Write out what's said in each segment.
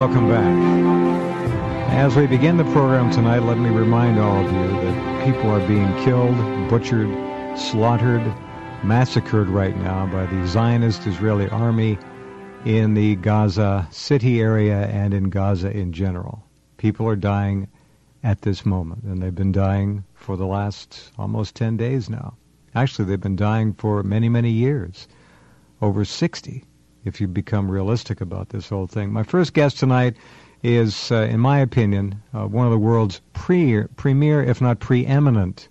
Welcome back. As we begin the program tonight, let me remind all of you that people are being killed, butchered, slaughtered, massacred right now by the Zionist Israeli army in the Gaza City area and in Gaza in general. People are dying at this moment, and they've been dying for the last almost 10 days now. Actually, they've been dying for many, many years, over 60 if you become realistic about this whole thing. My first guest tonight is, uh, in my opinion, uh, one of the world's pre- premier, if not preeminent,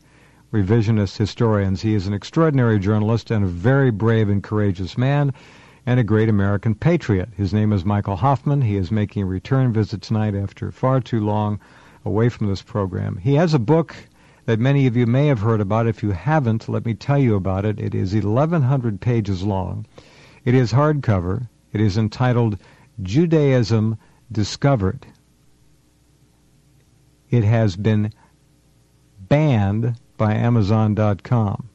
revisionist historians. He is an extraordinary journalist and a very brave and courageous man and a great American patriot. His name is Michael Hoffman. He is making a return visit tonight after far too long away from this program. He has a book that many of you may have heard about. If you haven't, let me tell you about it. It is 1,100 pages long. It is hardcover. It is entitled Judaism Discovered. It has been banned by Amazon.com.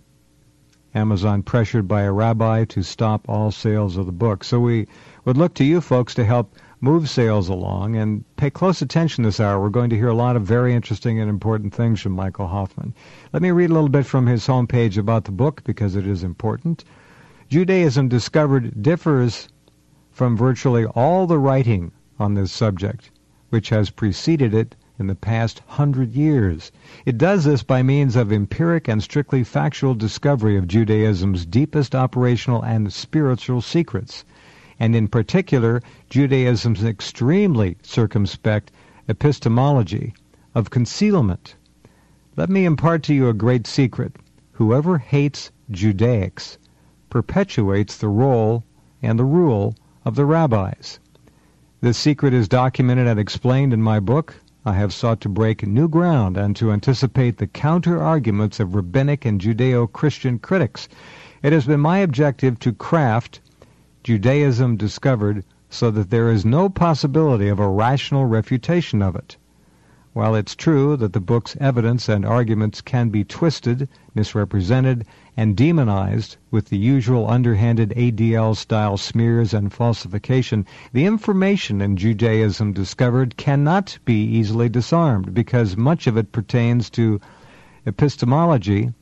Amazon pressured by a rabbi to stop all sales of the book. So we would look to you folks to help move sales along and pay close attention this hour. We're going to hear a lot of very interesting and important things from Michael Hoffman. Let me read a little bit from his homepage about the book because it is important. Judaism discovered differs from virtually all the writing on this subject, which has preceded it in the past hundred years. It does this by means of empiric and strictly factual discovery of Judaism's deepest operational and spiritual secrets, and in particular, Judaism's extremely circumspect epistemology of concealment. Let me impart to you a great secret. Whoever hates Judaics perpetuates the role and the rule of the rabbis. This secret is documented and explained in my book. I have sought to break new ground and to anticipate the counter-arguments of rabbinic and Judeo-Christian critics. It has been my objective to craft Judaism discovered so that there is no possibility of a rational refutation of it. While it's true that the book's evidence and arguments can be twisted, misrepresented, and demonized with the usual underhanded ADL style smears and falsification, the information in Judaism discovered cannot be easily disarmed because much of it pertains to epistemology,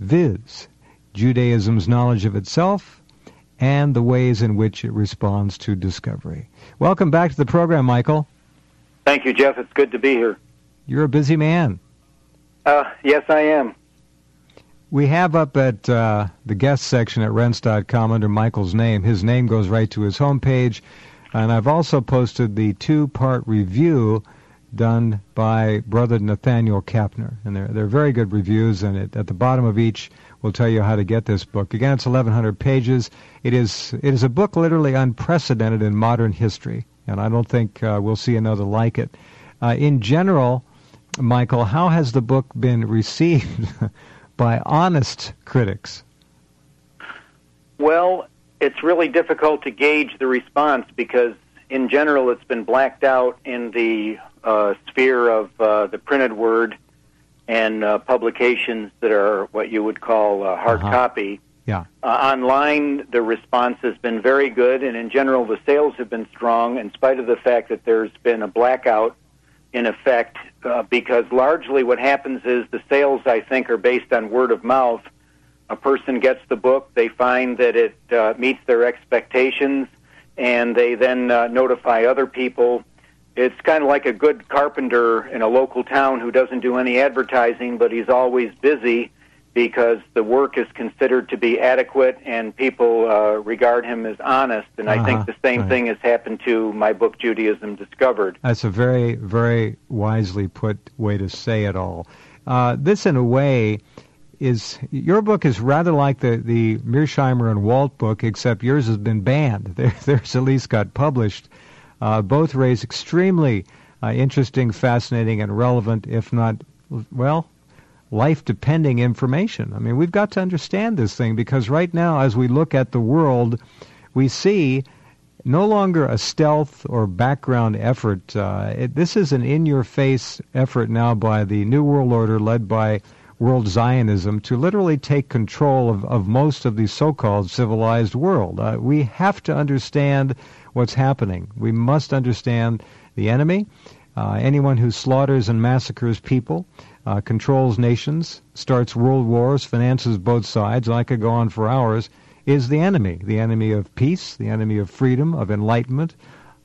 viz., Judaism's knowledge of itself and the ways in which it responds to discovery. Welcome back to the program, Michael. Thank you, Jeff. It's good to be here. You're a busy man. Uh, yes, I am. We have up at uh, the guest section at rense.com under Michael's name. His name goes right to his homepage. And I've also posted the two part review done by brother Nathanael Kapner. And they're, they're very good reviews, and it, at the bottom of each will tell you how to get this book. Again, it's 1,100 pages. It is, it is a book literally unprecedented in modern history, and I don't think uh, we'll see another like it. Uh, in general, Michael, how has the book been received by honest critics? Well, it's really difficult to gauge the response because, in general, it's been blacked out in the uh, sphere of uh, the printed word and uh, publications that are what you would call uh, hard Uh-huh. copy. Yeah. Uh, online, the response has been very good, and in general, the sales have been strong, in spite of the fact that there's been a blackout in effect, uh, because largely what happens is the sales, I think, are based on word of mouth. A person gets the book, they find that it uh, meets their expectations, and they then uh, notify other people. It's kind of like a good carpenter in a local town who doesn't do any advertising, but he's always busy because the work is considered to be adequate and people uh, regard him as honest. And I Uh-huh, think the same right. thing has happened to my book, Judaism Discovered. That's a very, very wisely put way to say it all. Uh, this, in a way, is your book is rather like the the Mearsheimer and Walt book, except yours has been banned. Theirs at least got published. Uh, both raise extremely uh, interesting, fascinating, and relevant, if not, well, life depending information. I mean, we've got to understand this thing because right now, as we look at the world, we see no longer a stealth or background effort. Uh, it, this is an in your face effort now by the New World Order led by World Zionism to literally take control of, of most of the so called civilized world. Uh, we have to understand what's happening. We must understand the enemy. Uh, anyone who slaughters and massacres people, uh, controls nations, starts world wars, finances both sides, and I could go on for hours, is the enemy. The enemy of peace, the enemy of freedom, of enlightenment.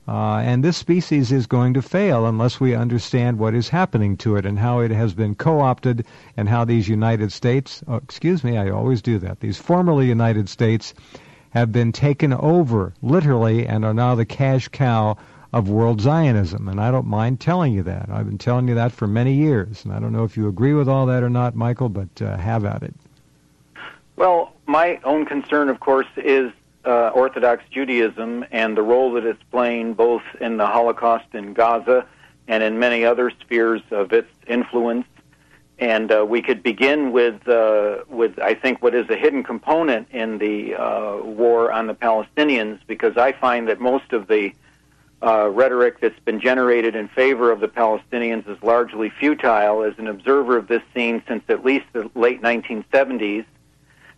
Uh, and this species is going to fail unless we understand what is happening to it and how it has been co-opted and how these United States, oh, excuse me, I always do that, these formerly United States have been taken over literally and are now the cash cow of world Zionism. And I don't mind telling you that. I've been telling you that for many years. And I don't know if you agree with all that or not, Michael, but uh, have at it. Well, my own concern, of course, is uh, Orthodox Judaism and the role that it's playing both in the Holocaust in Gaza and in many other spheres of its influence. And uh, we could begin with, uh, with I think, what is a hidden component in the uh, war on the Palestinians, because I find that most of the uh, rhetoric that's been generated in favor of the Palestinians is largely futile. As an observer of this scene since at least the late 1970s,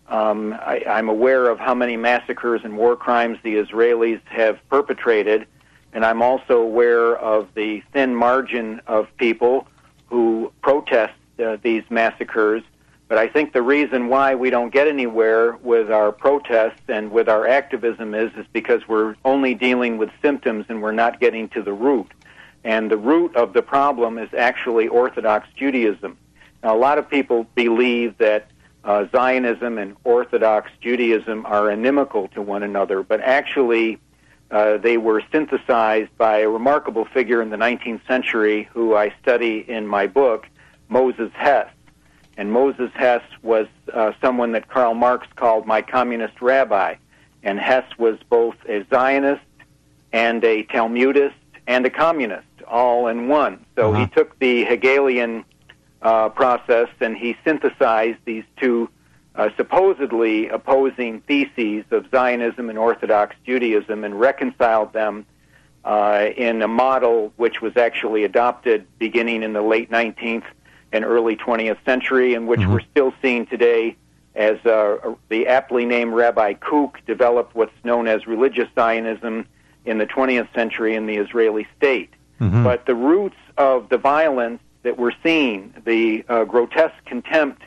um, I, I'm aware of how many massacres and war crimes the Israelis have perpetrated, and I'm also aware of the thin margin of people who protest uh, these massacres but I think the reason why we don't get anywhere with our protests and with our activism is is because we're only dealing with symptoms and we're not getting to the root. And the root of the problem is actually Orthodox Judaism. Now, a lot of people believe that uh, Zionism and Orthodox Judaism are inimical to one another, but actually, uh, they were synthesized by a remarkable figure in the 19th century who I study in my book, Moses Hess. And Moses Hess was uh, someone that Karl Marx called my communist rabbi. And Hess was both a Zionist and a Talmudist and a communist, all in one. So uh-huh. he took the Hegelian uh, process and he synthesized these two uh, supposedly opposing theses of Zionism and Orthodox Judaism and reconciled them uh, in a model which was actually adopted beginning in the late 19th and early 20th century, and which mm-hmm. we're still seeing today as uh, the aptly named Rabbi Kook developed what's known as religious Zionism in the 20th century in the Israeli state. Mm-hmm. But the roots of the violence that we're seeing, the uh, grotesque contempt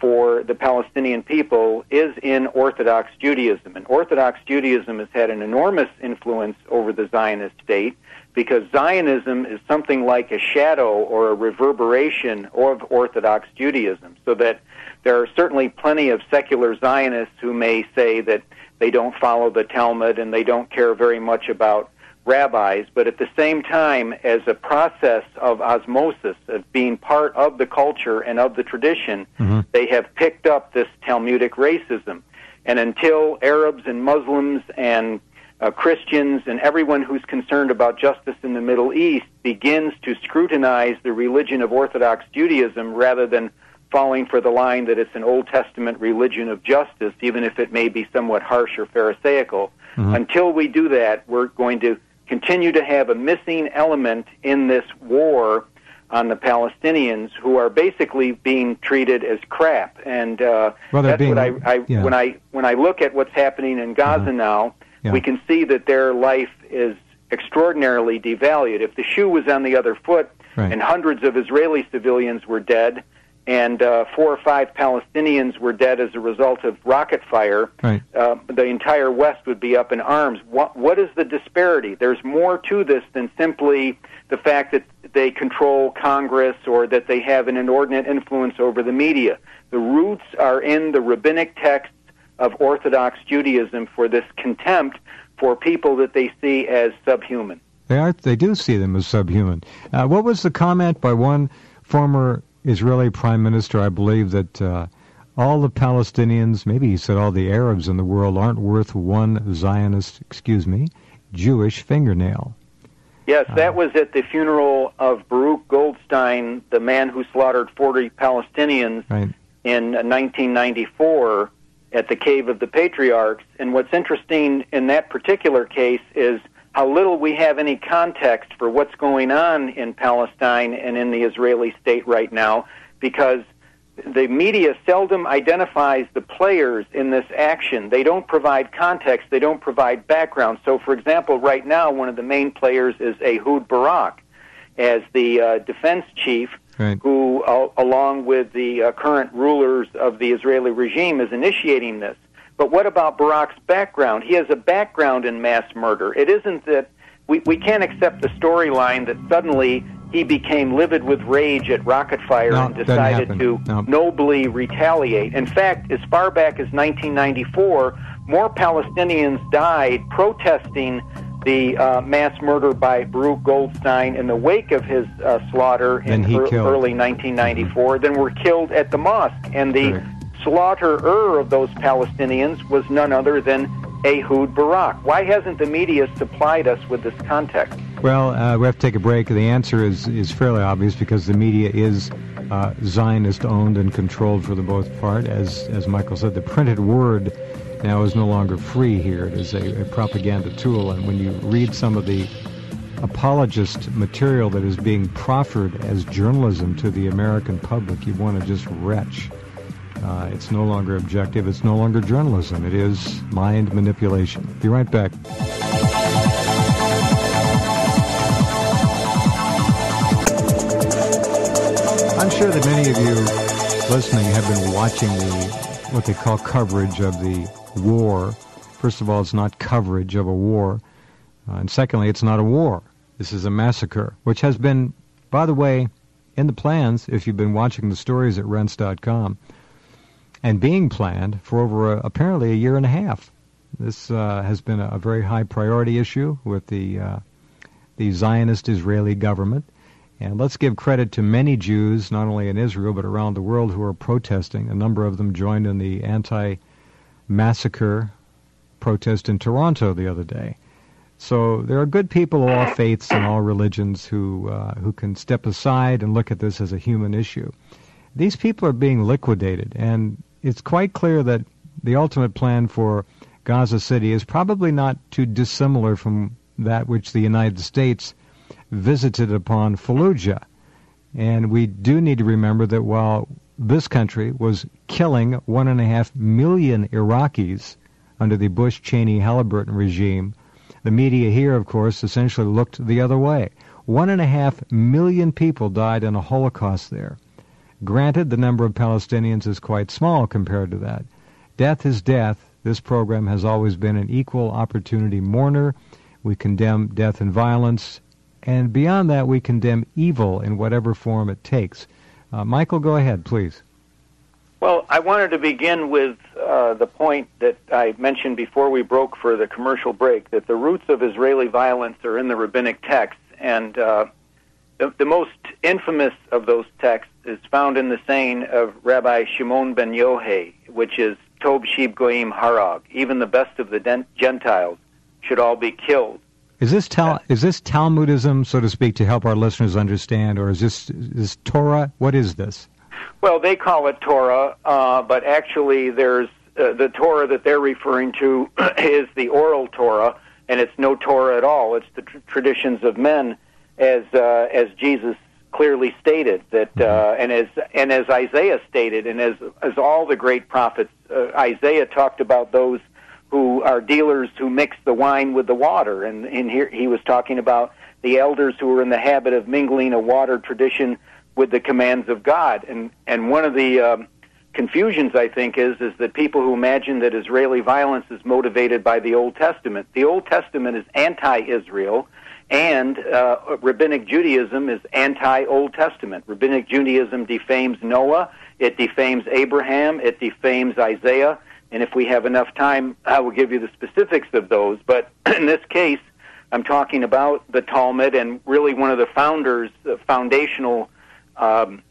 for the Palestinian people, is in Orthodox Judaism. And Orthodox Judaism has had an enormous influence over the Zionist state because Zionism is something like a shadow or a reverberation of Orthodox Judaism, so that there are certainly plenty of secular Zionists who may say that they don't follow the Talmud and they don't care very much about rabbis, but at the same time, as a process of osmosis, of being part of the culture and of the tradition, mm-hmm. they have picked up this Talmudic racism. And until Arabs and Muslims and uh, Christians and everyone who's concerned about justice in the Middle East begins to scrutinize the religion of Orthodox Judaism rather than falling for the line that it's an Old Testament religion of justice, even if it may be somewhat harsh or Pharisaical. Mm-hmm. Until we do that, we're going to continue to have a missing element in this war on the Palestinians, who are basically being treated as crap. And uh, well, that's being, what I, I yeah. when I when I look at what's happening in Gaza uh-huh. now yeah. we can see that their life is extraordinarily devalued. If the shoe was on the other foot right. and hundreds of Israeli civilians were dead, and uh, four or five Palestinians were dead as a result of rocket fire, right. uh, the entire West would be up in arms. What, what is the disparity? There's more to this than simply the fact that they control Congress or that they have an inordinate influence over the media. The roots are in the rabbinic text of Orthodox Judaism for this contempt for people that they see as subhuman. They are. They do see them as subhuman. Uh, what was the comment by one former Israeli prime minister? I believe that uh, all the Palestinians, maybe he said all the Arabs in the world, aren't worth one Zionist, excuse me, Jewish fingernail. Yes, that uh, was at the funeral of Baruch Goldstein, the man who slaughtered 40 Palestinians right. in 1994 at the Cave of the Patriarchs. And what's interesting in that particular case is how little we have any context for what's going on in Palestine and in the Israeli state right now, because the media seldom identifies the players in this action. They don't provide context. They don't provide background. So, for example, right now, one of the main players is Ehud Barak as the uh, defense chief, Right. who, uh, along with the uh, current rulers of the Israeli regime, is initiating this. But what about Barak's background? He has a background in mass murder. It isn't that we, we can't accept the storyline that suddenly he became livid with rage at rocket fire No, and decided to No. nobly retaliate. In fact, as far back as 1994, more Palestinians died protesting the uh, mass murder by Baruch Goldstein in the wake of his uh, slaughter in killed. early 1994 then were killed at the mosque. And the Correct. slaughterer of those Palestinians was none other than Ehud Barak. Why hasn't the media supplied us with this context? Well, uh, we have to take a break. The answer is, is fairly obvious because the media is uh, Zionist owned and controlled for the most part. As, as Michael said, the printed word now is no longer free here. It is a, a propaganda tool. And when you read some of the apologist material that is being proffered as journalism to the American public, you want to just retch. Uh, it's no longer objective. It's no longer journalism. It is mind manipulation. Be right back. I'm sure that many of you listening have been watching the what they call coverage of the war. First of all, it's not coverage of a war, uh, and secondly, it's not a war. This is a massacre, which has been, by the way, in the plans. If you've been watching the stories at Rense.com, and being planned for over a, apparently a year and a half. This uh, has been a, very high priority issue with the uh, the Zionist Israeli government. And let's give credit to many Jews, not only in Israel but around the world, who are protesting. A number of them joined in the anti-massacre protest in Toronto the other day. So there are good people of all faiths and all religions who uh, who can step aside and look at this as a human issue. These people are being liquidated, and it's quite clear that the ultimate plan for Gaza City is probably not too dissimilar from that which the United States visited upon Fallujah. And we do need to remember that while this country was killing one and a half million Iraqis under the Bush Cheney Halliburton regime, the media here, of course, essentially looked the other way. One and a half million people died in a Holocaust there. Granted, the number of Palestinians is quite small compared to that. Death is death. This program has always been an equal opportunity mourner. We condemn death and violence. And beyond that, we condemn evil in whatever form it takes. Uh, Michael, go ahead, please. Well, I wanted to begin with uh, the point that I mentioned before we broke for the commercial break that the roots of Israeli violence are in the rabbinic texts, and uh, the, the most infamous of those texts is found in the saying of Rabbi Shimon ben Yohei, which is Tob Shib Goim Harag. Even the best of the Gentiles should all be killed. Is this tal- is this Talmudism, so to speak, to help our listeners understand, or is this is this Torah? What is this? Well, they call it Torah, uh, but actually, there's uh, the Torah that they're referring to is the oral Torah, and it's no Torah at all. It's the tr- traditions of men, as uh, as Jesus clearly stated that, uh, and as and as Isaiah stated, and as as all the great prophets, uh, Isaiah talked about those who are dealers who mix the wine with the water, and here he was talking about the elders who were in the habit of mingling a water tradition with the commands of God. And and one of the um, confusions I think is is that people who imagine that Israeli violence is motivated by the Old Testament. The Old Testament is anti-Israel, and uh, Rabbinic Judaism is anti-Old Testament. Rabbinic Judaism defames Noah, it defames Abraham, it defames Isaiah. And if we have enough time, I will give you the specifics of those. But in this case, I'm talking about the Talmud and really one of the founders, the foundational um,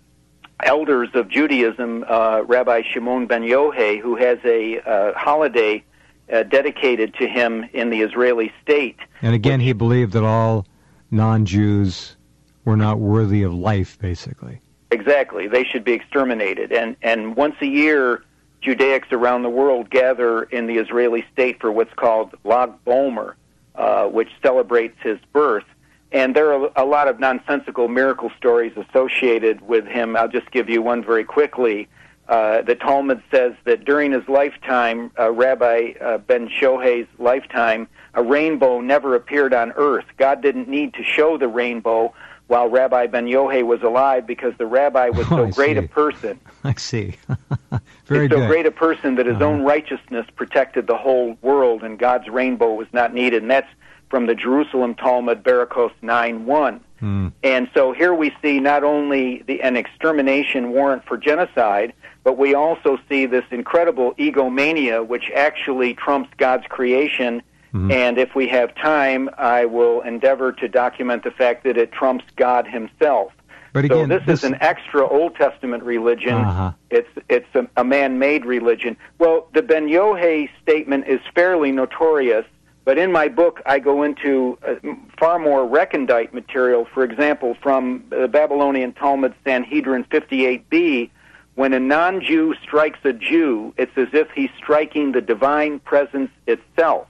elders of Judaism, uh, Rabbi Shimon ben Yohei, who has a uh, holiday uh, dedicated to him in the Israeli state. And again, he believed that all non-Jews were not worthy of life, basically. Exactly, they should be exterminated. And and once a year, Judaics around the world gather in the Israeli state for what's called Lag BaOmer, uh, which celebrates his birth. And there are a lot of nonsensical miracle stories associated with him. I'll just give you one very quickly. Uh, the Talmud says that during his lifetime, uh, Rabbi uh, Ben Yohei's lifetime, a rainbow never appeared on earth. God didn't need to show the rainbow while Rabbi Ben Yohei was alive because the rabbi was so Oh, great a see. person. I see. Very so good. great a person that his Uh-huh. own righteousness protected the whole world, and God's rainbow was not needed. And that's from the Jerusalem Talmud, Barakos 9 1. Hmm. And so here we see not only the, an extermination warrant for genocide, but we also see this incredible egomania, which actually trumps God's creation. Mhm. And if we have time, I will endeavor to document the fact that it trumps God Himself. But so again, this, is an extra Old Testament religion. Uh-huh. It's it's a, a man-made religion. Well, the Ben Yohei statement is fairly notorious, but in my book I go into uh, far more recondite material. For example, from the Babylonian Talmud Sanhedrin 58b, when a non-Jew strikes a Jew, it's as if he's striking the divine presence itself.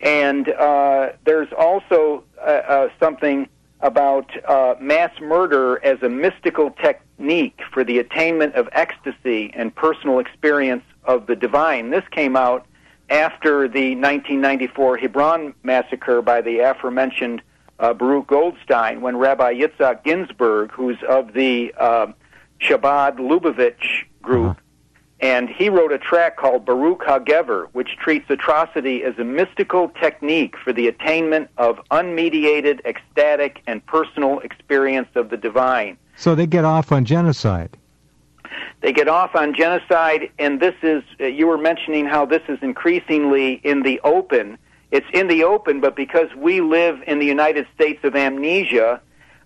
And uh, there's also uh, uh, something about uh, mass murder as a mystical technique for the attainment of ecstasy and personal experience of the divine. This came out after the 1994 Hebron massacre by the aforementioned uh, Baruch Goldstein, when Rabbi Yitzhak Ginsburg, who's of the uh, Chabad Lubavitch group, Uh-huh. And he wrote a track called Baruch HaGever, which treats atrocity as a mystical technique for the attainment of unmediated, ecstatic, and personal experience of the divine. so they get off on genocide. They get off on genocide, and this is, uh, you were mentioning how this is increasingly in the open. It's in the open, but because we live in the United States of amnesia,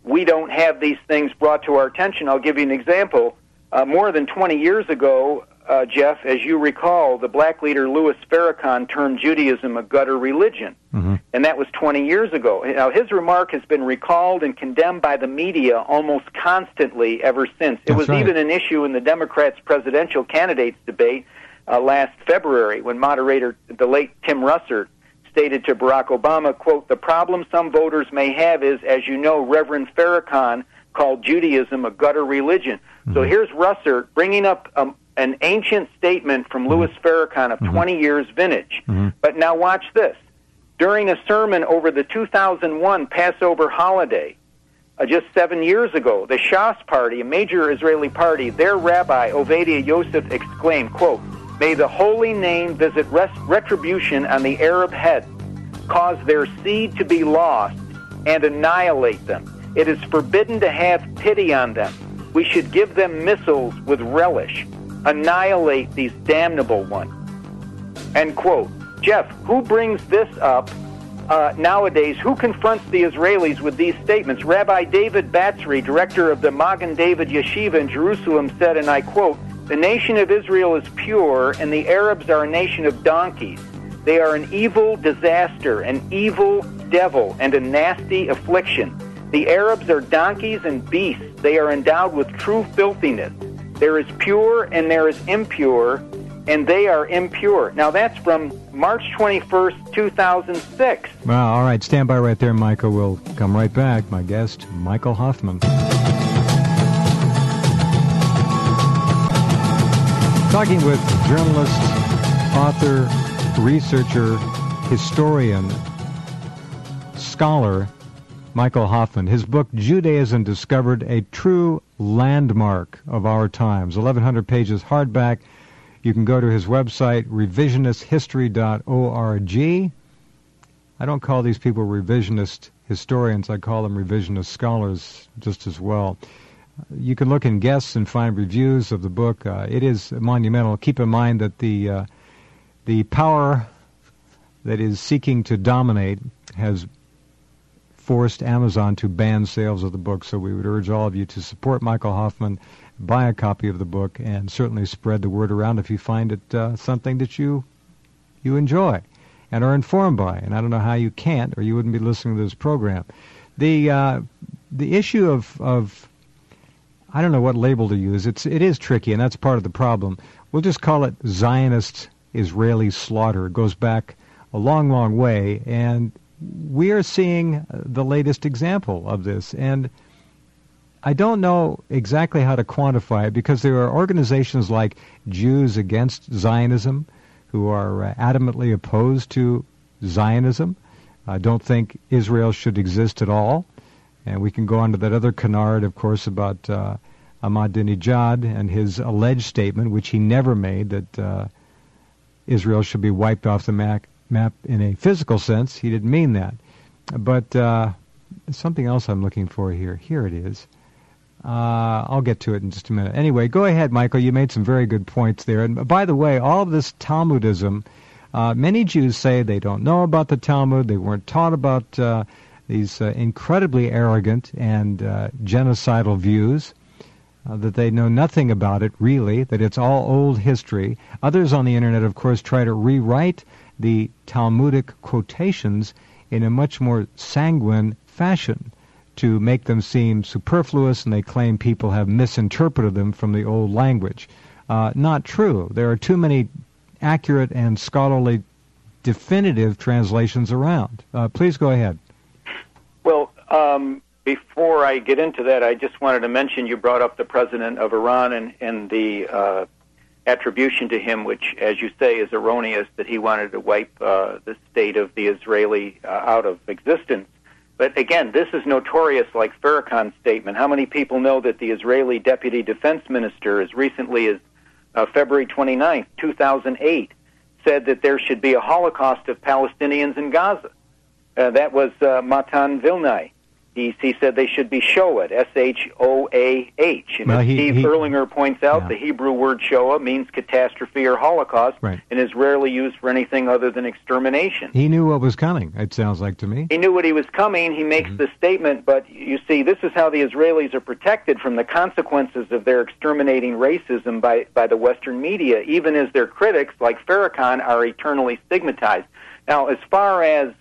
we don't have these things brought to our attention. I'll give you an example. Uh, more than 20 years ago, uh, Jeff, as you recall, the black leader Louis Farrakhan termed Judaism a gutter religion hmm and that was 20 years ago. Now, his remark has been recalled and condemned by the media almost constantly ever since. It That's was right. even an issue in the Democrats' presidential candidates debate uh, last February when moderator, the late Tim Russert, stated to Barack Obama, quote, the problem some voters may have is, as you know, Reverend Farrakhan called Judaism a gutter religion. So Mhm. here's Russert bringing up um, an ancient statement from Louis Farrakhan of Mhm. 20 years vintage. Mhm. But now watch this. During a sermon over the 2001 Passover holiday, uh, just seven years ago, the Shas party, a major Israeli party, their rabbi, Ovadia Yosef, exclaimed, quote, May the holy name visit retribution on the Arab head, cause their seed to be lost, and annihilate them. It is forbidden to have pity on them. We should give them missiles with relish. Annihilate these damnable ones. End quote. Jeff, who brings this up uh, nowadays? Who confronts the Israelis with these statements? Rabbi David Batsri, director of the Magen David Yeshiva in Jerusalem, said, and I quote, The nation of Israel is pure, and the Arabs are a nation of donkeys. They are an evil disaster, an evil devil, and a nasty affliction. The Arabs are donkeys and beasts. They are endowed with true filthiness. There is pure and there is impure, and they are impure. Now that's from March 21st, 2006. Well, all right. Stand by right there, Michael. We'll come right back. My guest, Michael Hoffman. Talking with journalist, author, researcher, historian, scholar, Michael Hoffman. His book, Judaism Discovered, a true landmark of our times. 1,100 pages hardback. You can go to his website, revisionisthistory.org. I don't call these people revisionist historians. I call them revisionist scholars just as well. You can look in guests and find reviews of the book. Uh, it is monumental. Keep in mind that the uh, the power that is seeking to dominate has forced Amazon to ban sales of the book. So we would urge all of you to support Michael Hoffman, buy a copy of the book, and certainly spread the word around if you find it uh, something that you you enjoy and are informed by. And I don't know how you can't, or you wouldn't be listening to this program. The uh, the issue of of I don't know what label to use. It's it is tricky, and that's part of the problem. We'll just call it Zionist Israeli slaughter. It goes back a long, long way, and we are seeing the latest example of this. And I don't know exactly how to quantify it because there are organizations like Jews Against Zionism who are uh, adamantly opposed to Zionism. I don't think Israel should exist at all. And we can go on to that other canard, of course, about uh, Ahmadinejad and his alleged statement, which he never made, that uh, Israel should be wiped off the map, map in a physical sense. He didn't mean that. But uh, something else I'm looking for here. Here it is. Uh, I'll get to it in just a minute. Anyway, go ahead, Michael. You made some very good points there. And by the way, all of this Talmudism, uh, many Jews say they don't know about the Talmud. They weren't taught about uh, these uh, incredibly arrogant and uh, genocidal views. Uh, that they know nothing about it, really, that it's all old history. Others on the internet, of course, try to rewrite the Talmudic quotations in a much more sanguine fashion to make them seem superfluous, and they claim people have misinterpreted them from the old language. Uh, not true. There are too many accurate and scholarly definitive translations around. Uh, please go ahead. Well, um, before I get into that, I just wanted to mention you brought up the president of Iran and, and the uh, attribution to him, which, as you say, is erroneous, that he wanted to wipe uh, the state of the Israeli uh, out of existence. But again, this is notorious like Farrakhan's statement. How many people know that the Israeli deputy defense minister, as recently as uh, February 29, 2008, said that there should be a Holocaust of Palestinians in Gaza? Uh, that was uh, Matan Vilnai. He, said they should be Shoah, S-H-O-A-H. And Well, he- Steve he- Erlanger points out, Yeah. the Hebrew word Shoah means catastrophe or Holocaust Right. and is rarely used for anything other than extermination. He knew what was coming, it sounds like to me. He knew what he was coming. He makes mm-hmm. the statement, but you see, this is how the Israelis are protected from the consequences of their exterminating racism by, by the Western media, even as their critics, like Farrakhan, are eternally stigmatized. Now, as far as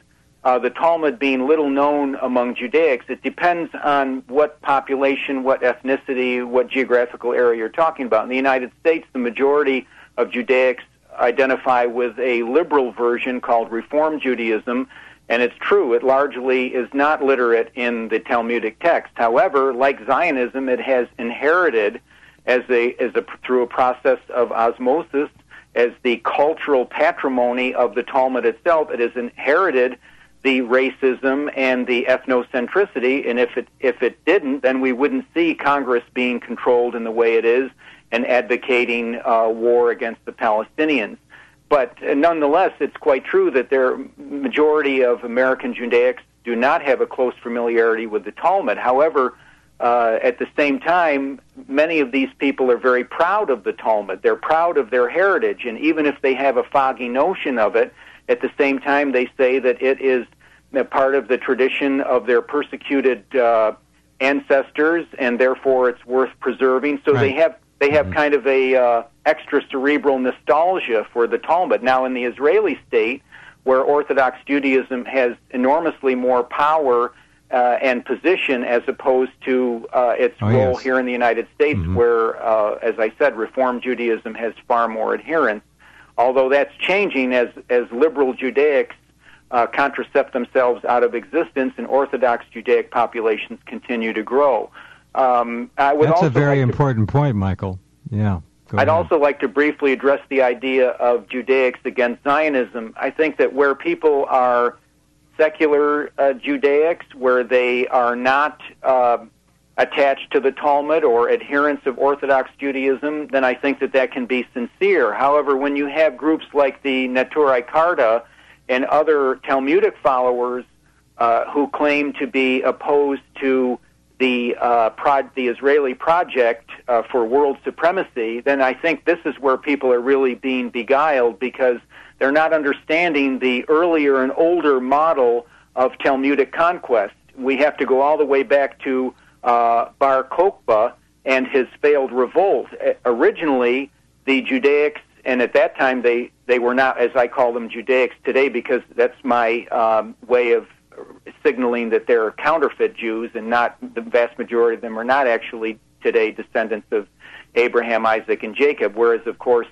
uh, the Talmud being little known among Judaics, it depends on what population, what ethnicity, what geographical area you're talking about. In the United States, the majority of Judaics identify with a liberal version called Reform Judaism, and it's true, it largely is not literate in the Talmudic text. However, like Zionism, it has inherited as a as a through a process of osmosis as the cultural patrimony of the Talmud itself. It has inherited the racism and the ethnocentricity, and if it if it didn't, then we wouldn't see Congress being controlled in the way it is and advocating uh, war against the Palestinians. But uh, nonetheless, it's quite true that there majority of American Judaics do not have a close familiarity with the Talmud. However, uh, at the same time, many of these people are very proud of the Talmud. They're proud of their heritage, and even if they have a foggy notion of it, at the same time, they say that it is a part of the tradition of their persecuted uh, ancestors, and therefore it's worth preserving. So they have they have kind of a uh, extra cerebral nostalgia for the Talmud. Now, in the Israeli state, where Orthodox Judaism has enormously more power uh, and position as opposed to uh, its Oh, role yes. here in the United States, Mhm. where, uh, as I said, Reform Judaism has far more adherents. Although that's changing as as liberal Judaics uh, contracept themselves out of existence, and Orthodox Judaic populations continue to grow. Um, I would That's also a very like to- important point, Michael. Yeah. I'd also like to briefly address the idea of Judaics against Zionism. I think that where people are secular uh, Judaics, where they are not uh, attached to the Talmud or adherents of Orthodox Judaism, then I think that that can be sincere. However, when you have groups like the Neturei Karta and other Talmudic followers uh, who claim to be opposed to the uh, the Israeli project uh, for world supremacy, then I think this is where people are really being beguiled because they're not understanding the earlier and older model of Talmudic conquest. We have to go all the way back to uh, Bar Kokhba and his failed revolt. Uh, originally, the Judaics, and at that time they, they were not, as I call them, Judaics today because that's my um, way of signaling that they're counterfeit Jews and not the vast majority of them are not actually today descendants of Abraham, Isaac, and Jacob, whereas, of course,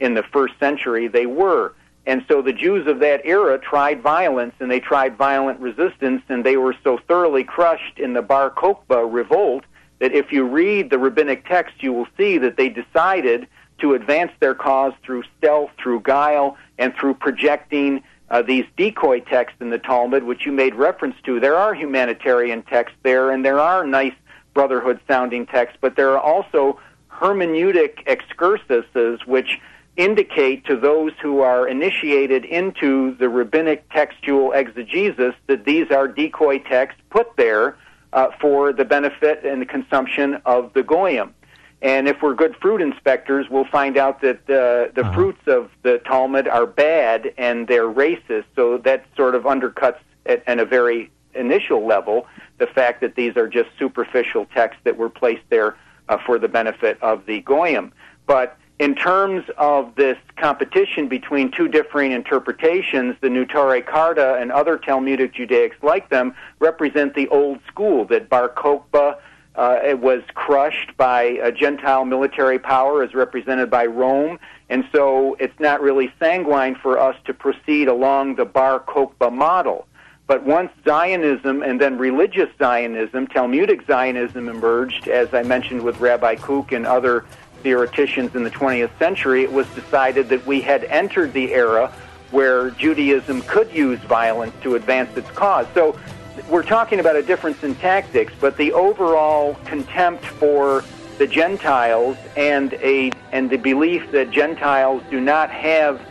in the first century they were. And so the Jews of that era tried violence and they tried violent resistance and they were so thoroughly crushed in the Bar Kokhba revolt that if you read the rabbinic text, you will see that they decided to advance their cause through stealth, through guile, and through projecting uh, these decoy texts in the Talmud, which you made reference to. There are humanitarian texts there, and there are nice brotherhood sounding texts, but there are also hermeneutic excursuses which indicate to those who are initiated into the rabbinic textual exegesis that these are decoy texts put there uh, for the benefit and the consumption of the goyim. And if we're good fruit inspectors, we'll find out that uh, the uh-huh. fruits of the Talmud are bad and they're racist. So that sort of undercuts at, at a very initial level the fact that these are just superficial texts that were placed there uh, for the benefit of the goyim. But in terms of this competition between two differing interpretations, the Neturei Karta and other Talmudic Judaics like them represent the old school that Bar Kokhba uh, was crushed by a Gentile military power as represented by Rome, and so it's not really sanguine for us to proceed along the Bar Kokhba model. But once Zionism and then religious Zionism, Talmudic Zionism emerged, as I mentioned with Rabbi Kook and other theoreticians in the 20th century, it was decided that we had entered the era where Judaism could use violence to advance its cause. So we're talking about a difference in tactics, but the overall contempt for the Gentiles and a and the belief that Gentiles do not have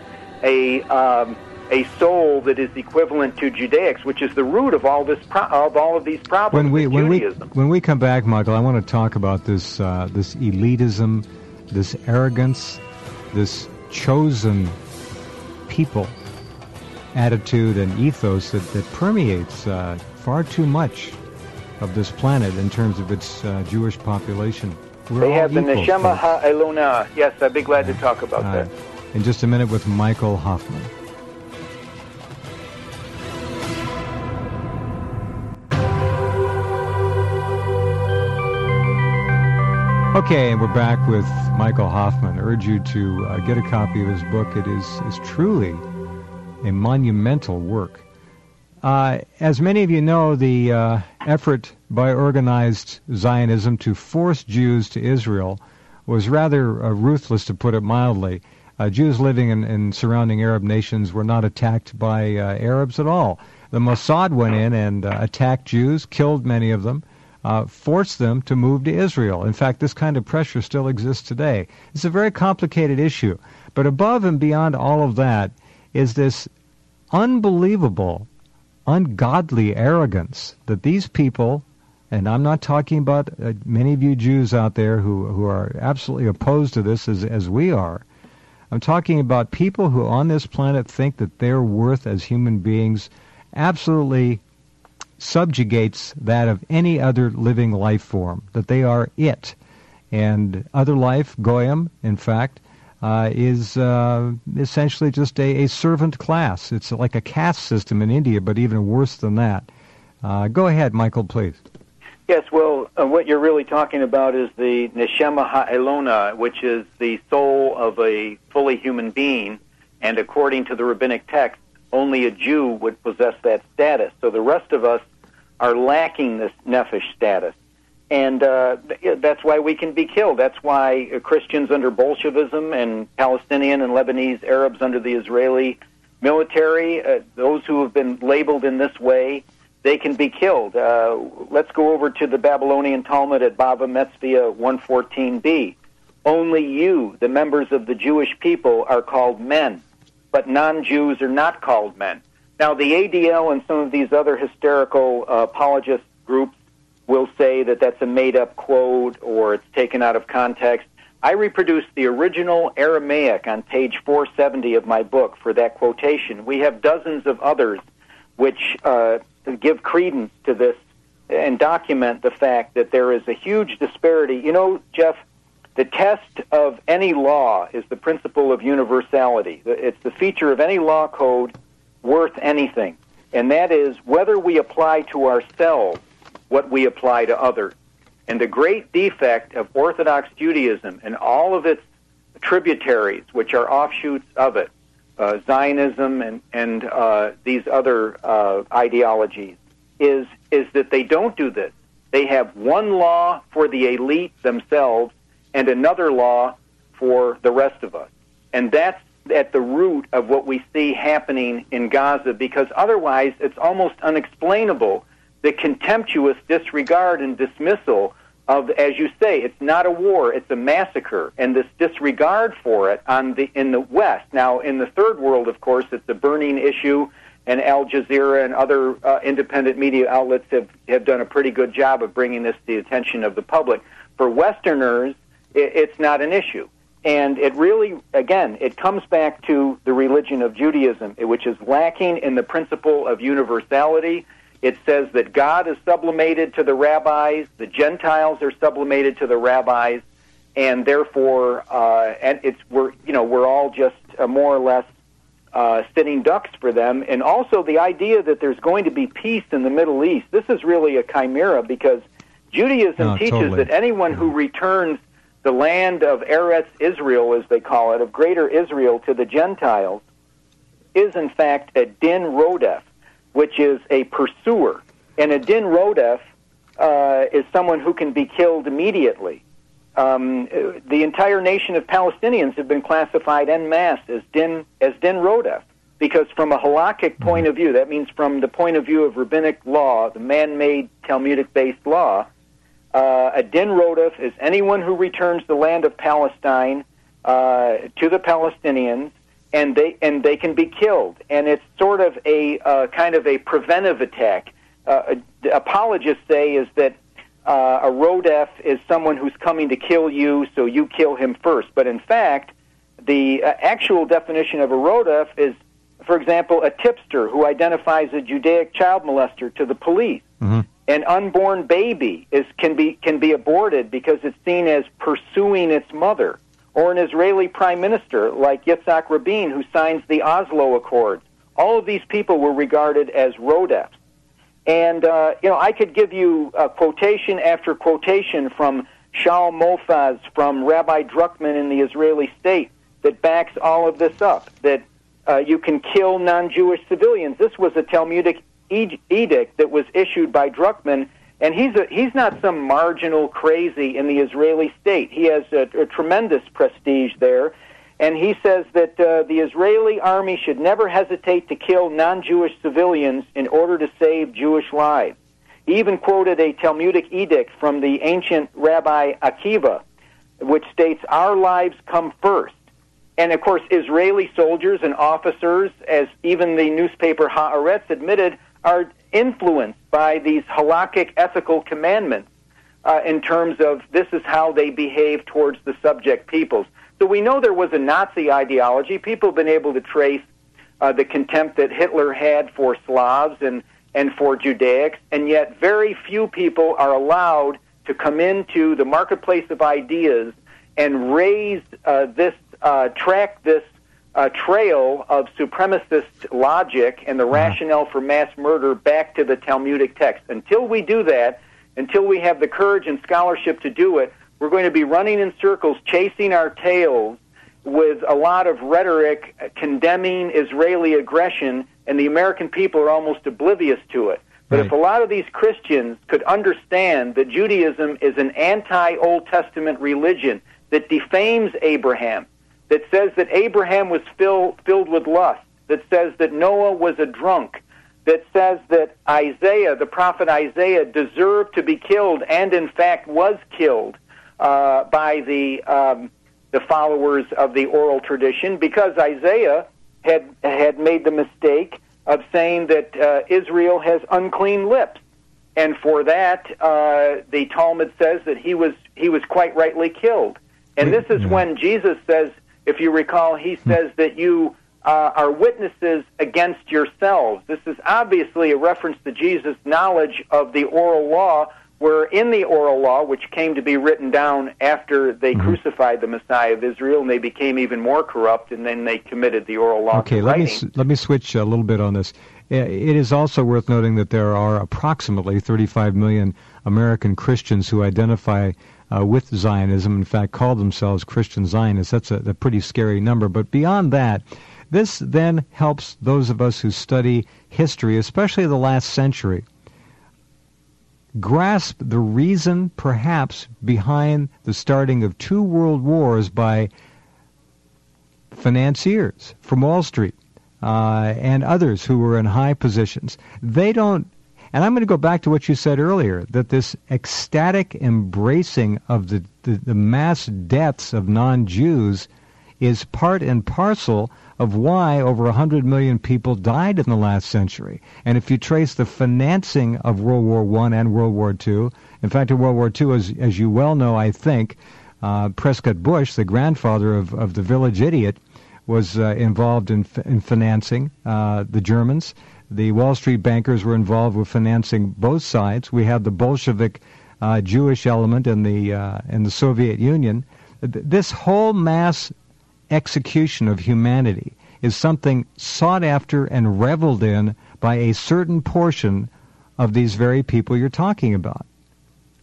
a um, a soul that is equivalent to Judaics, which is the root of all this pro- of all of these problems. When we when Judaism. we when we come back, Michael, I want to talk about this uh, this elitism this arrogance, this chosen people attitude and ethos that, that permeates uh, far too much of this planet in terms of its uh, Jewish population. We're they have the Neshama Ha'eluna. Yes, I'd be glad to talk about that. In just a minute with Michael Hoffman. Okay, and we're back with Michael Hoffman. I urge you to uh, get a copy of his book. It is, is truly a monumental work. Uh, as many of you know, the uh, effort by organized Zionism to force Jews to Israel was rather uh, ruthless, to put it mildly. Uh, Jews living in, in, surrounding Arab nations were not attacked by uh, Arabs at all. The Mossad went in and attacked Jews, killed many of them uh, force them to move to Israel. In fact, this kind of pressure still exists today. It's a very complicated issue. But above and beyond all of that is this unbelievable, ungodly arrogance that these people, and I'm not talking about uh, many of you Jews out there who, who are absolutely opposed to this as, as we are. I'm talking about people who on this planet think that their worth as human beings absolutely subjugates that of any other living life form, that they are it. And other life, Goyim, in fact, uh, is uh, essentially just a, a, servant class. It's like a caste system in India, but even worse than that. Uh, go ahead, Michael, please. Yes, well, uh, what you're really talking about is the Neshama Ha'elona, which is the soul of a fully human being, and according to the rabbinic text, only a Jew would possess that status. So the rest of us are lacking this nephesh status. And uh, that's why we can be killed. That's why Christians under Bolshevism and Palestinian and Lebanese Arabs under the Israeli military, uh, those who have been labeled in this way, they can be killed. Uh, let's go over to the Babylonian Talmud at Bava Metzia 114b. Only you, the members of the Jewish people, are called men, but non Jews are not called men. Now, the ADL and some of these other hysterical uh, apologist groups will say that that's a made up quote or it's taken out of context. I reproduced the original Aramaic on page 470 of my book for that quotation. We have dozens of others which uh, give credence to this and document the fact that there is a huge disparity. You know, Jeff, the test of any law is the principle of universality. It's the feature of any law code worth anything, and that is whether we apply to ourselves what we apply to others. And the great defect of Orthodox Judaism and all of its tributaries, which are offshoots of it, uh, Zionism and and uh, these other uh, ideologies is is that they don't do this. They have one law for the elite themselves and another law for the rest of us, and that's at the root of what we see happening in Gaza. Because otherwise, it's almost unexplainable the contemptuous disregard and dismissal of, as you say, it's not a war, it's a massacre, and this disregard for it on the in the West. Now, in the third world, of course, it's a burning issue, and Al Jazeera and other uh, independent media outlets have have done a pretty good job of bringing this to the attention of the public. For Westerners, it, it's not an issue. And it really, again, it comes back to the religion of Judaism, which is lacking in the principle of universality it says that God is sublimated to the rabbis, the Gentiles are sublimated to the rabbis, and therefore, uh, and it's we're you know we're all just uh, more or less uh, sitting ducks for them. And also the idea that there's going to be peace in the Middle East. This is really a chimera because Judaism No, teaches totally. that anyone who returns the land of Eretz Israel, as they call it, of Greater Israel to the Gentiles, is in fact a din rodef, which is a pursuer. And a din rodef uh, is someone who can be killed immediately. Um, the entire nation of Palestinians have been classified en masse as din as din rodef because from a halakhic point of view, that means from the point of view of rabbinic law, the man-made Talmudic-based law, uh, a din rodef is anyone who returns the land of Palestine uh, to the Palestinians, and they and they can be killed. And it's sort of a uh, kind of a preventive attack. Uh, apologists say is that uh, a rodef is someone who's coming to kill you, so you kill him first. But in fact, the uh, actual definition of a rodef is, for example, a tipster who identifies a Judaic child molester to the police Mhm. An unborn baby is can be can be aborted because it's seen as pursuing its mother, or an Israeli prime minister like Yitzhak Rabin who signs the Oslo Accords. All of these people were regarded as rodefs, and uh, you know I could give you quotation after quotation from Shaul Mofaz, from Rabbi Druckman in the Israeli state that backs all of this up. That uh, you can kill non-Jewish civilians. This was a Talmudic edict that was issued by Druckman, and he's a, he's not some marginal crazy in the Israeli state. He has a, a tremendous prestige there, and he says that uh, the Israeli army should never hesitate to kill non-Jewish civilians in order to save Jewish lives. He even quoted a Talmudic edict from the ancient Rabbi Akiva, which states, "Our lives come first. And of course, Israeli soldiers and officers, as even the newspaper Haaretz admitted, are influenced by these halakhic ethical commandments uh, in terms of this is how they behave towards the subject peoples. So we know there was a Nazi ideology. People have been able to trace uh, the contempt that Hitler had for Slavs and, and for Judaics, and yet very few people are allowed to come into the marketplace of ideas and raise uh, this, uh, track this uh, trail of supremacist logic and the rationale for mass murder back to the Talmudic text. Until we do that, until we have the courage and scholarship to do it, we're going to be running in circles, chasing our tails with a lot of rhetoric condemning Israeli aggression, and the American people are almost oblivious to it. But Right. if a lot of these Christians could understand that Judaism is an anti Old Testament religion that defames Abraham, that says that Abraham was fill, filled with lust, that says that Noah was a drunk, that says that Isaiah, the prophet Isaiah, deserved to be killed and in fact was killed uh, by the um, the followers of the oral tradition because Isaiah had had made the mistake of saying that uh, Israel has unclean lips, and for that uh, the Talmud says that he was he was quite rightly killed. And this is when Jesus says, if you recall, he says that you uh, are witnesses against yourselves. This is obviously a reference to Jesus' knowledge of the oral law, where in the oral law, which came to be written down after they Mm-hmm. crucified the Messiah of Israel, and they became even more corrupt, and then they committed the oral law. Okay, let me writing. let me switch a little bit on this. It is also worth noting that there are approximately 35 million American Christians who identify uh, with Zionism. In fact, call themselves Christian Zionists. That's a, a pretty scary number. But beyond that, This then helps those of us who study history, especially the last century, grasp the reason perhaps behind the starting of two world wars by financiers from Wall Street uh, and others who were in high positions. They don't, and I'm going to go back to what you said earlier, that this ecstatic embracing of the, the, the mass deaths of non-Jews is part and parcel of why over 100 million people died in the last century. And if you trace the financing of World War I and World War II, in fact, in World War II, as, as you well know, I think, uh, Prescott Bush, the grandfather of, of the village idiot, was uh, involved in, in financing uh, the Germans. The Wall Street bankers were involved with financing both sides. We had the Bolshevik uh, Jewish element in the uh, in the Soviet Union. This whole mass execution of humanity is something sought after and reveled in by a certain portion of these very people you're talking about.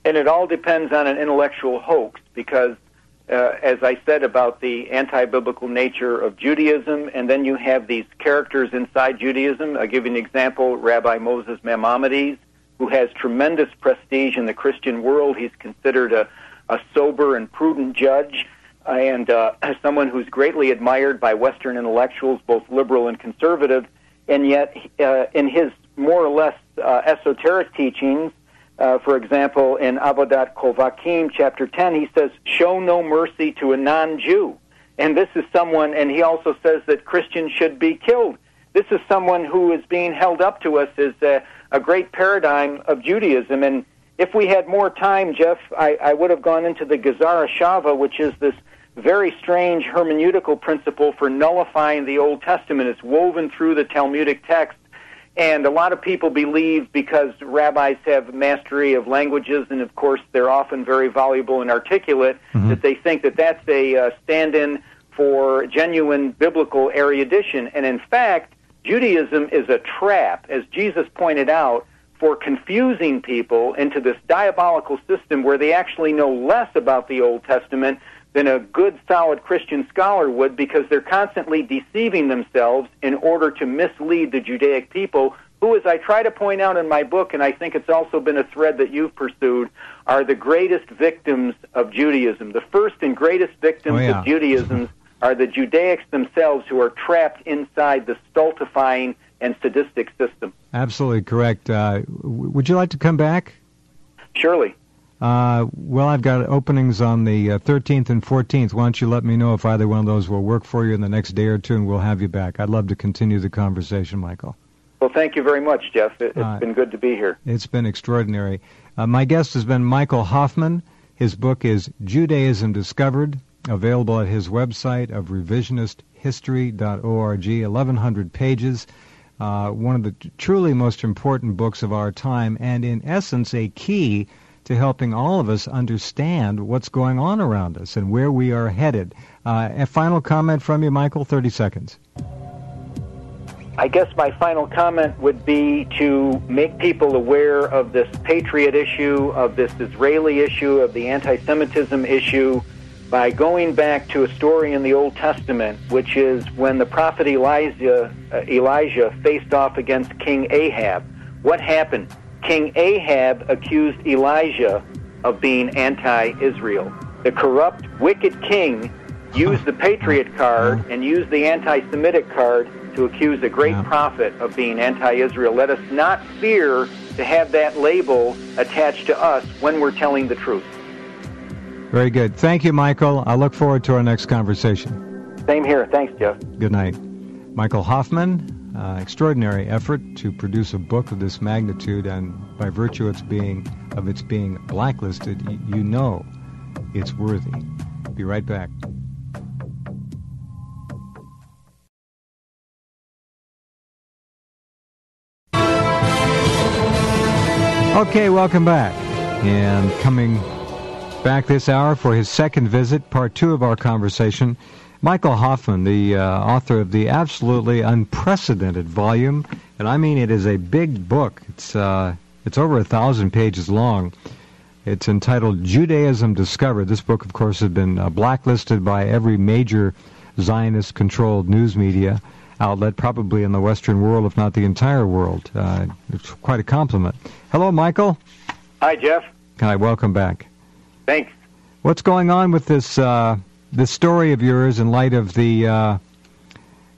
And it all depends on an intellectual hoax because, uh, as I said about the anti biblical nature of Judaism, and then you have these characters inside Judaism. I'll give you an example Rabbi Moses Maimonides, who has tremendous prestige in the Christian world. He's considered a, a sober and prudent judge and uh, someone who's greatly admired by Western intellectuals, both liberal and conservative, and yet uh, in his more or less uh, esoteric teachings, uh, for example, in Avodat Kochavim, chapter 10, he says, Show no mercy to a non Jew. And this is someone, and he also says that Christians should be killed. This is someone who is being held up to us as a, a great paradigm of Judaism. And if we had more time, Jeff, I, I would have gone into the Gezerah Shava, which is this very strange hermeneutical principle for nullifying the Old Testament. It's woven through the Talmudic text. And a lot of people believe because rabbis have mastery of languages, and of course they're often very voluble and articulate, mm-hmm. that they think that that's a uh, stand in for genuine biblical erudition. And in fact, Judaism is a trap, as Jesus pointed out, for confusing people into this diabolical system where they actually know less about the Old Testament than a good, solid Christian scholar would because they're constantly deceiving themselves in order to mislead the Judaic people, who, as I try to point out in my book, and I think it's also been a thread that you've pursued, are the greatest victims of Judaism. The first and greatest victims oh, yeah. of Judaism are the Judaics themselves who are trapped inside the stultifying and sadistic system. Absolutely correct. Uh, would you like to come back? Surely. Uh, well, I've got openings on the uh, 13th and 14th. Why don't you let me know if either one of those will work for you in the next day or two, and we'll have you back. I'd love to continue the conversation, Michael. Well, thank you very much, Jeff. It, has uh, been good to be here. It's been extraordinary. Uh, my guest has been Michael Hoffman. His book is Judaism Discovered, available at his website of revisionisthistory.org, 1,100 pages. Uh, one of the truly most important books of our time, and in essence, a key to helping all of us understand what's going on around us and where we are headed. Uh, a final comment from you, Michael? 30 seconds. I guess my final comment would be to make people aware of this patriot issue, of this Israeli issue, of the anti Semitism issue by going back to a story in the Old Testament, which is when the prophet Elijah, uh, Elijah faced off against King Ahab. What happened? King Ahab accused Elijah of being anti Israel. The corrupt, wicked king used the patriot card and used the anti Semitic card to accuse a great yeah. prophet of being anti Israel. Let us not fear to have that label attached to us when we're telling the truth. Very good. Thank you, Michael. I look forward to our next conversation. Same here. Thanks, Jeff. Good night. Michael Hoffman, uh, extraordinary effort to produce a book of this magnitude, and by virtue of its being of its being blacklisted, y- you know it's worthy. Be right back. Okay, welcome back. And coming back this hour for his second visit, part two of our conversation Michael Hoffman, the uh, author of the absolutely unprecedented volume, and I mean it is a big book. It's uh, it's over a thousand pages long. It's entitled Judaism Discovered. This book, of course, has been uh, blacklisted by every major Zionist-controlled news media. outlet, probably in the Western world, if not the entire world. Uh, it's quite a compliment. Hello, Michael. Hi, Jeff. Hi, welcome back. Thanks. What's going on with this this story of yours in light of the uh,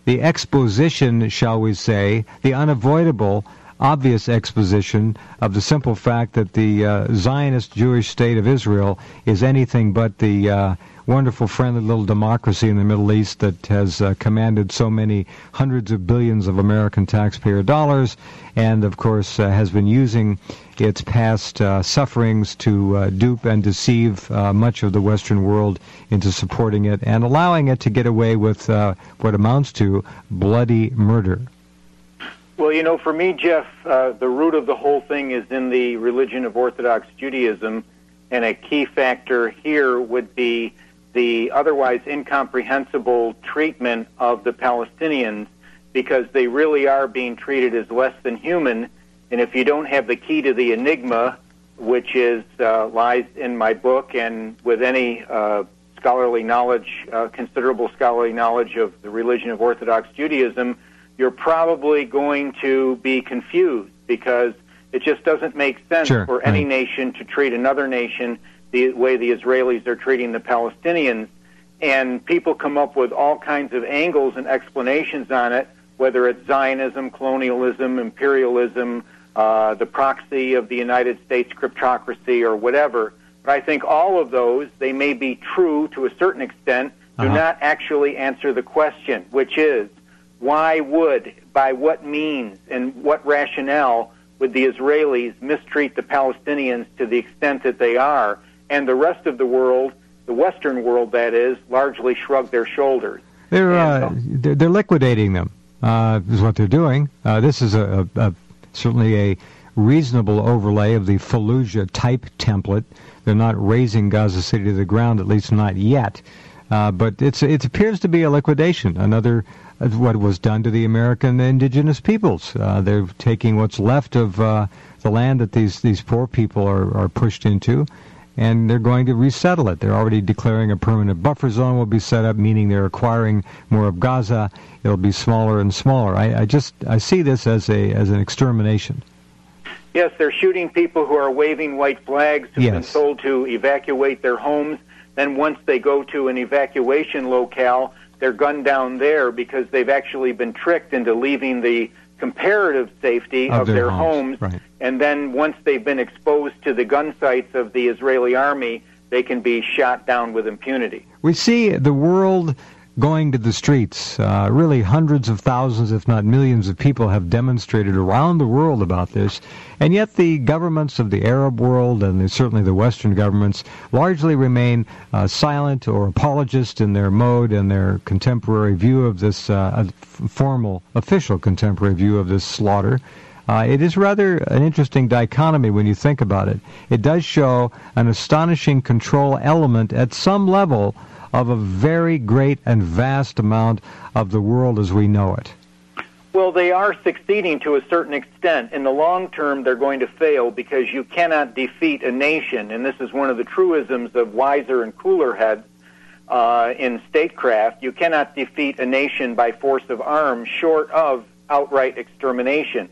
the exposition, shall we say, the unavoidable, obvious exposition of the simple fact that the uh, Zionist Jewish state of Israel is anything but the uh, wonderful, friendly little democracy in the Middle East that has uh, commanded so many hundreds of billions of American taxpayer dollars, and of course uh, has been using its past uh, sufferings to uh, dupe and deceive uh, much of the Western world into supporting it and allowing it to get away with uh, what amounts to bloody murder. Well, you know, for me, Jeff, the root of the whole thing is in the religion of Orthodox Judaism, and a key factor here would be the otherwise incomprehensible treatment of the Palestinians because they really are being treated as less than human. And if you don't have the key to the enigma, which is uh, lies in my book and with any uh, scholarly knowledge, uh, considerable scholarly knowledge of the religion of Orthodox Judaism, you're probably going to be confused because it just doesn't make sense sure, for any right. nation to treat another nation the way the Israelis are treating the Palestinians. And people come up with all kinds of angles and explanations on it, whether it's Zionism, colonialism, imperialism, uh, the proxy of the United States cryptocracy, or whatever. But I think all of those, they may be true to a certain extent, do Uh-huh. not actually answer the question, which is why would, by what means, and what rationale would the Israelis mistreat the Palestinians to the extent that they are, and the rest of the world, the Western world that is, largely shrug their shoulders? They're And, uh, they're, they're liquidating them. Uh, is what they're doing. Uh, this is a, a, a certainly a reasonable overlay of the Fallujah type template. They're not razing Gaza City to the ground, at least not yet. Uh, but it's it appears to be a liquidation. Another uh, what was done to the American indigenous peoples. Uh, they're taking what's left of uh, the land that these these poor people are, are pushed into, and they're going to resettle it. They're already declaring a permanent buffer zone will be set up, meaning they're acquiring more of Gaza. It'll be smaller and smaller. I, I just I see this as a as an extermination. Yes, they're shooting people who are waving white flags who've been told to evacuate their homes. Then once they go to an evacuation locale, they're gunned down there because they've actually been tricked into leaving the comparative safety Of of, their their, homes, homes. right. And then once they've been exposed to the gun sights of the Israeli army, they can be shot down with impunity. We see the world going to the streets. Uh, really, hundreds of thousands, if not millions, of people have demonstrated around the world about this, and yet the governments of the Arab world and certainly the Western governments largely remain uh, silent or apologist in their mode and their contemporary view of this uh, formal, official contemporary view of this slaughter. Uh, it is rather an interesting dichotomy when you think about it. It does show an astonishing control element at some level of a very great and vast amount of the world as we know it. Well, they are succeeding to a certain extent. In the long term, they're going to fail because you cannot defeat a nation, and this is one of the truisms of wiser and cooler heads uh, in statecraft. You cannot defeat a nation by force of arms, short of outright extermination.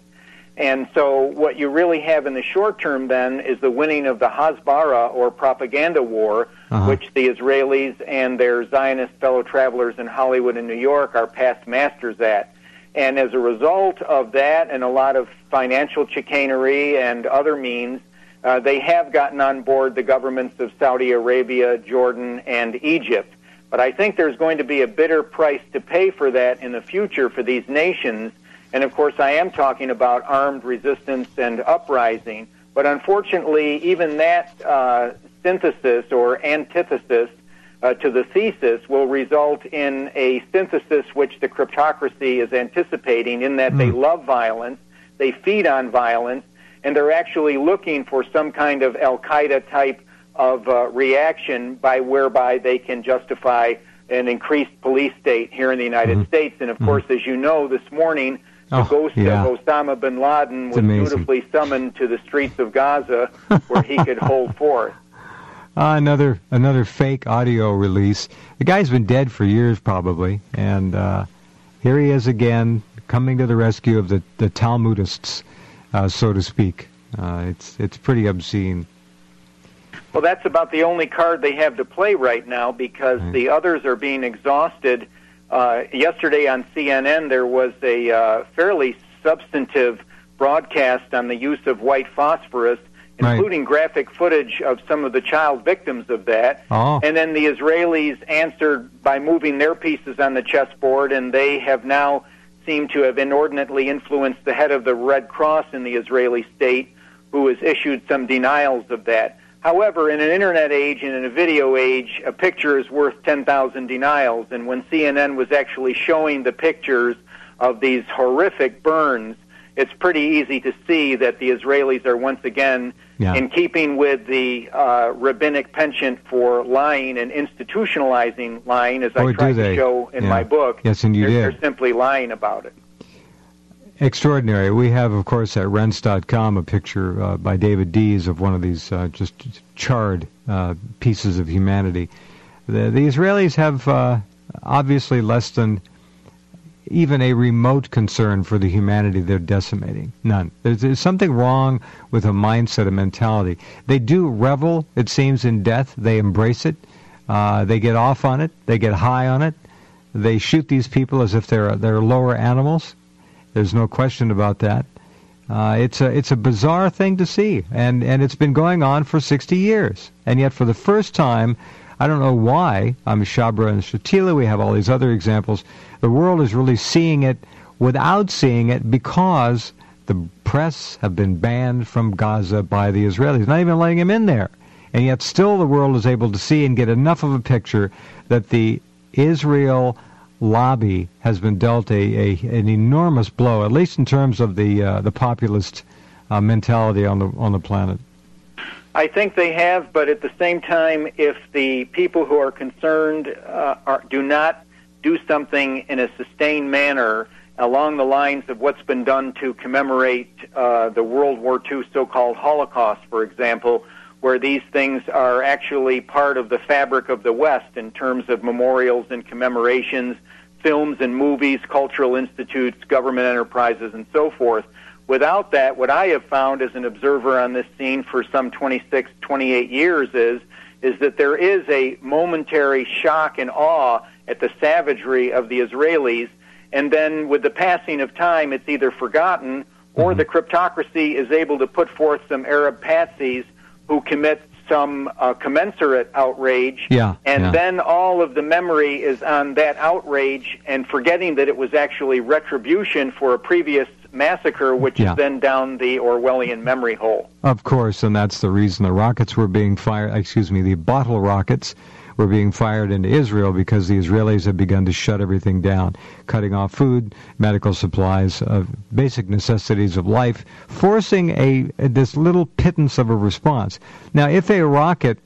And so, what you really have in the short term then is the winning of the Hasbara or propaganda war, Uh-huh. which the Israelis and their Zionist fellow travelers in Hollywood and New York are past masters at. And as a result of that and a lot of financial chicanery and other means, uh, they have gotten on board the governments of Saudi Arabia, Jordan, and Egypt. But I think there's going to be a bitter price to pay for that in the future for these nations. And of course, I am talking about armed resistance and uprising. But unfortunately, even that uh, synthesis or antithesis uh, to the thesis will result in a synthesis which the cryptocracy is anticipating, in that they love violence, they feed on violence, and they're actually looking for some kind of Al Qaeda type of uh, reaction by whereby they can justify an increased police state here in the United States. And of course, as you know, this morning, the Oh, ghost yeah. of Osama bin Laden It's was amazing. beautifully summoned to the streets of Gaza where he could hold forth. Uh, another another fake audio release. The guy's been dead for years, probably, and uh, here he is again, coming to the rescue of the, the Talmudists, uh, so to speak. Uh, it's, it's pretty obscene. Well, that's about the only card they have to play right now because Right. the others are being exhausted. Uh, yesterday on CNN, there was a uh, fairly substantive broadcast on the use of white phosphorus, Right. including graphic footage of some of the child victims of that. Oh. And then the Israelis answered by moving their pieces on the chessboard, and they have now seemed to have inordinately influenced the head of the Red Cross in the Israeli state, who has issued some denials of that. However, in an internet age and in a video age, a picture is worth 10,000 denials. And when CNN was actually showing the pictures of these horrific burns, it's pretty easy to see that the Israelis are once again Yeah. in keeping with the uh, rabbinic penchant for lying and institutionalizing lying, as Boy, I tried to show in Yeah. my book. Yes, and you they're, did. They're simply lying about it. Extraordinary. We have, of course, at Rense.com a picture uh, by David Dees of one of these uh, just charred uh, pieces of humanity. The, the Israelis have uh, obviously less than even a remote concern for the humanity they're decimating. None. There's, there's something wrong with a mindset, a mentality. They do revel, it seems, in death. They embrace it. Uh, they get off on it. They get high on it. They shoot these people as if they're they're lower animals. There's no question about that. Uh, it's a it's a bizarre thing to see, and and it's been going on for 60 years, and yet for the first time, I don't know why. I'm Sabra and Shatila. We have all these other examples. The world is really seeing it without seeing it because the press have been banned from Gaza by the Israelis, not even letting them in there, and yet still the world is able to see and get enough of a picture that the Israel lobby has been dealt a, a an enormous blow, at least in terms of the uh, the populist uh, mentality on the on the planet. I think they have, but at the same time, if the people who are concerned uh, are, do not do something in a sustained manner along the lines of what's been done to commemorate uh, the World War II so-called Holocaust, for example, where these things are actually part of the fabric of the West in terms of memorials and commemorations, films and movies, cultural institutes, government enterprises, and so forth. Without that, what I have found as an observer on this scene for some 26, 28 years is is that there is a momentary shock and awe at the savagery of the Israelis, and then with the passing of time, it's either forgotten or mm-hmm. the cryptocracy is able to put forth some Arab patsies who commits some uh, commensurate outrage, Yeah, and yeah. then all of the memory is on that outrage and forgetting that it was actually retribution for a previous massacre, which Yeah. is then down the Orwellian memory hole. Of course, and that's the reason the rockets were being fired. Excuse me, the bottle rockets were being fired into Israel because the Israelis had begun to shut everything down, cutting off food, medical supplies, uh, basic necessities of life, forcing a this little pittance of a response. Now, if a rocket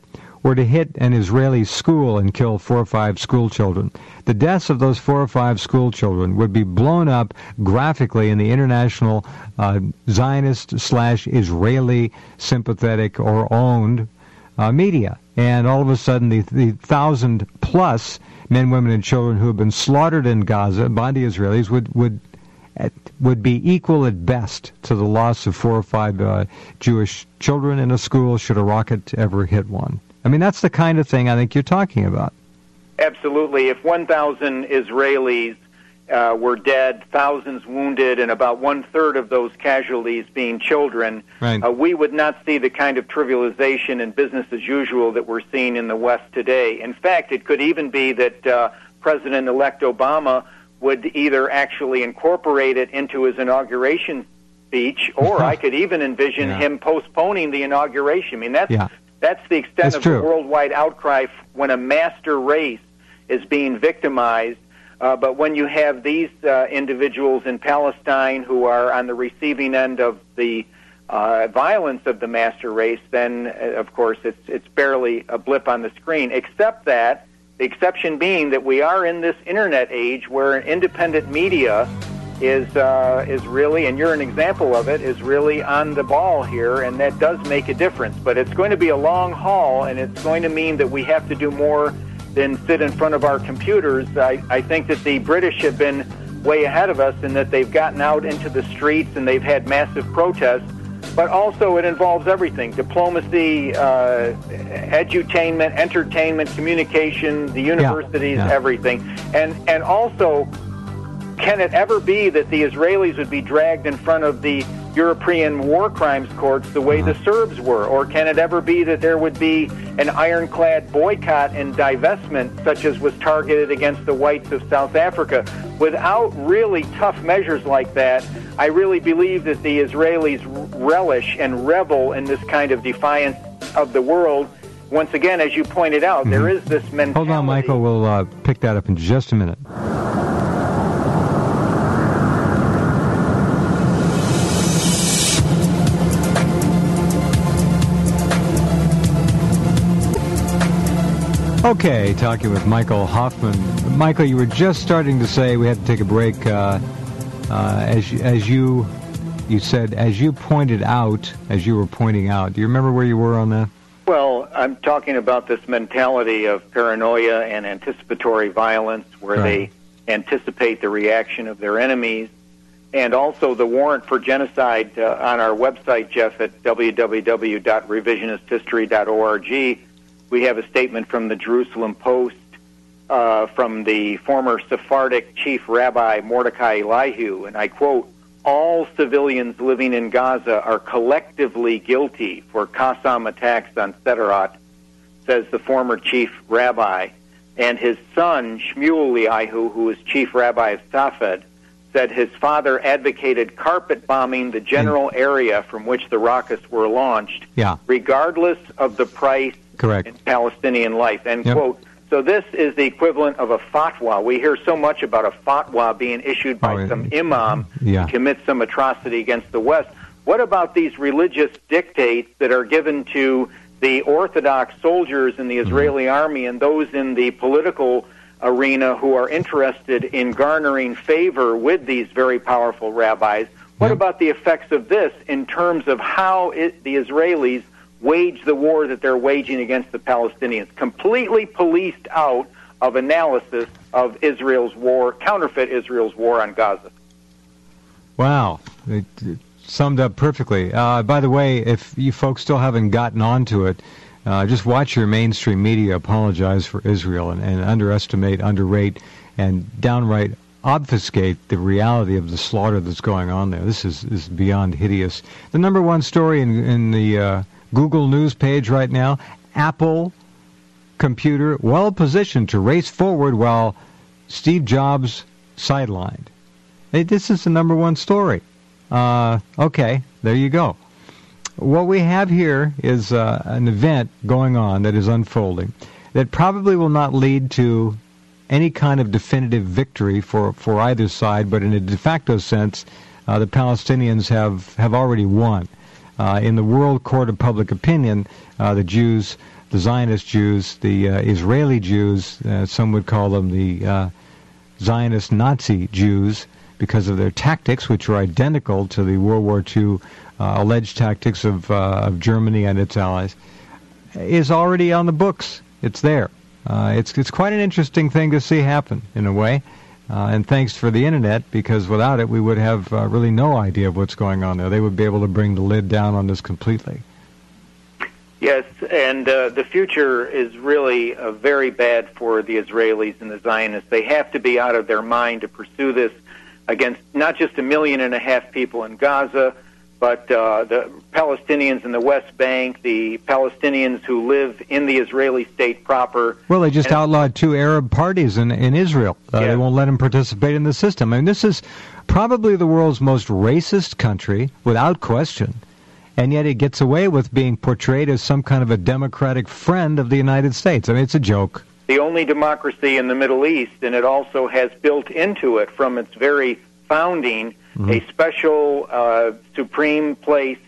were to hit an Israeli school and kill four or five school children, the deaths of those four or five school children would be blown up graphically in the international uh, Zionist slash Israeli sympathetic or owned uh, media. And all of a sudden, the, the thousand plus men, women, and children who have been slaughtered in Gaza by the Israelis would would would be equal at best to the loss of four or five uh, Jewish children in a school should a rocket ever hit one. I mean, that's the kind of thing I think you're talking about. Absolutely. If 1,000 Israelis uh, were dead, thousands wounded, and about one third of those casualties being children, Right. uh, we would not see the kind of trivialization and business as usual that we're seeing in the West today. In fact, it could even be that uh, President elect Obama would either actually incorporate it into his inauguration speech, or I could even envision Yeah. him postponing the inauguration. I mean, that's Yeah. that's the extent That's of true. the worldwide outcry when a master race is being victimized. Uh, but when you have these uh, individuals in Palestine who are on the receiving end of the uh, violence of the master race, then uh, of course it's it's barely a blip on the screen. Except that the exception being that we are in this internet age where independent media is uh, is really, and you're an example of it, is really on the ball here, and that does make a difference. But it's going to be a long haul, and it's going to mean that we have to do more than sit in front of our computers. I, I think that the British have been way ahead of us in that they've gotten out into the streets and they've had massive protests. But also, it involves everything diplomacy, uh, edutainment, entertainment, communication, the universities, Yeah, yeah. everything. And, and also, can it ever be that the Israelis would be dragged in front of the European war crimes courts the way the Serbs were? Or can it ever be that there would be an ironclad boycott and divestment, such as was targeted against the whites of South Africa? Without really tough measures like that, I really believe that the Israelis relish and revel in this kind of defiance of the world. Once again, as you pointed out, there is this mentality. Hold on, Michael. We'll uh, pick that up in just a minute. Okay, talking with Michael Hoffman. Michael, you were just starting to say we had to take a break. Uh, uh, as you, as you you said, as you pointed out, as you were pointing out. Do you remember where you were on that? Well, I'm talking about this mentality of paranoia and anticipatory violence where Right. they anticipate the reaction of their enemies. And also the warrant for genocide uh, on our website, Jeff, at www.revisionisthistory.org. We have a statement from the Jerusalem Post uh, from the former Sephardic chief rabbi Mordecai Eliyahu, and I quote, all civilians living in Gaza are collectively guilty for Qassam attacks on Sederot, says the former chief rabbi. And his son, Shmuel Eliyahu, who was chief rabbi of Safed, said his father advocated carpet bombing the general area from which the rockets were launched, Yeah, regardless of the price correct. in Palestinian life. End Yep. quote. So this is the equivalent of a fatwa. We hear so much about a fatwa being issued by Oh, some imam Yeah. to commit some atrocity against the West. What about these religious dictates that are given to the Orthodox soldiers in the Mm-hmm. Israeli army and those in the political arena who are interested in garnering favor with these very powerful rabbis? What Yeah. about the effects of this in terms of how it, the Israelis wage the war that they're waging against the Palestinians? Completely policed out of analysis of Israel's war, counterfeit Israel's war on Gaza. Wow, it, summed up perfectly. Uh, by the way, if you folks still haven't gotten onto it, uh, just watch your mainstream media apologize for Israel and, and underestimate, underrate, and downright obfuscate the reality of the slaughter that's going on there. This is, is beyond hideous. The number one story in, in the uh, Google News page right now Apple computer well positioned to race forward while Steve Jobs sidelined. Hey, this is the number one story. Uh, okay, there you go. What we have here is uh, an event going on that is unfolding that probably will not lead to any kind of definitive victory for, for either side, but in a de facto sense, uh, the Palestinians have, have already won. Uh, in the World Court of Public Opinion, uh, the Jews, the Zionist Jews, the uh, Israeli Jews, some would call them the Zionist Nazi Jews, because of their tactics, which are identical to the World War II uh, alleged tactics of, uh, of Germany and its allies, is already on the books. It's there. Uh, it's it's quite an interesting thing to see happen in a way, uh, and thanks for the internet because without it we would have uh, really no idea of what's going on there. They would be able to bring the lid down on this completely. Yes, and uh, the future is really uh, very bad for the Israelis and the Zionists. They have to be out of their mind to pursue this against not just a million and a half people in Gaza, but uh, the Palestinians in the West Bank, the Palestinians who live in the Israeli state proper. Well, they just And- outlawed two Arab parties in in Israel. Uh, Yeah. They won't let them participate in the system. I mean, this is probably the world's most racist country, without question, and yet it gets away with being portrayed as some kind of a democratic friend of the United States. I mean, it's a joke. the only democracy in the Middle East, and it also has built into it from its very founding Mm-hmm. a special uh, supreme place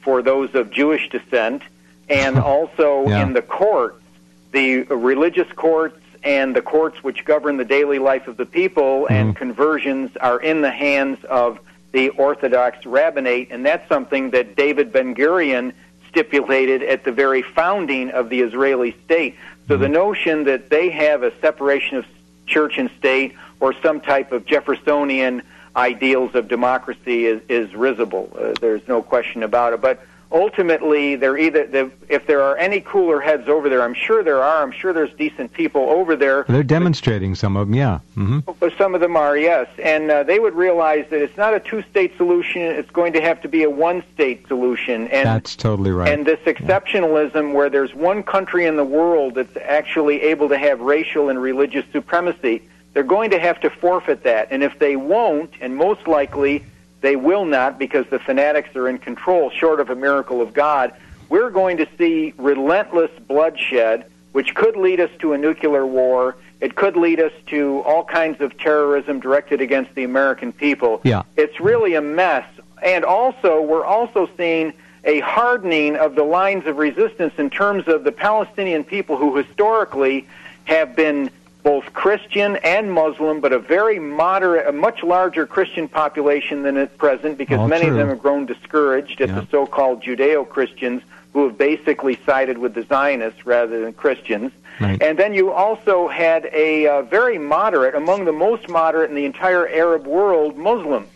for those of Jewish descent, and also Yeah. in the courts, the religious courts and the courts which govern the daily life of the people mm-hmm. and conversions are in the hands of the Orthodox rabbinate, and that's something that David Ben Gurion stipulated at the very founding of the Israeli state. So mm-hmm. the notion that they have a separation of church and state or some type of Jeffersonian ideals of democracy is, is risible. Uh, there's no question about it. But ultimately, they're either if there are any cooler heads over there, I'm sure there are. I'm sure there's decent people over there. They're demonstrating some of them, yeah. Mm-hmm. Some of them are, yes, and uh, they would realize that it's not a two-state solution. It's going to have to be a one-state solution. And that's totally right. And this exceptionalism, yeah. where there's one country in the world that's actually able to have racial and religious supremacy, they're going to have to forfeit that. And if they won't, and most likely they will not because the fanatics are in control, short of a miracle of God. We're going to see relentless bloodshed, which could lead us to a nuclear war. It could lead us to all kinds of terrorism directed against the American people. Yeah. It's really a mess. And also, we're also seeing a hardening of the lines of resistance in terms of the Palestinian people who historically have been both Christian and Muslim, but a very moderate, a much larger Christian population than at present because All many true. of them have grown discouraged at yeah. the so-called Judeo-Christians who have basically sided with the Zionists rather than Christians. Right. And then you also had a uh, very moderate, among the most moderate in the entire Arab world, Muslims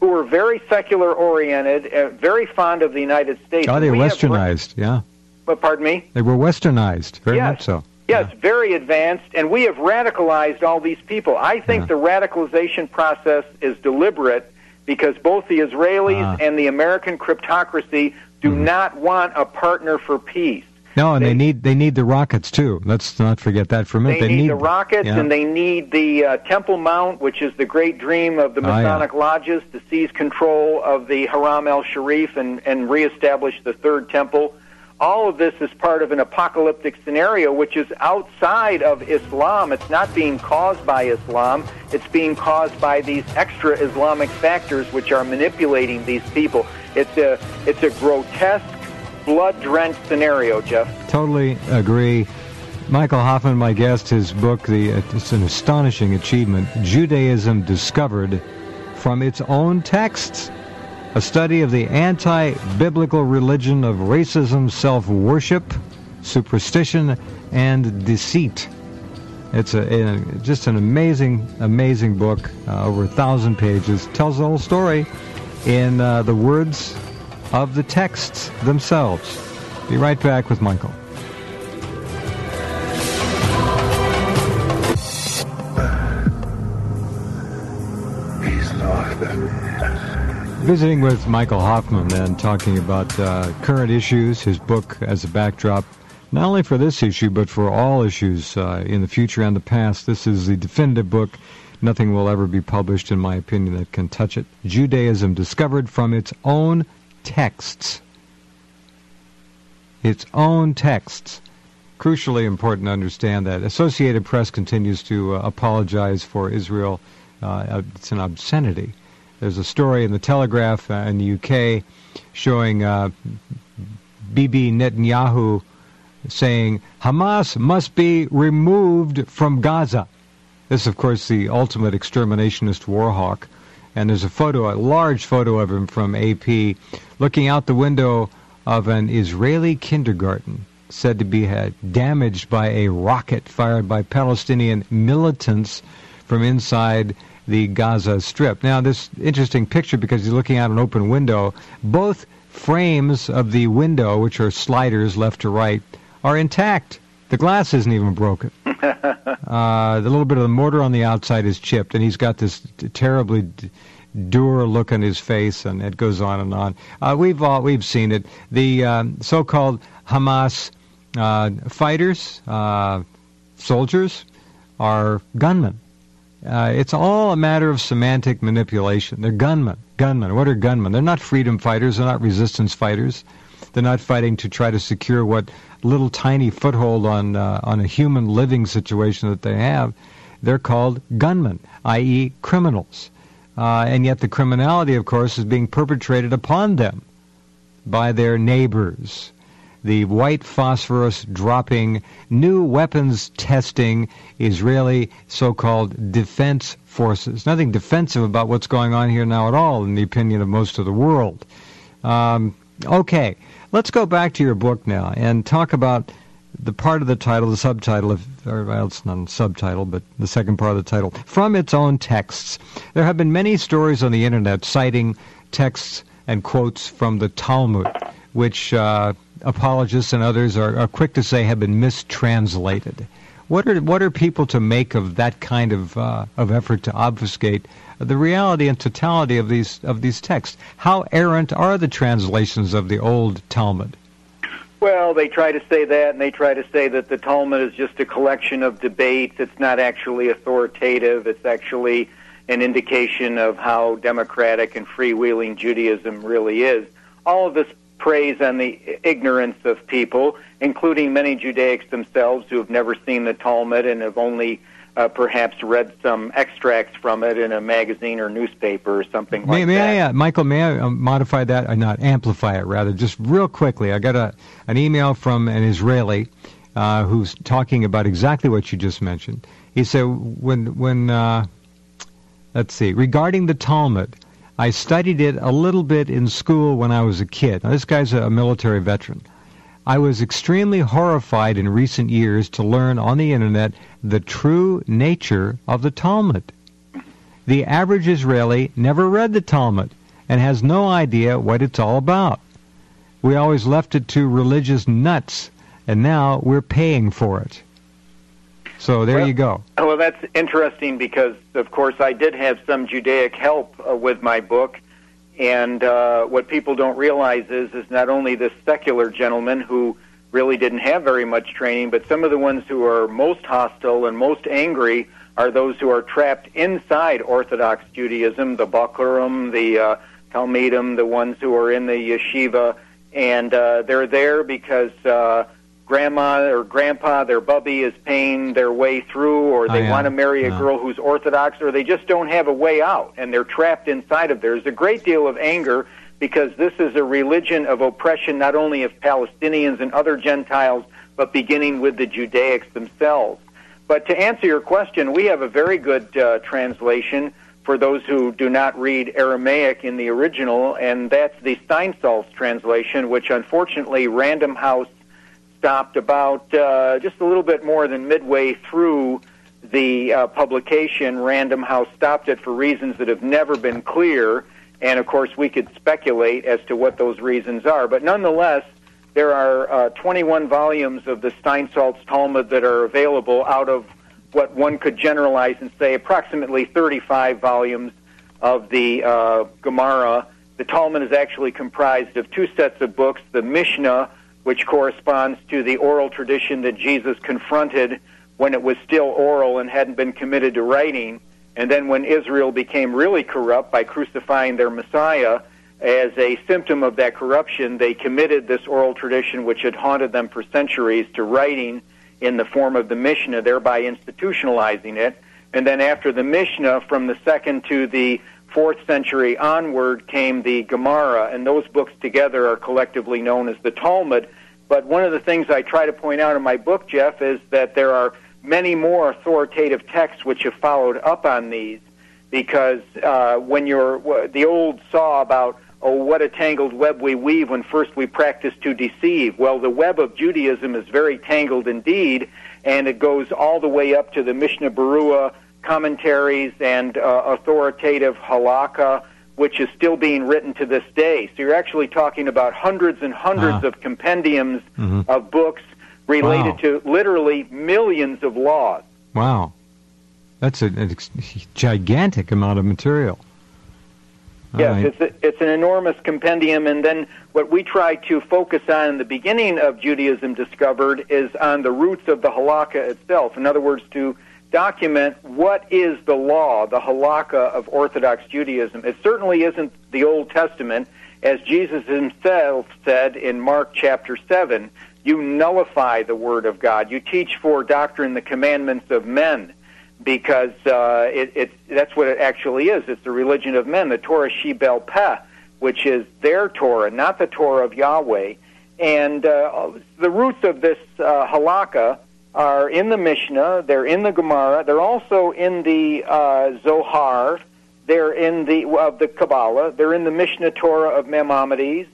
who were very secular oriented, uh, very fond of the United States. Oh, they we westernized, have, yeah. But pardon me? They were westernized, very yes. much so. Yes, yeah. very advanced, and we have radicalized all these people. I think yeah. the radicalization process is deliberate because both the Israelis uh. and the American cryptocracy do mm. not want a partner for peace. No, and they, they, need they need the rockets too. Let's not forget that for a minute. They, they need, need, the rockets, yeah. and they need the uh, Temple Mount, which is the great dream of the Masonic oh, yeah. lodges to seize control of the Haram el Sharif and and reestablish the third temple all of this is part of an apocalyptic scenario which is outside of Islam. It's not being caused by Islam. It's being caused by these extra Islamic factors which are manipulating these people. It's a it's a grotesque, blood-drenched scenario, Jeff. Totally agree. Michael Hoffman, my guest, his book, the it's an astonishing achievement, Judaism Discovered from its own texts a study of the anti-biblical religion of racism, self-worship, superstition, and deceit. It's a, a just an amazing, amazing book, uh, over a thousand pages. Tells the whole story in uh, the words of the texts themselves. Be right back with Michael. Visiting with Michael Hoffman and talking about uh, current issues, his book as a backdrop, not only for this issue, but for all issues uh, in the future and the past. This is the definitive book. Nothing will ever be published, in my opinion, that can touch it. Judaism discovered from its own texts. Its own texts. Crucially important to understand that. Associated Press continues to uh, apologize for Israel. Uh, it's an obscenity there's a story in the Telegraph uh, in the UK showing uh, Bibi Netanyahu saying Hamas must be removed from Gaza. This, of course, the ultimate exterminationist war hawk. And there's a photo, a large photo of him from AP, looking out the window of an Israeli kindergarten said to be damaged by a rocket fired by Palestinian militants from inside the Gaza Strip. Now, this interesting picture because you're looking out an open window. Both frames of the window, which are sliders left to right, are intact. The glass isn't even broken. uh, the little bit of the mortar on the outside is chipped, and he's got this t- terribly d- dour look on his face, and it goes on and on. Uh, we've all we've seen it. The uh, so-called Hamas uh, fighters, uh, soldiers, are gunmen. Uh, it's all a matter of semantic manipulation. They're gunmen. Gunmen. What are gunmen? They're not freedom fighters. They're not resistance fighters. They're not fighting to try to secure what little tiny foothold on uh, on a human living situation that they have. They're called gunmen, i.e., criminals. Uh, and yet the criminality, of course, is being perpetrated upon them by their neighbors the white phosphorus dropping, new weapons testing Israeli so-called defense forces. Nothing defensive about what's going on here now at all, in the opinion of most of the world. Um, okay, let's go back to your book now and talk about the part of the title, the subtitle, of, or well, it's not a subtitle, but the second part of the title, from its own texts. There have been many stories on the internet citing texts and quotes from the Talmud, which uh, apologists and others are, are, quick to say have been mistranslated. What are what are people to make of that kind of uh, of effort to obfuscate the reality and totality of these of these texts? How errant are the translations of the old Talmud? Well, they try to say that, and they try to say that the Talmud is just a collection of debates. It's not actually authoritative. It's actually an indication of how democratic and freewheeling Judaism really is. All of this preys on the ignorance of people, including many Judaics themselves who have never seen the Talmud and have only uh, perhaps read some extracts from it in a magazine or newspaper or something may, like may that. I, uh, Michael, may I uh, modify that, or not amplify it, rather, just real quickly? I got a an email from an Israeli uh, who's talking about exactly what you just mentioned. He said, when, when uh, let's see, regarding the Talmud, I studied it a little bit in school when I was a kid. Now, this guy's a military veteran. I was extremely horrified in recent years to learn on the internet the true nature of the Talmud. The average Israeli never read the Talmud and has no idea what it's all about. We always left it to religious nuts, and now we're paying for it. So there well, you go. Well, that's interesting because, of course, I did have some Judaic help uh, with my book, and uh, what people don't realize is, is not only this secular gentleman who really didn't have very much training, but some of the ones who are most hostile and most angry are those who are trapped inside Orthodox Judaism, the Bachurim, the uh, Talmidim, the ones who are in the yeshiva, and uh, they're there because uh, grandma or grandpa, their bubby is paying their way through, or they Oh, yeah. want to marry a Yeah. girl who's Orthodox, or they just don't have a way out, and they're trapped inside of there. There's a great deal of anger because this is a religion of oppression, not only of Palestinians and other Gentiles, but beginning with the Judaics themselves. But to answer your question, we have a very good uh, translation for those who do not read Aramaic in the original, and that's the Steinsaltz translation, which unfortunately Random House stopped about uh, just a little bit more than midway through the uh, publication. Random House stopped it for reasons that have never been clear, and of course we could speculate as to what those reasons are. But nonetheless, there are uh, 21 volumes of the Steinsaltz Talmud that are available out of what one could generalize and say approximately 35 volumes of the uh, Gemara. The Talmud is actually comprised of two sets of books, the Mishnah, which corresponds to the oral tradition that Jesus confronted when it was still oral and hadn't been committed to writing, and then when Israel became really corrupt by crucifying their Messiah, as a symptom of that corruption, they committed this oral tradition which had haunted them for centuries to writing in the form of the Mishnah, thereby institutionalizing it. And then after the Mishnah, from the second to the fourth century onward, came the Gemara, and those books together are collectively known as the Talmud. But one of the things I try to point out in my book, Jeff, is that there are many more authoritative texts which have followed up on these because uh, when you're the old saw about oh what a tangled web we weave when first we practice to deceive well the web of judaism is very tangled indeed and it goes all the way up to the mishnah berurah commentaries and uh, authoritative halakha which is still being written to this day so you're actually talking about hundreds and hundreds Ah. of compendiums Mhm. of books related Wow. to literally millions of laws Wow. That's a, ex- gigantic amount of material. All Yes, right. it's a, it's an enormous compendium, and then what we try to focus on in the beginning of Judaism Discovered is on the roots of the halakha itself. In other words, to document what is the law, the halakha of Orthodox Judaism. It certainly isn't the Old Testament, as Jesus himself said in Mark chapter seven. You nullify the Word of God. You teach for doctrine the commandments of men because uh, it, it's that's what it actually is. It's the religion of men, the Torah Shebe'al Peh, which is their Torah, not the Torah of Yahweh. And uh, the roots of this uh, halakha are in the Mishnah. They're in the Gemara. They're also in the uh, Zohar. They're in the of the Kabbalah. They're in the Mishnah Torah of Maimonides.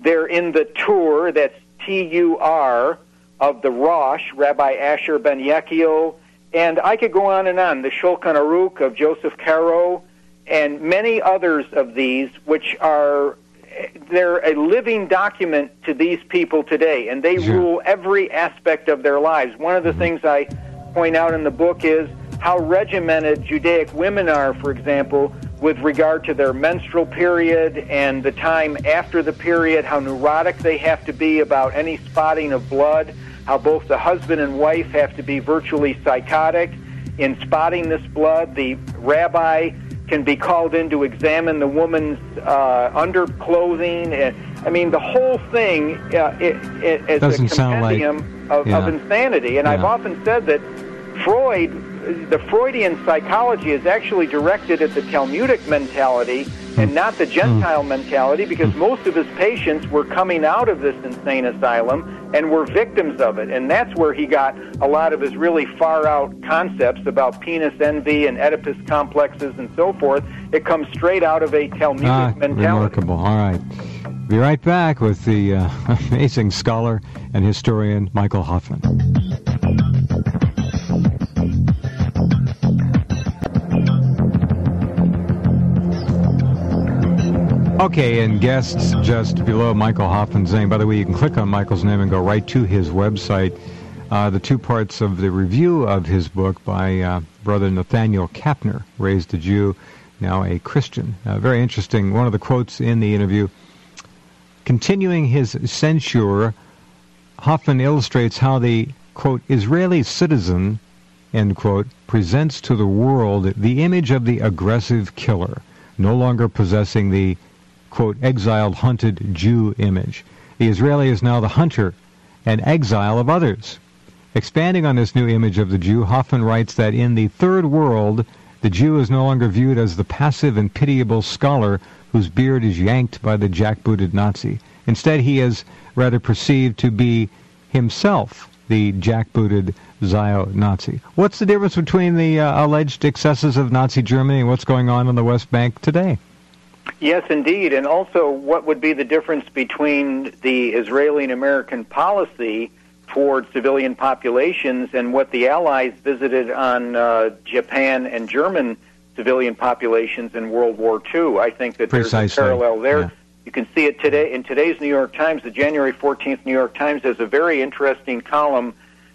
They're in the Tur. That's T U R of the Rosh, Rabbi Asher ben Yechiel, and I could go on and on, the Shulchan Aruch of Joseph Caro, and many others of these, which are they're a living document to these people today, and they Sure. rule every aspect of their lives. One of the mm-hmm. things I point out in the book is how regimented Judaic women are, for example, with regard to their menstrual period and the time after the period, how neurotic they have to be about any spotting of blood, how both the husband and wife have to be virtually psychotic in spotting this blood. The rabbi can be called in to examine the woman's uh, underclothing. And, I mean, the whole thing uh, it, it, is Doesn't a sound like- compendium of, yeah. of insanity. And I've often said that Freud, the Freudian psychology, is actually directed at the Talmudic mentality and not the Gentile mentality because most of his patients were coming out of this insane asylum and were victims of it. And that's where he got a lot of his really far out concepts about penis envy and Oedipus complexes and so forth. It comes straight out of a Talmudic Ah, mentality. remarkable. All right. Be right back with the uh, amazing scholar and historian Michael Hoffman. Okay, and guests just below Michael Hoffman's name. By the way, you can click on Michael's name and go right to his website. Uh, the two parts of the review of his book by uh, brother Nathanael Kapner, raised a Jew, now a Christian. Uh, very interesting. One of the quotes in the interview, continuing his censure, Hoffman illustrates how the, quote, Israeli citizen, end quote, presents to the world the image of the aggressive killer, no longer possessing the, quote, exiled, hunted Jew image. The Israeli is now the hunter and exile of others. Expanding on this new image of the Jew, Hoffman writes that in the third world, the Jew is no longer viewed as the passive and pitiable scholar whose beard is yanked by the jackbooted Nazi. Instead, he is rather perceived to be himself the jackbooted Zio Nazi. What's the difference between the uh, alleged excesses of Nazi Germany and what's going on in the West Bank today? Yes, indeed. And also, what would be the difference between the Israeli and American policy toward civilian populations and what the Allies visited on uh, Japan and German civilian populations in World War II? I think that there's a parallel there. Yeah. You can see it today in today's New York Times. The January 14th New York Times has a very interesting column.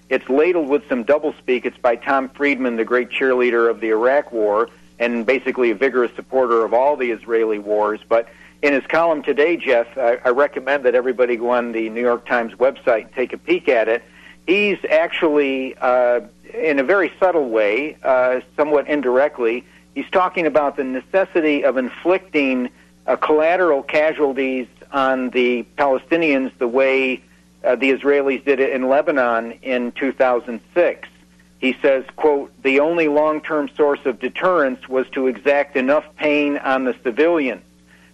It's ladled with some doublespeak. It's by Tom Friedman, the great cheerleader of the Iraq War, and basically a vigorous supporter of all the Israeli wars. But in his column today, Jeff, I, I recommend that everybody go on the New York Times website and take a peek at it. He's actually, uh, in a very subtle way, uh, somewhat indirectly, he's talking about the necessity of inflicting uh, collateral casualties on the Palestinians the way uh, the Israelis did it in Lebanon in 2006. He says, quote, the only long-term source of deterrence was to exact enough pain on the civilians.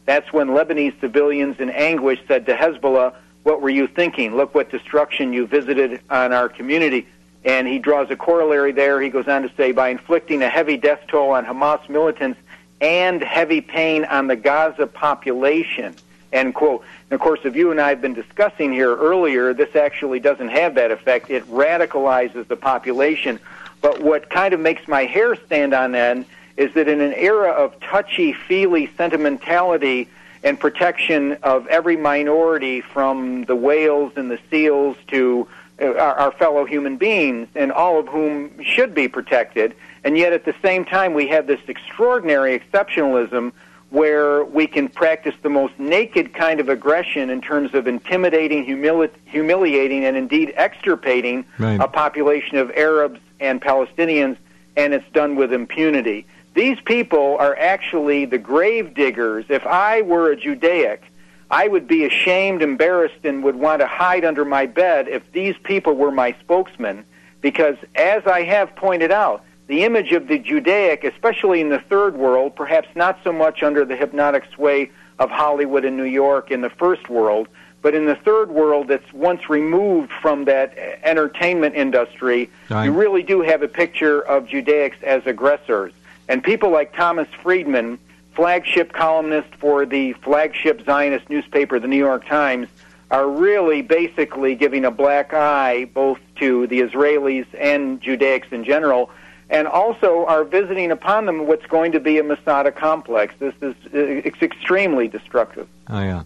That's when Lebanese civilians in anguish said to Hezbollah, what were you thinking? Look what destruction you visited on our community. And he draws a corollary there. He goes on to say, by inflicting a heavy death toll on Hamas militants and heavy pain on the Gaza population, end quote. And of course, if you and I have been discussing here earlier, this actually doesn't have that effect. It radicalizes the population. But what kind of makes my hair stand on end is that in an era of touchy-feely sentimentality and protection of every minority from the whales and the seals to uh, our fellow human beings, and all of whom should be protected, and yet at the same time we have this extraordinary exceptionalism where we can practice the most naked kind of aggression in terms of intimidating, humili- humiliating, and indeed extirpating Right. a population of Arabs and Palestinians, and it's done with impunity. These people are actually the grave diggers. If I were a Judaic, I would be ashamed, embarrassed, and would want to hide under my bed if these people were my spokesmen. Because, as I have pointed out, the image of the Judaic, especially in the third world, perhaps not so much under the hypnotic sway of Hollywood and New York in the first world, but in the third world that's once removed from that entertainment industry, Right. you really do have a picture of Judaics as aggressors. And people like Thomas Friedman, flagship columnist for the flagship Zionist newspaper, the New York Times, are really basically giving a black eye both to the Israelis and Judaics in general, and also are visiting upon them what's going to be a Masada complex. This is it's extremely destructive. Oh yeah,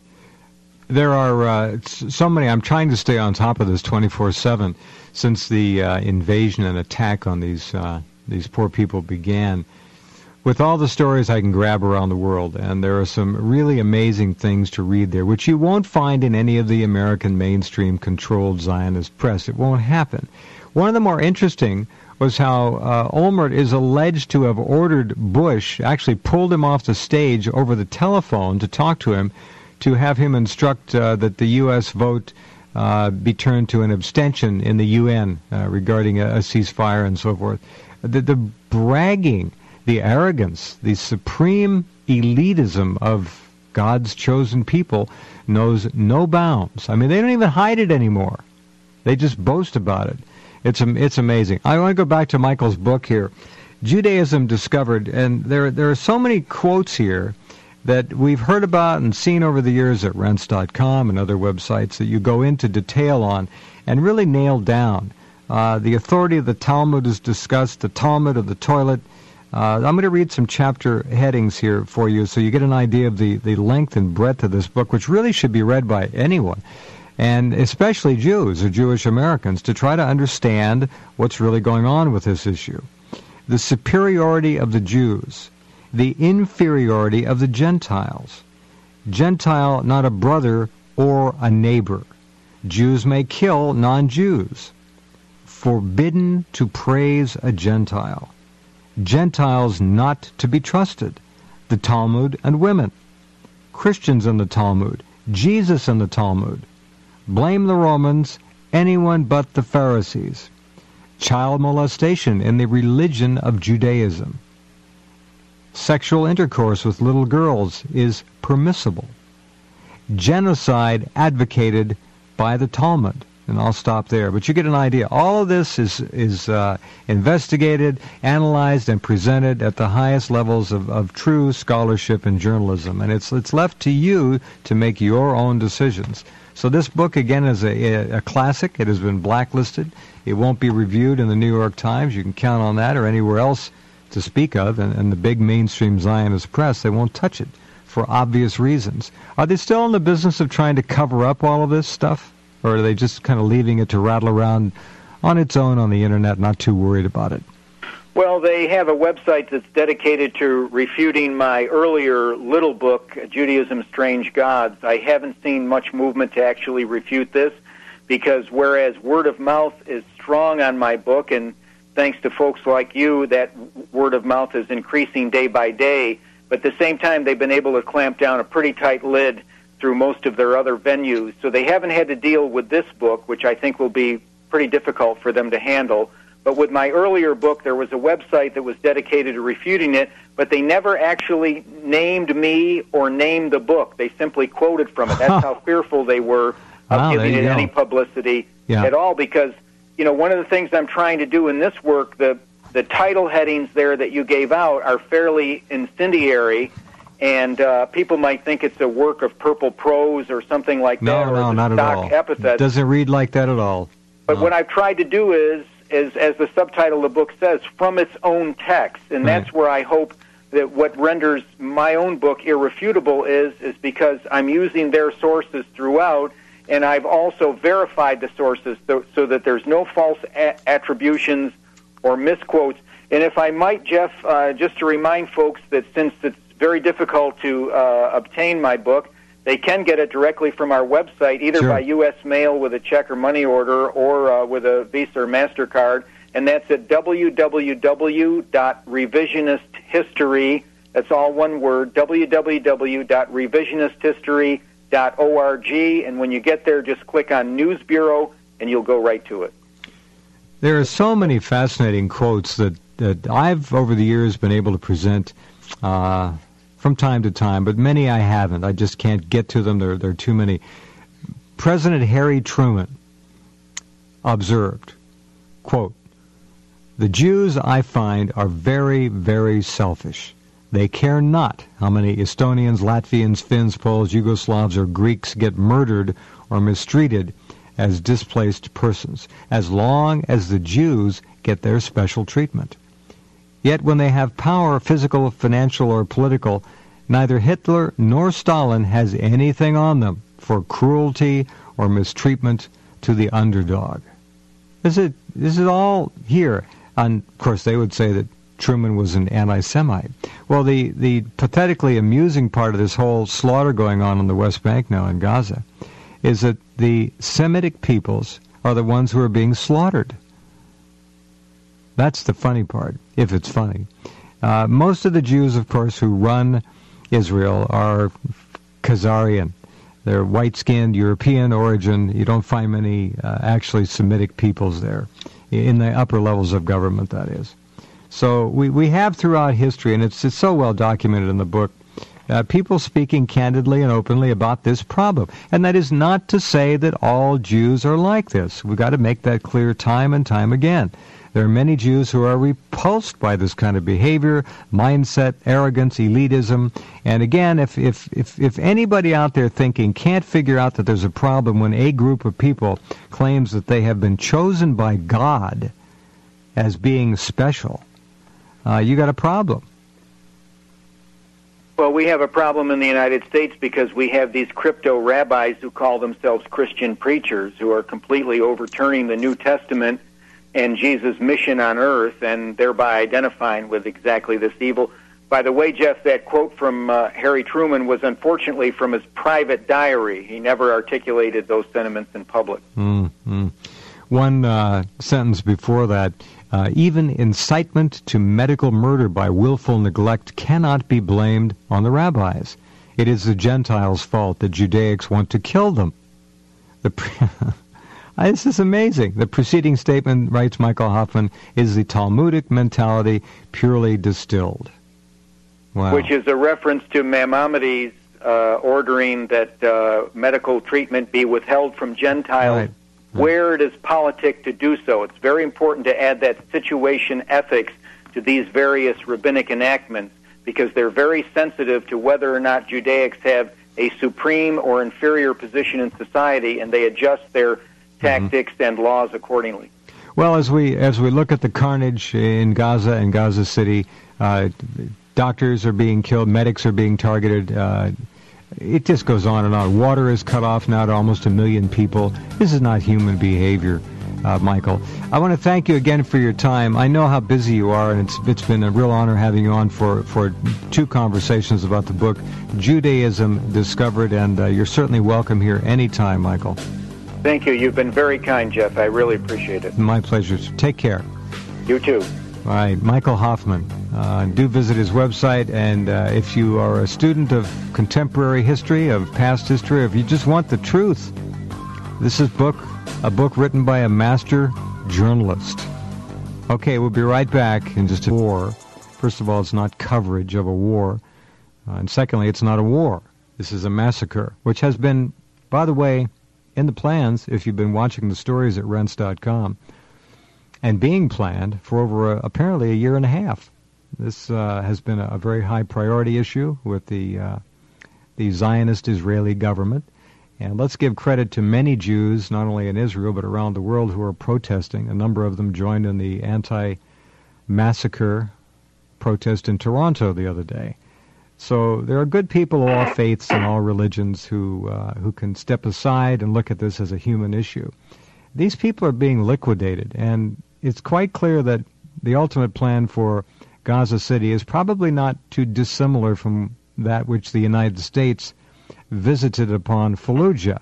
there are uh, so many. I'm trying to stay on top of this 24/7 since the uh, invasion and attack on these uh, these poor people began with all the stories I can grab around the world, and there are some really amazing things to read there, which you won't find in any of the American mainstream controlled Zionist press. It won't happen. One of the more interesting was how uh, Olmert is alleged to have ordered Bush, actually pulled him off the stage over the telephone to talk to him, to have him instruct uh, that the U.S. vote uh, be turned to an abstention in the UN uh, regarding a, a ceasefire and so forth. The, the bragging the arrogance, the supreme elitism of God's chosen people knows no bounds. I mean, they don't even hide it anymore. They just boast about it. It's it's amazing. I want to go back to Michael's book here, Judaism Discovered, and there there are so many quotes here that we've heard about and seen over the years at Rense.com and other websites that you go into detail on and really nail down. Uh, the authority of the Talmud is discussed, the Talmud of the toilet, uh, I'm going to read some chapter headings here for you so you get an idea of the, the length and breadth of this book, which really should be read by anyone, and especially Jews or Jewish Americans, to try to understand what's really going on with this issue. The superiority of the Jews, the inferiority of the Gentiles. Gentile, not a brother or a neighbor. Jews may kill non Jews. Forbidden to praise a Gentile Gentiles not to be trusted, the Talmud and women, Christians in the Talmud, Jesus in the Talmud, blame the Romans, anyone but the Pharisees, child molestation in the religion of Judaism, sexual intercourse with little girls is permissible, genocide advocated by the Talmud, and I'll stop there. But you get an idea. All of this is is uh, investigated, analyzed, and presented at the highest levels of, of true scholarship and journalism, and it's it's left to you to make your own decisions. So this book again is a, a classic. It has been blacklisted. It won't be reviewed in the New York Times. You can count on that, or anywhere else to speak of, and, and the big mainstream Zionist press. They won't touch it for obvious reasons. Are they still in the business of trying to cover up all of this stuff? Or are they just kind of leaving it to rattle around on its own on the internet, not too worried about it? Well, they have a website that's dedicated to refuting my earlier little book, Judaism Strange Gods. I haven't seen much movement to actually refute this because whereas word of mouth is strong on my book, and thanks to folks like you, that word of mouth is increasing day by day, but at the same time, they've been able to clamp down a pretty tight lid through most of their other venues. So they haven't had to deal with this book, which I think will be pretty difficult for them to handle. But with my earlier book, there was a website that was dedicated to refuting it, but they never actually named me or named the book. They simply quoted from it. That's how fearful they were of wow, giving it go. any publicity yeah. at all because, you know, one of the things I'm trying to do in this work, the the title headings there that you gave out are fairly incendiary and uh, people might think it's a work of purple prose or something like no, that, or no, not stock at all. epithet. Doesn't read like that at all. But no. what I've tried to do is, is, as the subtitle of the book says, from its own text, and that's where I hope that what renders my own book irrefutable is, is because I'm using their sources throughout, and I've also verified the sources so, so that there's no false a- attributions or misquotes. And if I might, Jeff, uh, just to remind folks that since it's very difficult to uh, obtain my book. They can get it directly from our website, either Sure. by U.S. mail with a check or money order, or uh, with a Visa or Mastercard, and that's at www.revisionisthistory. That's all one word. www.revisionisthistory.org, and when you get there, just click on News Bureau, and you'll go right to it. There are so many fascinating quotes that, that I've, over the years, been able to present uh, from time to time, but many I haven't. I just can't get to them. There, there are too many. President Harry Truman observed, quote, The Jews, I find, are very, very selfish. They care not how many Estonians, Latvians, Finns, Poles, Yugoslavs, or Greeks get murdered or mistreated as displaced persons, as long as the Jews get their special treatment. Yet when they have power, physical, financial, or political, neither Hitler nor Stalin has anything on them for cruelty or mistreatment to the underdog. This is, this is all here. And of course, they would say that Truman was an anti-Semite. Well, the, the pathetically amusing part of this whole slaughter going on in the West Bank now in Gaza is that the Semitic peoples are the ones who are being slaughtered. That's the funny part, if it's funny. Uh, most of the Jews, of course, who run Israel are Khazarian. They're white-skinned, European origin. You don't find many uh, actually Semitic peoples there, in the upper levels of government, that is. So we, we have throughout history, and it's, it's so well documented in the book, uh, people speaking candidly and openly about this problem. And that is not to say that all Jews are like this. We've got to make that clear time and time again. There are many Jews who are repulsed by this kind of behavior, mindset, arrogance, elitism. And again, if, if, if, if anybody out there thinking can't figure out that there's a problem when a group of people claims that they have been chosen by God as being special, uh, you got a problem. Well, we have a problem in the United States because we have these crypto rabbis who call themselves Christian preachers who are completely overturning the New Testament and Jesus' mission on earth and thereby identifying with exactly this evil. By the way, Jeff, that quote from uh, Harry Truman was unfortunately from his private diary. He never articulated those sentiments in public. Mm-hmm. One uh, sentence before that uh, even incitement to medical murder by willful neglect cannot be blamed on the rabbis. It is the Gentiles' fault that Judaics want to kill them. The this is amazing. The preceding statement, writes Michael Hoffman, is the Talmudic mentality purely distilled. Wow. Which is a reference to Maimonides uh, ordering that uh, medical treatment be withheld from Gentiles right where it is politic to do so. It's very important to add that situation ethics to these various rabbinic enactments because they're very sensitive to whether or not Judaics have a supreme or inferior position in society, and they adjust their. Tactics mm-hmm. and laws accordingly. Well, as we as we look at the carnage in Gaza and Gaza City, uh, doctors are being killed, medics are being targeted. Uh, it just goes on and on. Water is cut off now to almost a million people. This is not human behavior, uh, Michael. I want to thank you again for your time. I know how busy you are, and it's it's been a real honor having you on for, for two conversations about the book Judaism Discovered, and uh, you're certainly welcome here anytime, Michael. Thank you. You've been very kind, Jeff. I really appreciate it. My pleasure. Take care. You too. All right, Michael Hoffman. Uh, do visit his website, and uh, if you are a student of contemporary history, of past history, if you just want the truth, this is book a book written by a master journalist. Okay, we'll be right back in just a war. First of all, it's not coverage of a war, uh, and secondly, it's not a war. This is a massacre, which has been, by the way, in the plans. If you've been watching the stories at Rense.com, and being planned for over a, apparently a year and a half. This uh, has been a, a, very high priority issue with the uh, the Zionist Israeli government. And let's give credit to many Jews, not only in Israel but around the world, who are protesting. A number of them joined in the anti-massacre protest in Toronto the other day. So there are good people of all faiths and all religions who uh, who can step aside and look at this as a human issue. These people are being liquidated, and it's quite clear that the ultimate plan for Gaza City is probably not too dissimilar from that which the United States visited upon Fallujah.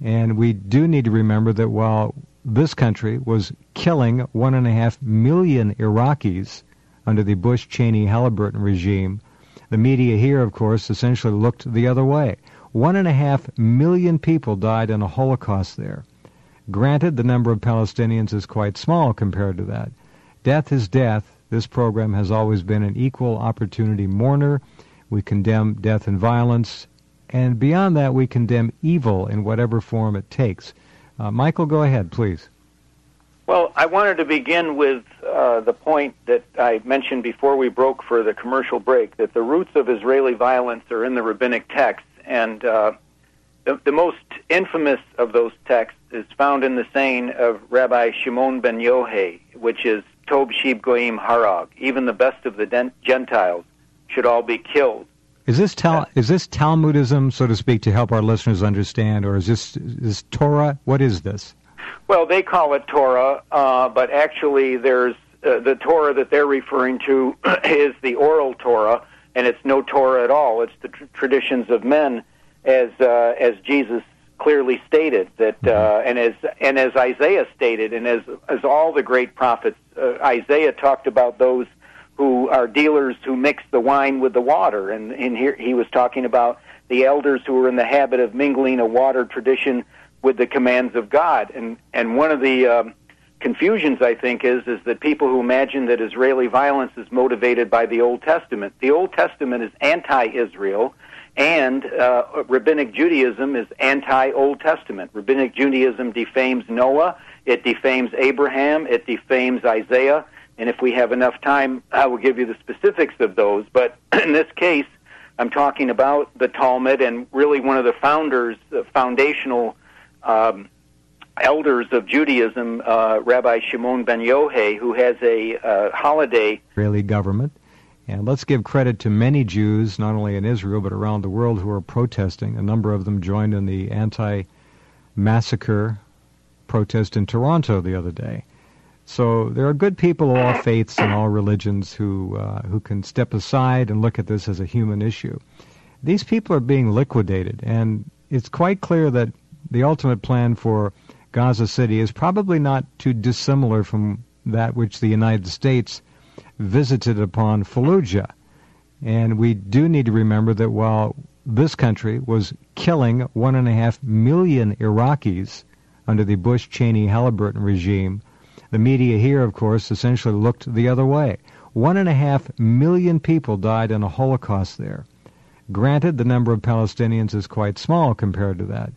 And we do need to remember that while this country was killing one and a half million Iraqis under the Bush Cheney Halliburton regime, the media here, of course, essentially looked the other way. One and a half million people died in a Holocaust there. Granted, the number of Palestinians is quite small compared to that. Death is death, this program has always been an equal opportunity mourner. We condemn death and violence. And beyond that, we condemn evil in whatever form it takes. Uh, Michael, go ahead, please. Well, I wanted to begin with uh, uh, the point that I mentioned before we broke for the commercial break that the roots of Israeli violence are in the rabbinic texts, and uh, the, the most infamous of those texts is found in the saying of Rabbi Shimon ben Yohei, which is Tob Shib Goim Harag. Even the best of the Gentiles should all be killed. Is this tal- is this Talmudism, so to speak, to help our listeners understand, or is this is Torah? What is this? Well, they call it Torah, uh, but actually, there's uh, the Torah that they're referring to is the oral Torah, and it's no Torah at all. It's the tr- traditions of men, as uh, as Jesus clearly stated that, uh, mm-hmm. and as and as Isaiah stated, and as as all the great prophets, uh, Isaiah talked about those who are dealers who mix the wine with the water. And, and here he was talking about the elders who were in the habit of mingling a water tradition with the commands of God. And, and one of the um, confusions, I think, is, is that people who imagine that Israeli violence is motivated by the Old Testament. The Old Testament is anti-Israel, and uh, Rabbinic Judaism is anti-Old Testament. Rabbinic Judaism defames Noah, it defames Abraham, it defames Isaiah, and if we have enough time, I will give you the specifics of those. But in this case, I'm talking about the Talmud and really one of the founders, the foundational um, elders of Judaism, uh, Rabbi Shimon ben Yohei, who has a uh, holiday. Israeli government. And let's give credit to many Jews, not only in Israel, but around the world, who are protesting. A number of them joined in the anti massacre protest in Toronto the other day. So there are good people of all faiths and all religions who uh, who can step aside and look at this as a human issue. These people are being liquidated, and it's quite clear that the ultimate plan for Gaza City is probably not too dissimilar from that which the United States visited upon Fallujah. And we do need to remember that while this country was killing one and a half million Iraqis under the Bush Cheney Halliburton regime, the media here, of course, essentially looked the other way. One and a half million people died in a Holocaust there. Granted, the number of Palestinians is quite small compared to that.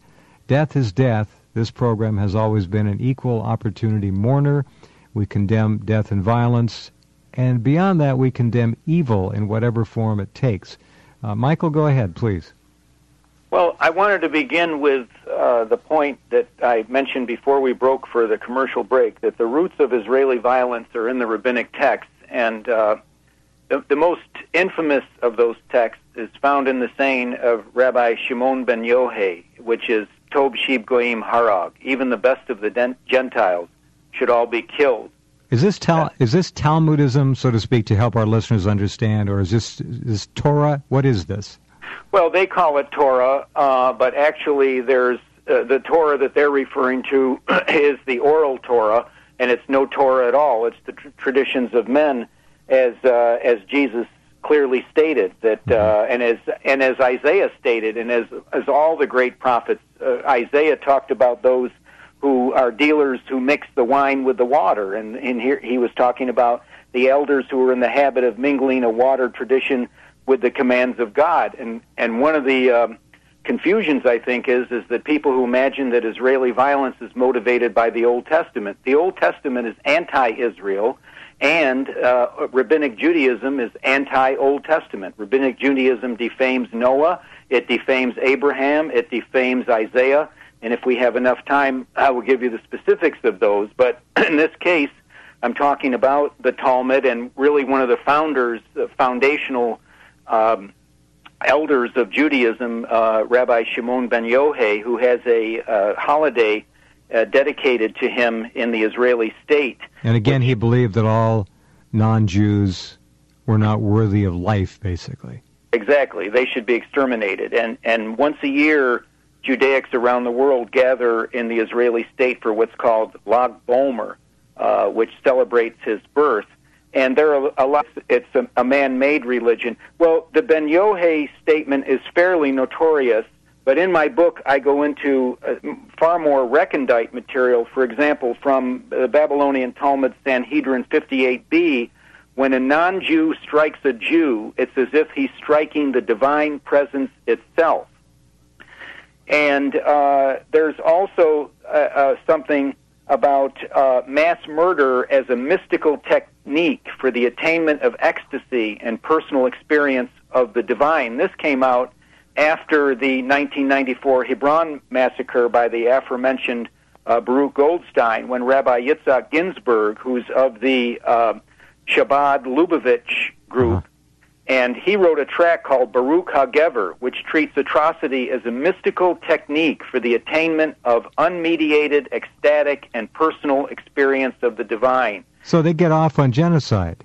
Death is death. This program has always been an equal opportunity mourner. We condemn death and violence. And beyond that, we condemn evil in whatever form it takes. Uh, Michael, go ahead, please. Well, I wanted to begin with uh, the point that I mentioned before we broke for the commercial break that the roots of Israeli violence are in the rabbinic texts, and uh, the, the, most infamous of those texts is found in the saying of Rabbi Shimon ben Yohei, which is Tob Shib Goim Harag. Even the best of the Gentiles should all be killed. Is this tal- is this Talmudism, so to speak, to help our listeners understand, or is this is Torah? What is this? Well, they call it Torah, uh, but actually, there's uh, the Torah that they're referring to is the oral Torah, and it's no Torah at all. It's the tr- traditions of men, as uh, as Jesus clearly stated that, uh, mm-hmm. and as and as Isaiah stated, and as as all the great prophets, uh, Isaiah talked about those who are dealers who mix the wine with the water, and in here he was talking about the elders who were in the habit of mingling a water tradition with the commands of God. And and one of the um, confusions I think is is that people who imagine that Israeli violence is motivated by the Old Testament. The Old Testament is anti-Israel, and uh, Rabbinic Judaism is anti-Old Testament. Rabbinic Judaism defames Noah, it defames Abraham, it defames Isaiah. And if we have enough time, I will give you the specifics of those. But in this case, I'm talking about the Talmud and really one of the founders, the foundational um, elders of Judaism, uh, Rabbi Shimon ben Yohei, who has a uh, holiday uh, dedicated to him in the Israeli state. And again, he believed that all non-Jews were not worthy of life, basically. Exactly, they should be exterminated. And and once a year, Judaics around the world gather in the Israeli state for what's called Lag BaOmer, uh, which celebrates his birth and there are a lot. It's a, a man-made religion. Well, the Ben Yohei statement is fairly notorious, but in my book I go into uh, far more recondite material. For example, from the Babylonian Talmud Sanhedrin 58b, when a non-Jew strikes a Jew, it's as if he's striking the divine presence itself. And uh, there's also uh, uh something about uh, mass murder as a mystical technique for the attainment of ecstasy and personal experience of the divine. This came out after the 1994 Hebron massacre by the aforementioned uh, Baruch Goldstein, when Rabbi Yitzhak Ginsburgh, who's of the uh, Chabad Lubavitch group, uh-huh. and he wrote a tract called Baruch HaGever, which treats atrocity as a mystical technique for the attainment of unmediated, ecstatic, and personal experience of the divine. So they get off on genocide.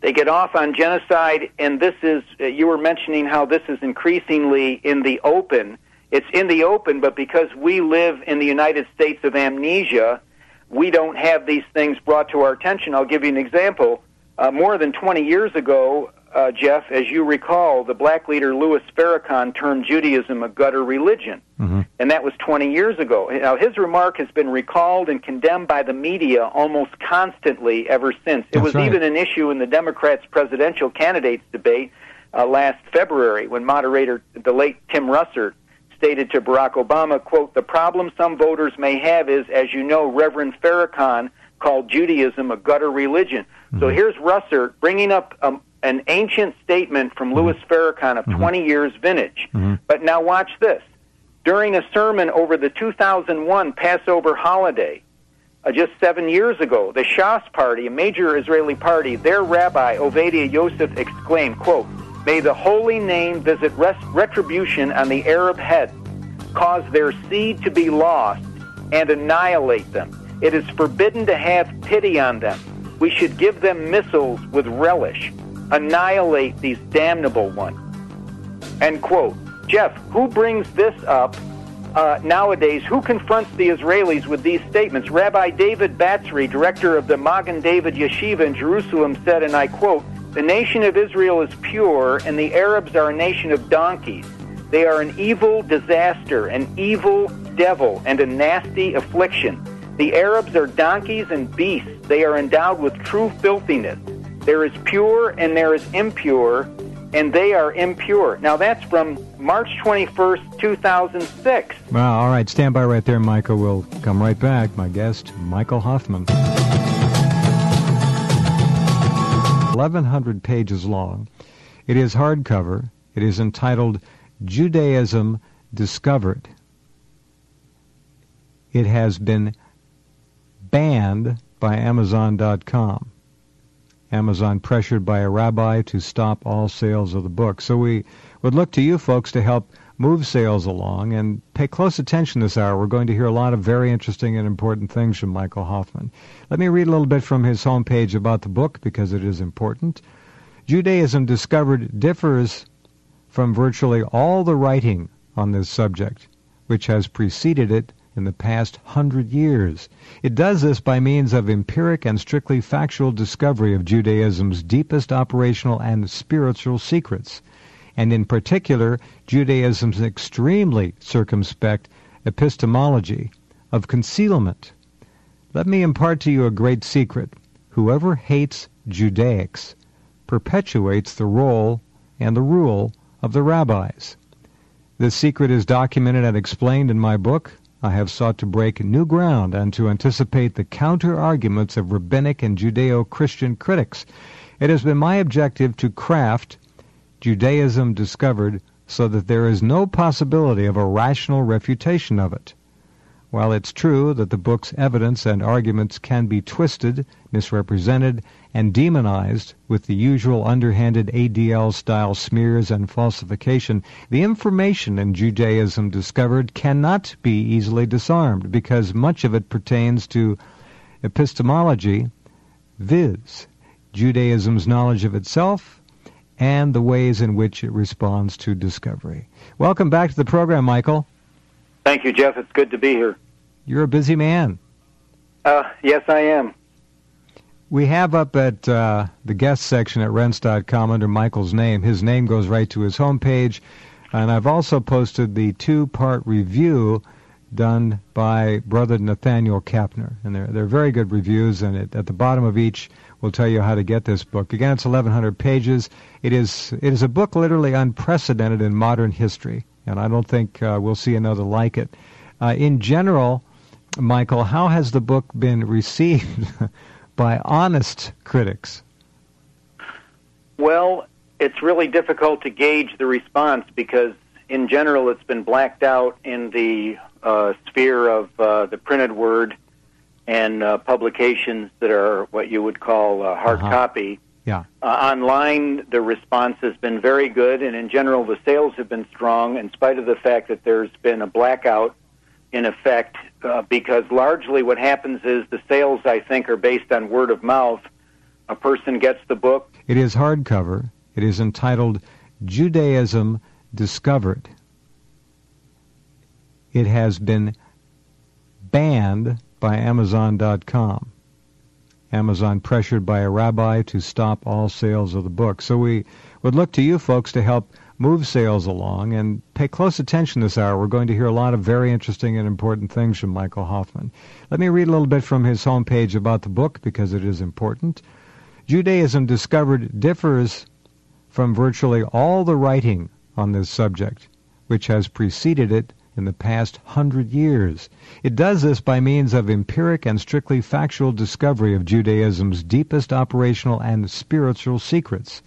They get off on genocide, and this is, uh, you were mentioning how this is increasingly in the open. It's in the open, but because we live in the United States of amnesia, we don't have these things brought to our attention. I'll give you an example. Uh, more than 20 years ago, uh, Jeff, as you recall, the black leader Louis Farrakhan termed Judaism a gutter religion. Mm-hmm. And that was 20 years ago. Now, his remark has been recalled and condemned by the media almost constantly ever since. It That's was right. even an issue in the Democrats' presidential candidates debate uh, last February when moderator, the late Tim Russert, stated to Barack Obama, quote, the problem some voters may have is, as you know, Reverend Farrakhan called Judaism a gutter religion. Mm-hmm. So here's Russert bringing up um, an ancient statement from Louis Farrakhan of mm-hmm. 20 years vintage. Mm-hmm. But now watch this. During a sermon over the 2001 Passover holiday, uh, just seven years ago, the Shas party, a major Israeli party, their rabbi, Ovadia Yosef, exclaimed, quote, May the holy name visit retribution on the Arab head, cause their seed to be lost, and annihilate them. It is forbidden to have pity on them. We should give them missiles with relish. Annihilate these damnable ones. End quote. Jeff, who brings this up uh, nowadays? Who confronts the Israelis with these statements? Rabbi David Batzri, director of the Magen David Yeshiva in Jerusalem, said, and I quote, the nation of Israel is pure, and the Arabs are a nation of donkeys. They are an evil disaster, an evil devil, and a nasty affliction. The Arabs are donkeys and beasts. They are endowed with true filthiness. There is pure and there is impure, and they are impure. Now that's from March 21st, 2006. Well, all right. Stand by right there, Michael. We'll come right back. My guest, Michael Hoffman. 1,100 pages long. It is hardcover. It is entitled Judaism Discovered. It has been banned by Amazon.com. Amazon pressured by a rabbi to stop all sales of the book. So we would look to you folks to help move sales along and pay close attention this hour. We're going to hear a lot of very interesting and important things from Michael Hoffman. Let me read a little bit from his homepage about the book because it is important. Judaism Discovered differs from virtually all the writing on this subject, which has preceded it in the past hundred years. It does this by means of empiric and strictly factual discovery of Judaism's deepest operational and spiritual secrets and in particular Judaism's extremely circumspect epistemology of concealment. Let me impart to you a great secret. Whoever hates Judaics perpetuates the role and the rule of the rabbis. This secret is documented and explained in my book. I have sought to break new ground and to anticipate the counter arguments of rabbinic and Judeo Christian critics. It has been my objective to craft Judaism discovered so that there is no possibility of a rational refutation of it. While it's true that the book's evidence and arguments can be twisted, misrepresented, and demonized with the usual underhanded ADL style smears and falsification, the information in Judaism discovered cannot be easily disarmed because much of it pertains to epistemology, viz., Judaism's knowledge of itself and the ways in which it responds to discovery. Welcome back to the program, Michael. Thank you, Jeff. It's good to be here. You're a busy man. Uh, yes, I am. We have up at uh, the guest section at rense.com under Michael's name. His name goes right to his homepage. And I've also posted the two part review done by brother Nathanael Kapner. And they're, they're very good reviews. And it, at the bottom of each will tell you how to get this book. Again, it's 1,100 pages. It is, it is a book literally unprecedented in modern history. And I don't think uh, we'll see another like it. Uh, in general, Michael, how has the book been received by honest critics? Well, it's really difficult to gauge the response because, in general, it's been blacked out in the uh, sphere of uh, the printed word and uh, publications that are what you would call uh, hard Uh-huh. copy. Yeah. Uh, online, the response has been very good, and in general, the sales have been strong, in spite of the fact that there's been a blackout in effect. Uh, because largely, what happens is the sales, I think, are based on word of mouth. A person gets the book, It is hardcover. It is entitled Judaism Discovered. It has been banned by Amazon.com. Amazon pressured by a rabbi to stop all sales of the book. So we would look to you folks to help move sales along and pay close attention this hour. We're going to hear a lot of very interesting and important things from Michael Hoffman. Let me read a little bit from his homepage about the book because it is important. Judaism Discovered differs from virtually all the writing on this subject, which has preceded it in the past hundred years. It does this by means of empiric and strictly factual discovery of Judaism's deepest operational and spiritual secrets,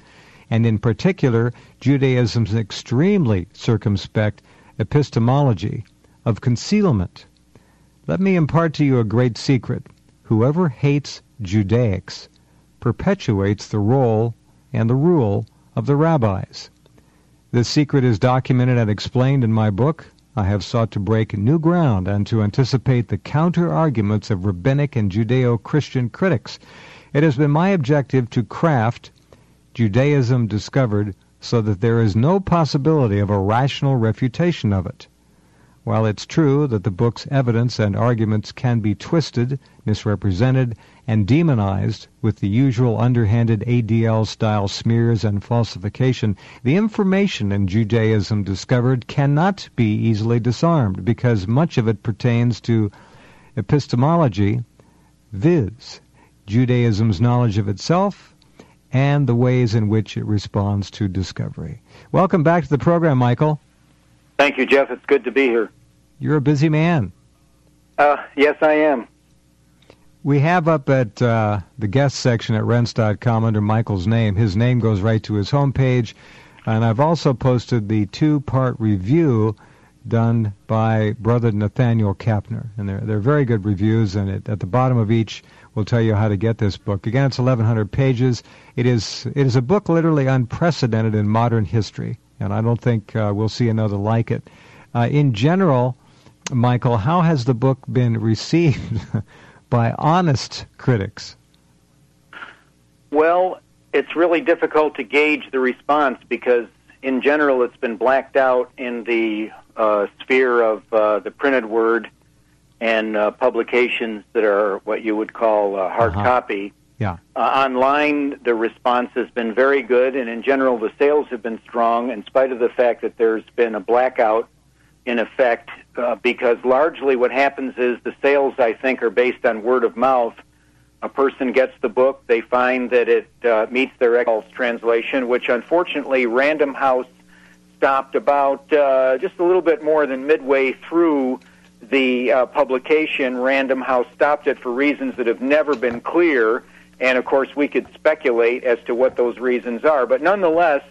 and in particular, Judaism's extremely circumspect epistemology of concealment. Let me impart to you a great secret. Whoever hates Judaics perpetuates the role and the rule of the rabbis. This secret is documented and explained in my book. I have sought to break new ground and to anticipate the counter arguments of rabbinic and Judeo Christian critics. It has been my objective to craft Judaism discovered so that there is no possibility of a rational refutation of it. While it's true that the book's evidence and arguments can be twisted, misrepresented, and demonized with the usual underhanded ADL style smears and falsification, the information in Judaism discovered cannot be easily disarmed because much of it pertains to epistemology, viz., Judaism's knowledge of itself and the ways in which it responds to discovery. Welcome back to the program, Michael. Thank you, Jeff. It's good to be here. You're a busy man. Uh, yes, I am. We have up at uh, the guest section at Rense.com under Michael's name. His name goes right to his homepage. And I've also posted the two part review done by brother Nathanael Kapner. And they're, they're very good reviews. And it, at the bottom of each will tell you how to get this book. Again, it's 1,100 pages. It is, it is a book literally unprecedented in modern history. And I don't think uh, we'll see another like it. Uh, in general, Michael, how has the book been received by honest critics? Well, it's really difficult to gauge the response because, in general, it's been blacked out in the uh, sphere of uh, the printed word and uh, publications that are what you would call uh, hard Uh-huh. copy. Yeah. Uh, online, the response has been very good, and in general, the sales have been strong, in spite of the fact that there's been a blackout in effect. Uh, because largely, what happens is the sales, I think, are based on word of mouth. A person gets the book, they find that it uh, meets their Eccles translation, which unfortunately, Random House stopped about uh, just a little bit more than midway through the uh, publication. Random House stopped it for reasons that have never been clear, and of course, we could speculate as to what those reasons are. But nonetheless,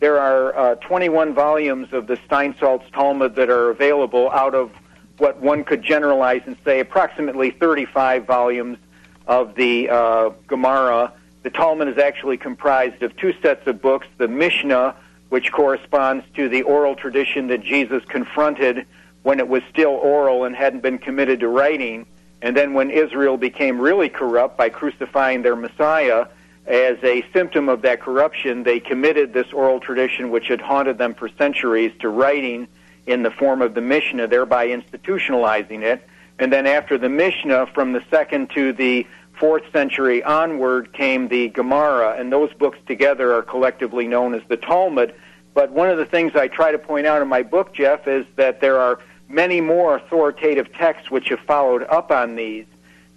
there are uh, 21 volumes of the Steinsaltz Talmud that are available out of what one could generalize and say approximately 35 volumes of the uh, Gemara. The Talmud is actually comprised of two sets of books the Mishnah, which corresponds to the oral tradition that Jesus confronted when it was still oral and hadn't been committed to writing, and then when Israel became really corrupt by crucifying their Messiah. As a symptom of that corruption, they committed this oral tradition, which had haunted them for centuries, to writing in the form of the Mishnah, thereby institutionalizing it. And then after the Mishnah, from the second to the fourth century onward, came the Gemara, and those books together are collectively known as the Talmud. But one of the things I try to point out in my book, Jeff, is that there are many more authoritative texts which have followed up on these,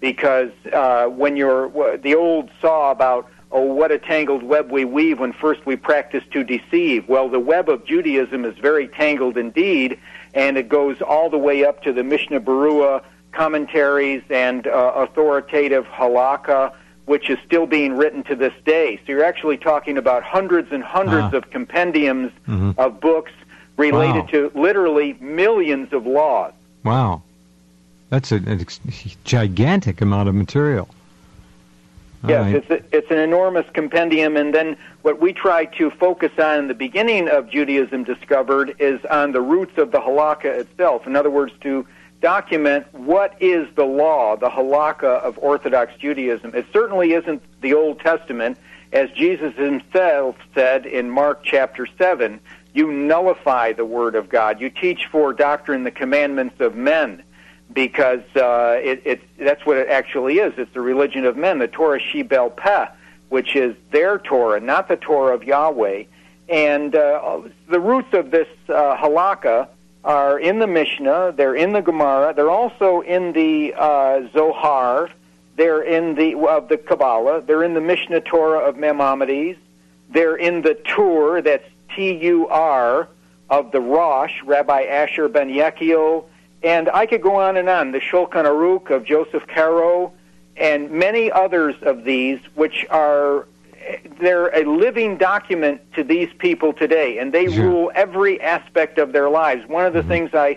because uh, when you're the old saw about oh, what a tangled web we weave when first we practice to deceive. Well, the web of Judaism is very tangled indeed, and it goes all the way up to the Mishnah Berurah commentaries and uh, authoritative halakha which is still being written to this day. So you're actually talking about hundreds and hundreds Ah. of compendiums Mhm. of books related Wow. to literally millions of laws. Wow. That's a, ex- gigantic amount of material. All Yes, right. it's, a, it's an enormous compendium. And then what we try to focus on in the beginning of Judaism Discovered is on the roots of the halakha itself. In other words, to document what is the law, the halakha of Orthodox Judaism. It certainly isn't the Old Testament, as Jesus himself said in Mark chapter 7. You nullify the Word of God. You teach for doctrine the commandments of men because uh, it, it, that's what it actually is. It's the religion of men, the Torah Shebe'al Peh, which is their Torah, not the Torah of Yahweh. And uh, the roots of this uh, halakha are in the Mishnah, they're in the Gemara, they're also in the uh, Zohar, they're in the of the Kabbalah, they're in the Mishnah Torah of Maimonides, they're in the Tur, that's T-U-R, of the Rosh, Rabbi Asher ben Yechiel, and I could go on and on, the Shulchan Aruch of Joseph Caro, and many others of these, which are they're a living document to these people today, and they Sure. rule every aspect of their lives. One of the mm-hmm. things I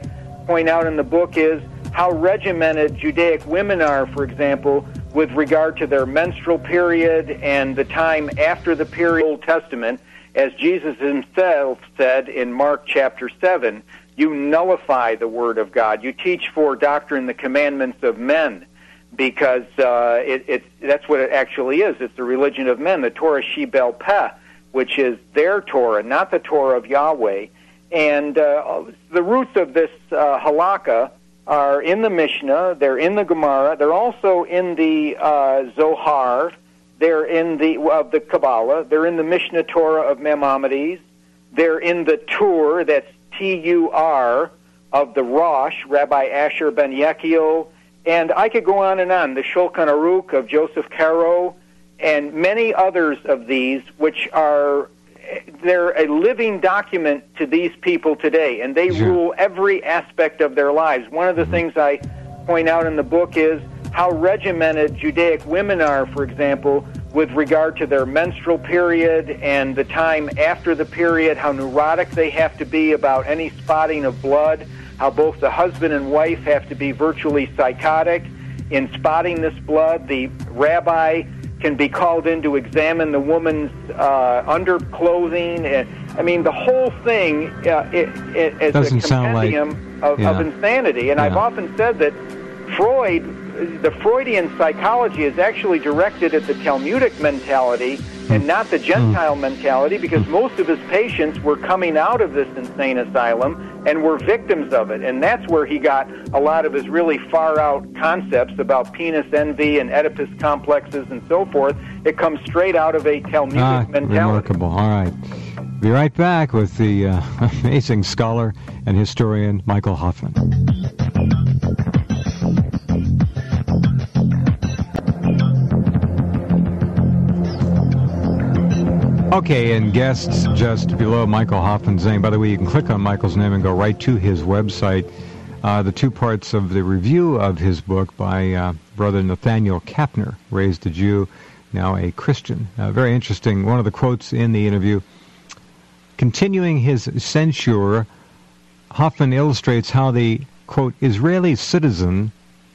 point out in the book is how regimented Judaic women are, for example, with regard to their menstrual period and the time after the period Old Testament, as Jesus himself said in Mark chapter 7, you nullify the word of God. You teach for doctrine the commandments of men because uh, it, it, that's what it actually is. It's the religion of men, the Torah Shebe'al Peh, which is their Torah, not the Torah of Yahweh. And uh, the roots of this uh, halakha are in the Mishnah, they're in the Gemara, they're also in the uh, Zohar, they're in the of the Kabbalah, they're in the Mishnah Torah of Maimonides, they're in the Tur, that's T-U-R, of the Rosh, Rabbi Asher ben Yechiel, and I could go on and on, the Shulchan Aruch of Joseph Caro, and many others of these, which are they're a living document to these people today, and they Sure. rule every aspect of their lives. One of the mm-hmm. things I point out in the book is how regimented Judaic women are, for example, with regard to their menstrual period and the time after the period, how neurotic they have to be about any spotting of blood, how both the husband and wife have to be virtually psychotic in spotting this blood. The rabbi can be called in to examine the woman's uh, underclothing. And, I mean, the whole thing uh, it, it, is a sound like- compendium of, yeah. of insanity. And I've often said that Freud, the Freudian psychology, is actually directed at the Talmudic mentality Hmm. and not the Gentile mentality because most of his patients were coming out of this insane asylum and were victims of it. And that's where he got a lot of his really far out concepts about penis envy and Oedipus complexes and so forth. It comes straight out of a Talmudic Ah, mentality. remarkable. All right. Be right back with the uh, amazing scholar and historian Michael Hoffman. Okay, and guests just below Michael Hoffman's name. By the way, you can click on Michael's name and go right to his website. Uh, the two parts of the review of his book by uh, brother Nathanael Kapner, raised a Jew, now a Christian. Uh, very interesting. One of the quotes in the interview, continuing his censure, Hoffman illustrates how the, quote, Israeli citizen,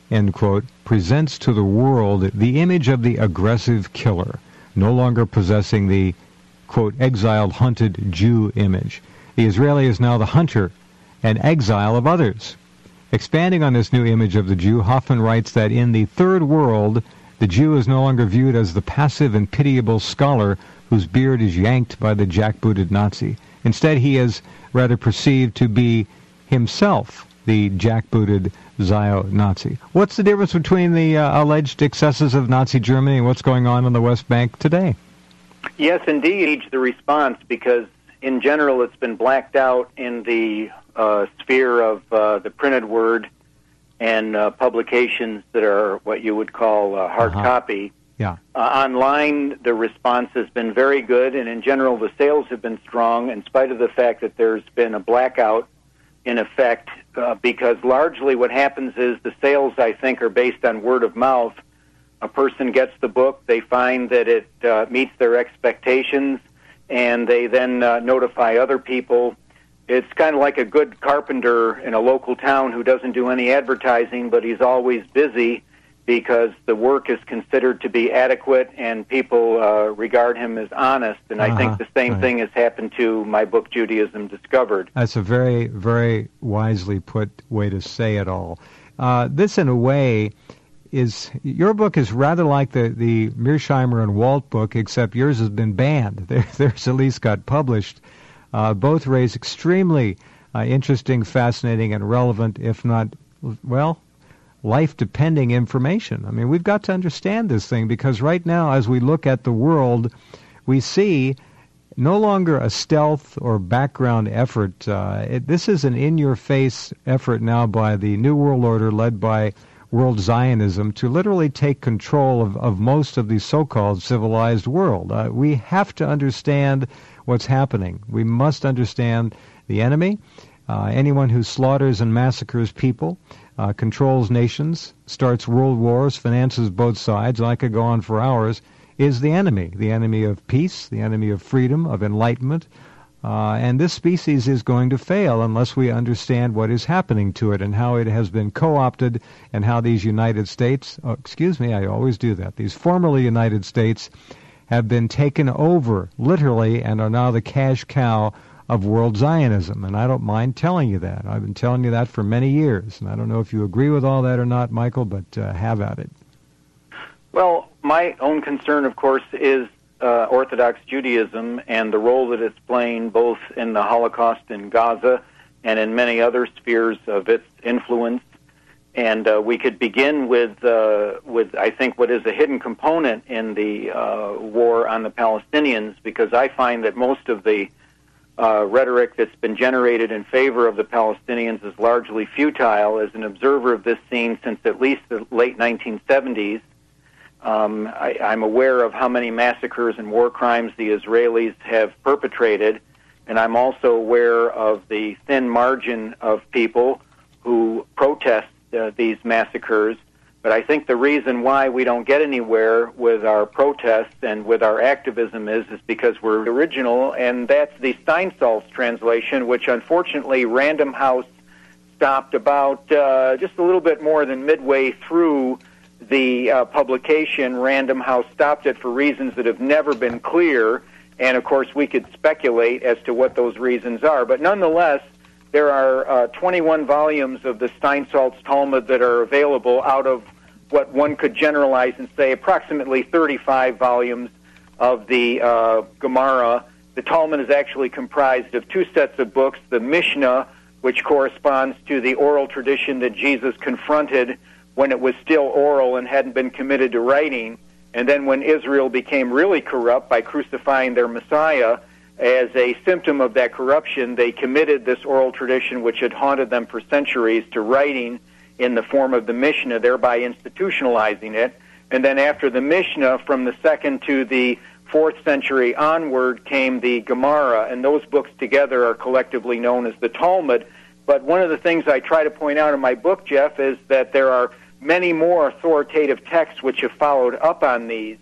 end quote, presents to the world the image of the aggressive killer, no longer possessing the, quote, exiled, hunted Jew image. The Israeli is now the hunter and exile of others. Expanding on this new image of the Jew, Hoffman writes that in the third world, the Jew is no longer viewed as the passive and pitiable scholar whose beard is yanked by the jackbooted Nazi. Instead, he is rather perceived to be himself the jackbooted Zio Nazi. What's the difference between the uh, alleged excesses of Nazi Germany and what's going on in the West Bank today? Yes, indeed, the response because in general it's been blacked out in the uh, sphere of uh, the printed word and uh, publications that are what you would call uh, hard Uh-huh. copy. Yeah. Uh, online, the response has been very good, and in general, the sales have been strong, in spite of the fact that there's been a blackout in effect, uh, because largely what happens is the sales, I think, are based on word of mouth a person gets the book, they find that it uh, meets their expectations, and they then uh, notify other people. It's kind of like a good carpenter in a local town who doesn't do any advertising, but he's always busy because the work is considered to be adequate and people uh, regard him as honest. And uh-huh. I think uh-huh. the same right. thing has happened to my book, Judaism Discovered. That's a very, very wisely put way to say it all. Uh, this, in a way, is your book is rather like the the Mearsheimer and Walt book, except yours has been banned. There's at least got published. Uh, both raise extremely uh, interesting, fascinating, and relevant, if not, well, life depending information. I mean, we've got to understand this thing because right now, as we look at the world, we see no longer a stealth or background effort. Uh, it, this is an in your face effort now by the New World Order led by World Zionism to literally take control of, of most of the so called civilized world. Uh, we have to understand what's happening. We must understand the enemy, uh, anyone who slaughters and massacres people uh, controls nations, starts world wars, finances both sides, I could go on for hours, is the enemy. The enemy of peace, the enemy of freedom, of enlightenment. Uh, and this species is going to fail unless we understand what is happening to it and how it has been co-opted and how these United States, oh, excuse me, I always do that, these formerly United States have been taken over literally and are now the cash cow of world Zionism. And I don't mind telling you that. I've been telling you that for many years. And I don't know if you agree with all that or not, Michael, but uh, have at it. Well, my own concern, of course, is uh, Orthodox Judaism and the role that it's playing both in the Holocaust in Gaza and in many other spheres of its influence. And uh, we could begin with, uh, with I think, what is a hidden component in the uh, war on the Palestinians, because I find that most of the uh, rhetoric that's been generated in favor of the Palestinians is largely futile. As an observer of this scene since at least the late 1970s, um, I, I'm aware of how many massacres and war crimes the Israelis have perpetrated, and I'm also aware of the thin margin of people who protest uh, these massacres. But I think the reason why we don't get anywhere with our protests and with our activism is is because we're original, and that's the Steinsaltz translation, which unfortunately Random House stopped about uh, just a little bit more than midway through the uh, publication. Random House stopped it for reasons that have never been clear, and of course we could speculate as to what those reasons are. But nonetheless, there are uh, 21 volumes of the Steinsaltz Talmud that are available out of what one could generalize and say approximately 35 volumes of the uh, Gemara. The Talmud is actually comprised of two sets of books the Mishnah, which corresponds to the oral tradition that Jesus confronted when it was still oral and hadn't been committed to writing. And then when Israel became really corrupt by crucifying their Messiah, as a symptom of that corruption, they committed this oral tradition, which had haunted them for centuries, to writing in the form of the Mishnah, thereby institutionalizing it. And then after the Mishnah, from the second to the fourth century onward, came the Gemara, and those books together are collectively known as the Talmud. But one of the things I try to point out in my book, Jeff, is that there are many more authoritative texts which have followed up on these,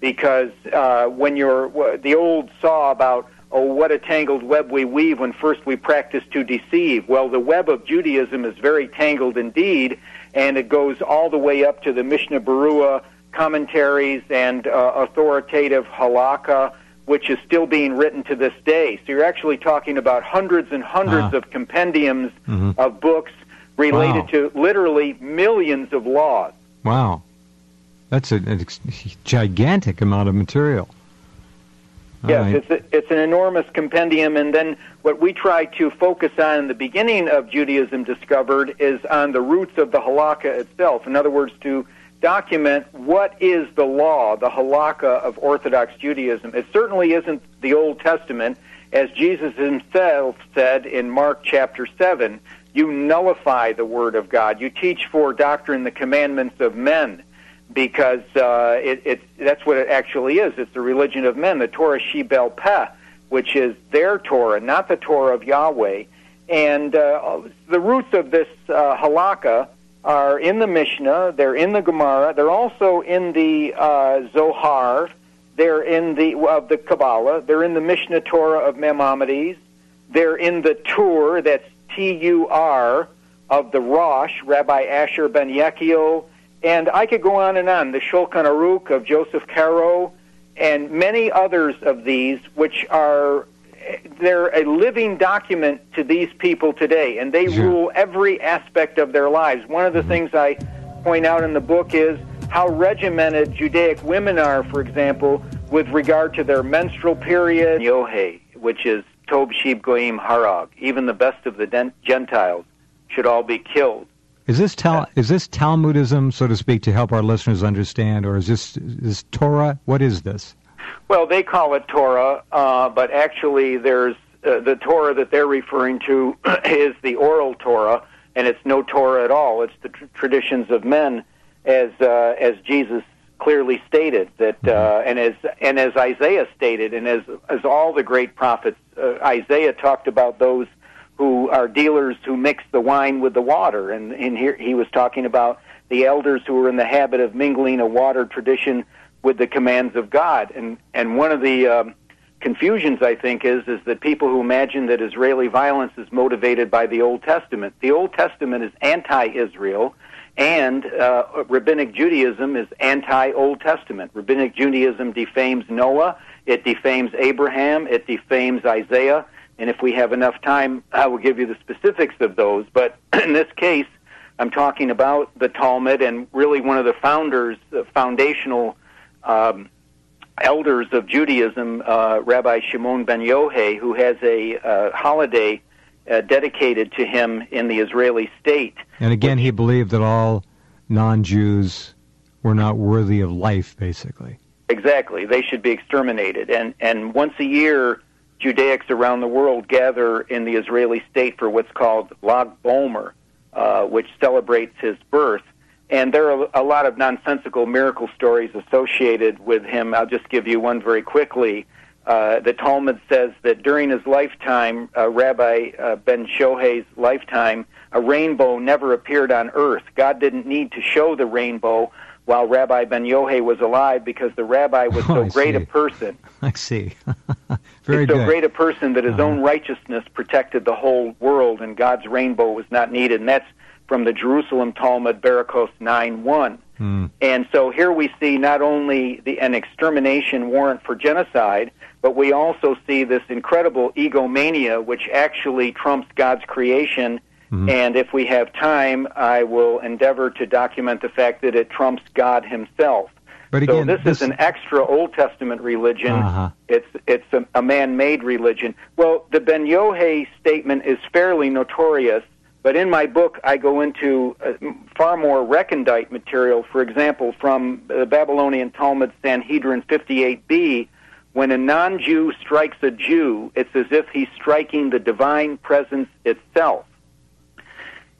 because uh, when you're the old saw about oh, what a tangled web we weave when first we practice to deceive. Well, the web of Judaism is very tangled indeed, and it goes all the way up to the Mishnah Berurah commentaries and uh, authoritative halakha, which is still being written to this day. So you're actually talking about hundreds and hundreds ah. of compendiums mm-hmm. of books related wow. to literally millions of laws. Wow. That's a, a gigantic amount of material. Yes, right. it's a, it's an enormous compendium, and then what we try to focus on in the beginning of Judaism Discovered is on the roots of the halakha itself. In other words, to document what is the law, the halakha of Orthodox Judaism. It certainly isn't the Old Testament, as Jesus himself said in Mark chapter seven. You nullify the word of God. You teach for doctrine the commandments of men because uh, it, it, that's what it actually is. It's the religion of men, the Torah Shebe'al Peh, which is their Torah, not the Torah of Yahweh. And uh, the roots of this uh, halakha are in the Mishnah, they're in the Gemara, they're also in the uh, Zohar, they're in the of the Kabbalah, they're in the Mishnah Torah of Maimonides, they're in the Tur, that's T U R, of the Rosh, Rabbi Asher ben Yechiel, and I could go on and on, the Shulchan Aruch of Joseph Caro, and many others of these, which are they're a living document to these people today, and they Sure. rule every aspect of their lives. One of the mm-hmm. things I point out in the book is how regimented Judaic women are, for example, with regard to their menstrual period. Yohei, which is Tob Shib Goim Harag. Even the best of the Gentiles should all be killed. Is this tal- is this Talmudism, so to speak, to help our listeners understand, or is this is Torah? What is this? Well, they call it Torah, uh, but actually, there's uh, the Torah that they're referring to is the oral Torah, and it's no Torah at all. It's the tr- traditions of men, as uh, as Jesus clearly stated that, uh, and as and as Isaiah stated, and as as all the great prophets, uh, Isaiah talked about those who are dealers who mix the wine with the water, and in here he was talking about the elders who were in the habit of mingling a water tradition with the commands of God. And and one of the um, confusions I think is is that people who imagine that Israeli violence is motivated by the Old Testament. The Old Testament is anti-Israel. And uh, rabbinic Judaism is anti-Old Testament. Rabbinic Judaism defames Noah, it defames Abraham, it defames Isaiah, and if we have enough time, I will give you the specifics of those. But in this case, I'm talking about the Talmud and really one of the founders, the foundational um, elders of Judaism, uh, Rabbi Shimon ben Yohei, who has a uh, holiday uh, dedicated to him in the Israeli state. And again, he believed that all non-Jews were not worthy of life, basically. Exactly, they should be exterminated. And and once a year, Judaics around the world gather in the Israeli state for what's called Lag BaOmer, uh, which celebrates his birth. And there are a lot of nonsensical miracle stories associated with him. I'll just give you one very quickly. Uh, the Talmud says that during his lifetime, uh, Rabbi uh, Ben Yohei's lifetime, a rainbow never appeared on earth. God didn't need to show the rainbow while Rabbi Ben Yohei was alive because the rabbi was Oh, so I great a person. I see. Very He's so good. great a person that his Uh-huh. own righteousness protected the whole world, and God's rainbow was not needed. And that's from the Jerusalem Talmud, Barakos 9 1. Hmm. And so here we see not only the, an extermination warrant for genocide, but we also see this incredible egomania, which actually trumps God's creation. Mhm. And if we have time, I will endeavor to document the fact that it trumps God Himself. But so again, this, is an extra Old Testament religion. Uh-huh. It's it's a, a man-made religion. Well, the Ben Yohei statement is fairly notorious, but in my book I go into uh, far more recondite material. For example, from the Babylonian Talmud Sanhedrin 58b, when a non-Jew strikes a Jew, it's as if he's striking the divine presence itself.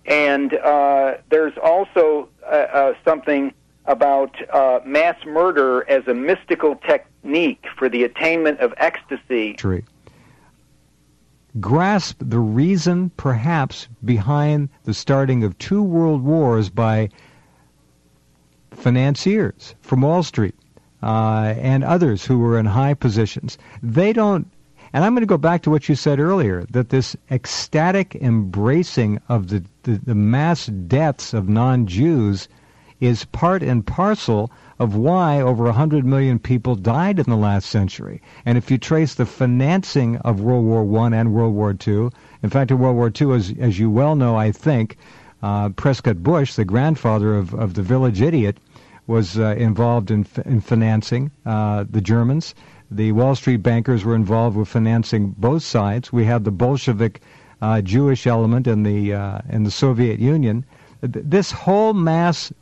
And uh, there's also uh, uh, something about uh, mass murder as a mystical technique for the attainment of ecstasy. tree. Grasp the reason, perhaps, behind the starting of two world wars by financiers from Wall Street uh, and others who were in high positions. They don't. And I'm going to go back to what you said earlier that this ecstatic embracing of the, the, the mass deaths of non Jews is part and parcel of why over 100 million people died in the last century. And if you trace the financing of World War I and World War II, in fact, in World War II, as, as you well know, I think, uh, Prescott Bush, the grandfather of, of the village idiot, was uh, involved in, f- in financing uh, the Germans. The Wall Street bankers were involved with financing both sides. We had the Bolshevik uh, Jewish element in the uh, in the Soviet Union. This whole mass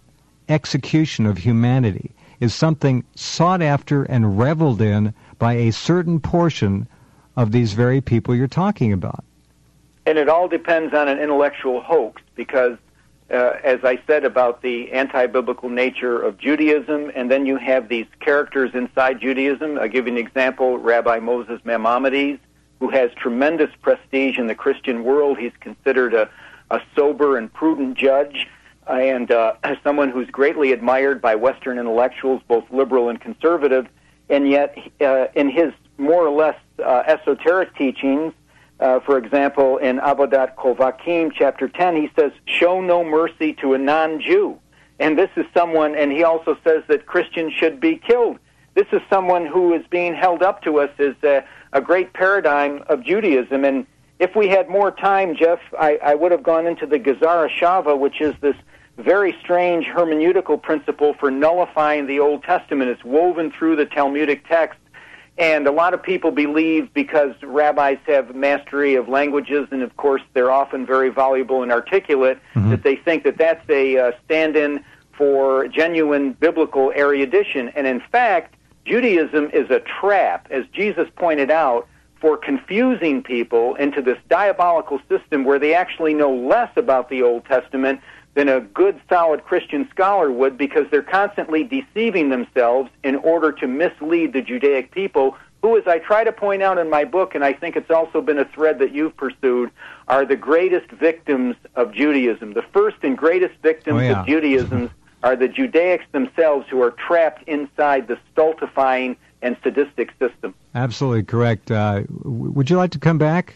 execution of humanity is something sought after and reveled in by a certain portion of these very people you're talking about. And it all depends on an intellectual hoax because, uh, as I said about the anti biblical nature of Judaism, and then you have these characters inside Judaism. I'll give you an example Rabbi Moses Maimonides, who has tremendous prestige in the Christian world. He's considered a, a sober and prudent judge. and uh, someone who's greatly admired by Western intellectuals, both liberal and conservative, and yet uh, in his more or less uh, esoteric teachings, uh, for example, in Avodat Kochavim, chapter 10, he says, Show no mercy to a non Jew. And this is someone, and he also says that Christians should be killed. This is someone who is being held up to us as a, a great paradigm of Judaism. And if we had more time, Jeff, I, I would have gone into the Gezerah Shava, which is this very strange hermeneutical principle for nullifying the Old Testament. It's woven through the Talmudic text. And a lot of people believe because rabbis have mastery of languages, and of course they're often very voluble and articulate, mm-hmm. that they think that that's a uh, stand in for genuine biblical erudition. And in fact, Judaism is a trap, as Jesus pointed out, for confusing people into this diabolical system where they actually know less about the Old Testament than a good, solid Christian scholar would because they're constantly deceiving themselves in order to mislead the Judaic people, who, as I try to point out in my book, and I think it's also been a thread that you've pursued, are the greatest victims of Judaism. The first and greatest victims oh, yeah. of Judaism are the Judaics themselves who are trapped inside the stultifying and sadistic system. Absolutely correct. Uh, would you like to come back?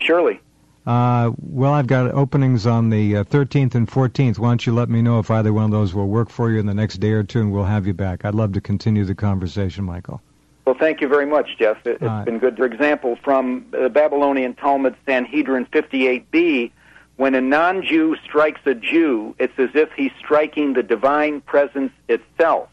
Surely. Uh, well, I've got openings on the uh, 13th and 14th. Why don't you let me know if either one of those will work for you in the next day or two, and we'll have you back. I'd love to continue the conversation, Michael. Well, thank you very much, Jeff. It, has been good. For example, from the Babylonian Talmud Sanhedrin 58b, when a non Jew strikes a Jew, it's as if he's striking the divine presence itself.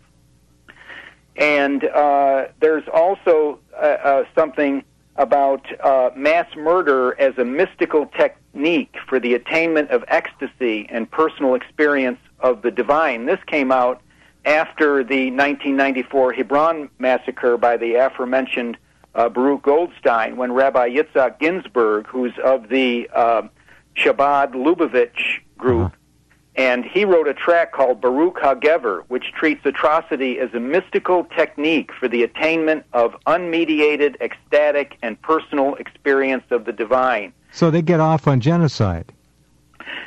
And uh, there's also uh, uh, something about uh, mass murder as a mystical technique for the attainment of ecstasy and personal experience of the divine. This came out after the 1994 Hebron massacre by the aforementioned uh, Baruch Goldstein, when Rabbi Yitzhak Ginsburgh, who's of the uh, Chabad Lubavitch group, uh-huh and he wrote a track called Baruch HaGever, which treats atrocity as a mystical technique for the attainment of unmediated, ecstatic, and personal experience of the divine. So they get off on genocide.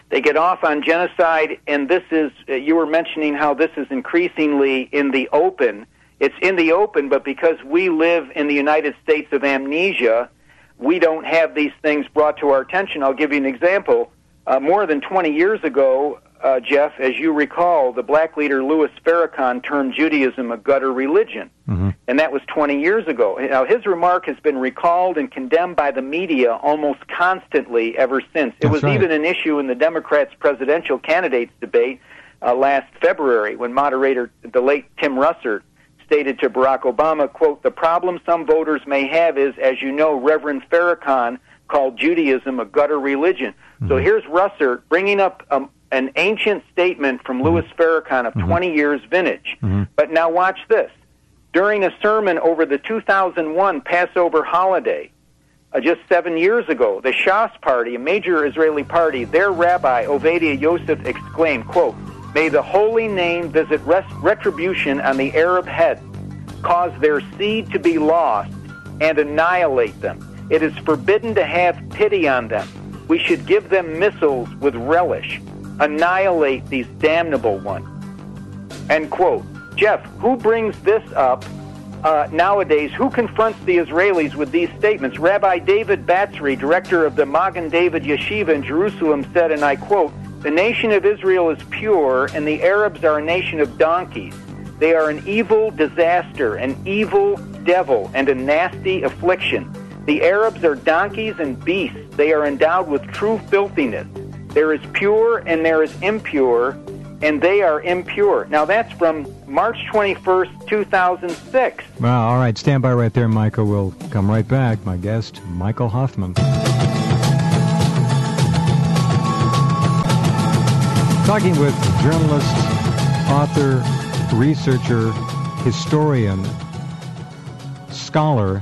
They get off on genocide, and this is, uh, you were mentioning how this is increasingly in the open. It's in the open, but because we live in the United States of amnesia, we don't have these things brought to our attention. I'll give you an example. Uh, more than 20 years ago, uh, Jeff, as you recall, the black leader Louis Farrakhan termed Judaism a gutter religion, mm-hmm. and that was 20 years ago. Now, his remark has been recalled and condemned by the media almost constantly ever since. It That's was right. even an issue in the Democrats' presidential candidates debate uh, last February when moderator, the late Tim Russert, stated to Barack Obama, quote, the problem some voters may have is, as you know, Reverend Farrakhan called Judaism a gutter religion. Mm-hmm. So here's Russert bringing up um, an ancient statement from Louis mm-hmm. Farrakhan of mm-hmm. 20 years vintage. Mm-hmm. But now watch this. During a sermon over the 2001 Passover holiday, uh, just seven years ago, the Shas party, a major Israeli party, their rabbi, Ovadia Yosef, exclaimed, quote, May the holy name visit retribution on the Arab head, cause their seed to be lost, and annihilate them. It is forbidden to have pity on them. We should give them missiles with relish annihilate these damnable ones. End quote. Jeff, who brings this up uh, nowadays? Who confronts the Israelis with these statements? Rabbi David Batzri, director of the Magen David Yeshiva in Jerusalem, said, and I quote, The nation of Israel is pure, and the Arabs are a nation of donkeys. They are an evil disaster, an evil devil, and a nasty affliction. The Arabs are donkeys and beasts. They are endowed with true filthiness. There is pure and there is impure, and they are impure. Now that's from March 21st, 2006. Well, all right. Stand by right there, Michael. We'll come right back. My guest, Michael Hoffman. Talking with journalist, author, researcher, historian, scholar,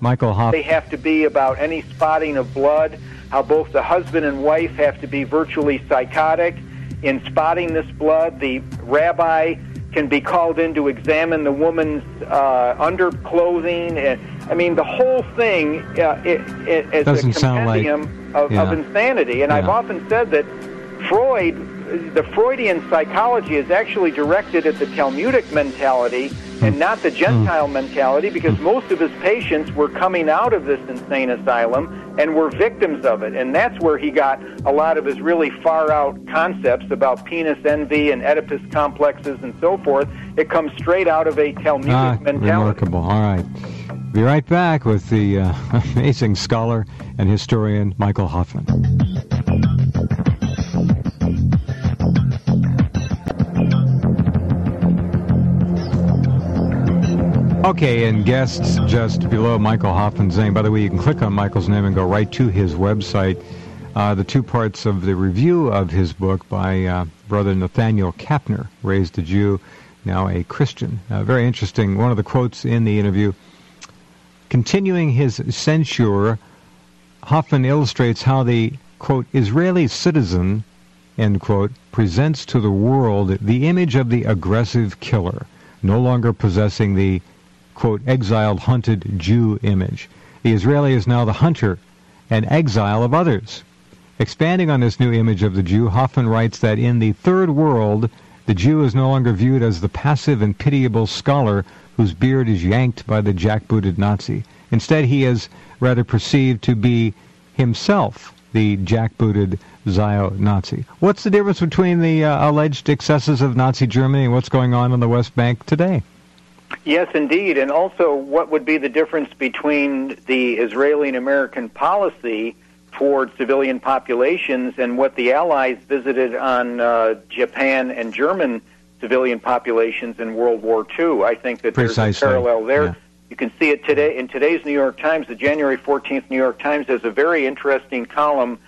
Michael Hoffman. They have to be about any spotting of blood how both the husband and wife have to be virtually psychotic in spotting this blood. The rabbi can be called in to examine the woman's uh, underclothing. And, I mean, the whole thing uh, it, it, is a compendium like, of, yeah. of, insanity. And yeah. I've often said that Freud the Freudian psychology is actually directed at the Talmudic mentality and not the Gentile mm. mentality because most of his patients were coming out of this insane asylum and were victims of it. And that's where he got a lot of his really far out concepts about penis envy and Oedipus complexes and so forth. It comes straight out of a Talmudic ah, mentality. Remarkable. All right. Be right back with the uh, amazing scholar and historian Michael Hoffman. Okay, and guests just below Michael Hoffman's name. By the way, you can click on Michael's name and go right to his website. Uh, the two parts of the review of his book by uh, brother Nathanael Kapner, raised a Jew, now a Christian. Uh, very interesting. One of the quotes in the interview, continuing his censure, Hoffman illustrates how the, quote, Israeli citizen, end quote, presents to the world the image of the aggressive killer, no longer possessing the quote, exiled, hunted Jew image. The Israeli is now the hunter and exile of others. Expanding on this new image of the Jew, Hoffman writes that in the third world, the Jew is no longer viewed as the passive and pitiable scholar whose beard is yanked by the jackbooted Nazi. Instead, he is rather perceived to be himself the jackbooted Zio Nazi. What's the difference between the uh, alleged excesses of Nazi Germany and what's going on in the West Bank today? Yes, indeed. And also, what would be the difference between the Israeli and American policy toward civilian populations and what the Allies visited on uh, Japan and German civilian populations in World War II? I think that Precisely. there's a parallel there. Yeah. You can see it today in today's New York Times. The January 14th New York Times has a very interesting column.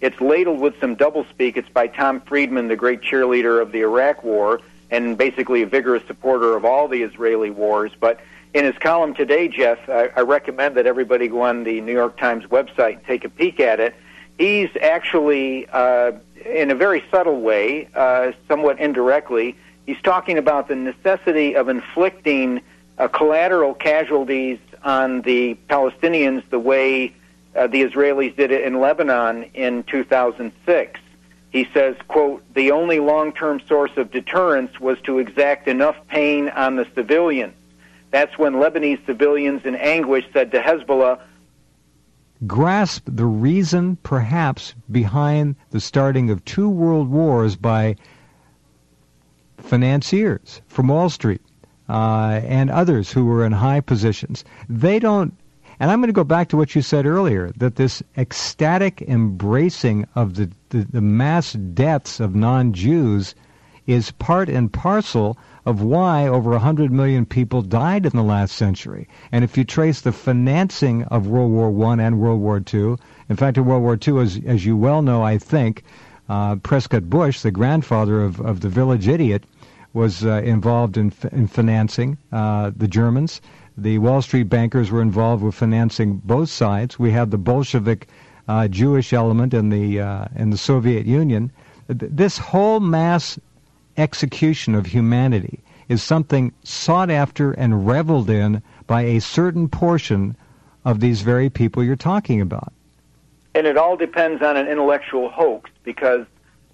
It's ladled with some doublespeak. It's by Tom Friedman, the great cheerleader of the Iraq War and basically a vigorous supporter of all the Israeli wars. But in his column today, Jeff, I, I recommend that everybody go on the New York Times website and take a peek at it. He's actually, uh, in a very subtle way, uh, somewhat indirectly, he's talking about the necessity of inflicting uh, collateral casualties on the Palestinians the way uh, the Israelis did it in Lebanon in 2006. He says, quote, the only long-term source of deterrence was to exact enough pain on the civilians. That's when Lebanese civilians in anguish said to Hezbollah, grasp the reason perhaps behind the starting of two world wars by financiers from Wall Street uh, and others who were in high positions. They don't and I'm going to go back to what you said earlier that this ecstatic embracing of the, the, the mass deaths of non Jews is part and parcel of why over 100 million people died in the last century. And if you trace the financing of World War I and World War II, in fact, in World War II, as, as you well know, I think, uh, Prescott Bush, the grandfather of, of the village idiot, was uh, involved in, in financing uh, the Germans. The Wall Street bankers were involved with financing both sides. We had the Bolshevik uh, Jewish element in the uh, in the Soviet Union. This whole mass execution of humanity is something sought after and reveled in by a certain portion of these very people you're talking about. And it all depends on an intellectual hoax because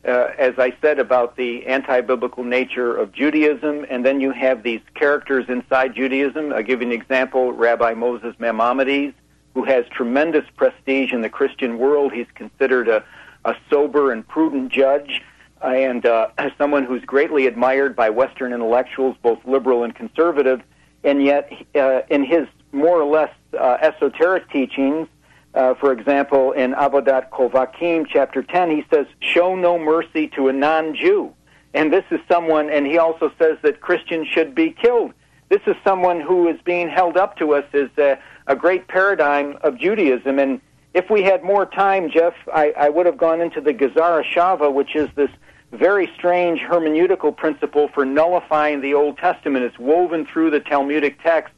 uh, as I said, about the anti biblical nature of Judaism, and then you have these characters inside Judaism. I'll give you an example Rabbi Moses Maimonides, who has tremendous prestige in the Christian world. He's considered a, a sober and prudent judge. And uh, someone who's greatly admired by Western intellectuals, both liberal and conservative, and yet uh, in his more or less uh, esoteric teachings, uh, for example, in Avodat Kochavim, chapter 10, he says, Show no mercy to a non Jew. And this is someone, and he also says that Christians should be killed. This is someone who is being held up to us as a, a great paradigm of Judaism. And if we had more time, Jeff, I, I would have gone into the Gezerah Shava, which is this very strange hermeneutical principle for nullifying the Old Testament. It's woven through the Talmudic text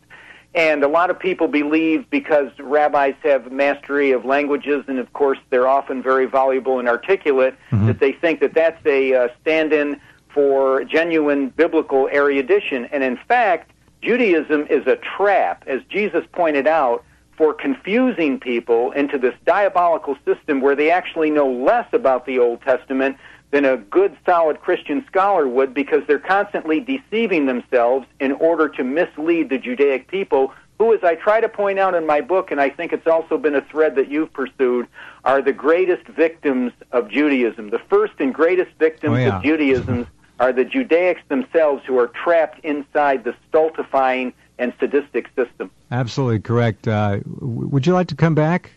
and a lot of people believe because rabbis have mastery of languages, and of course they're often very voluble and articulate, mm-hmm. that they think that that's a uh, stand in for genuine biblical erudition. And in fact, Judaism is a trap, as Jesus pointed out, for confusing people into this diabolical system where they actually know less about the Old Testament than a good, solid Christian scholar would because they're constantly deceiving themselves in order to mislead the Judaic people, who, as I try to point out in my book, and I think it's also been a thread that you've pursued, are the greatest victims of Judaism. The first and greatest victims Oh, yeah. of Judaism are the Judaics themselves who are trapped inside the stultifying and sadistic system. Absolutely correct. Uh, w- would you like to come back?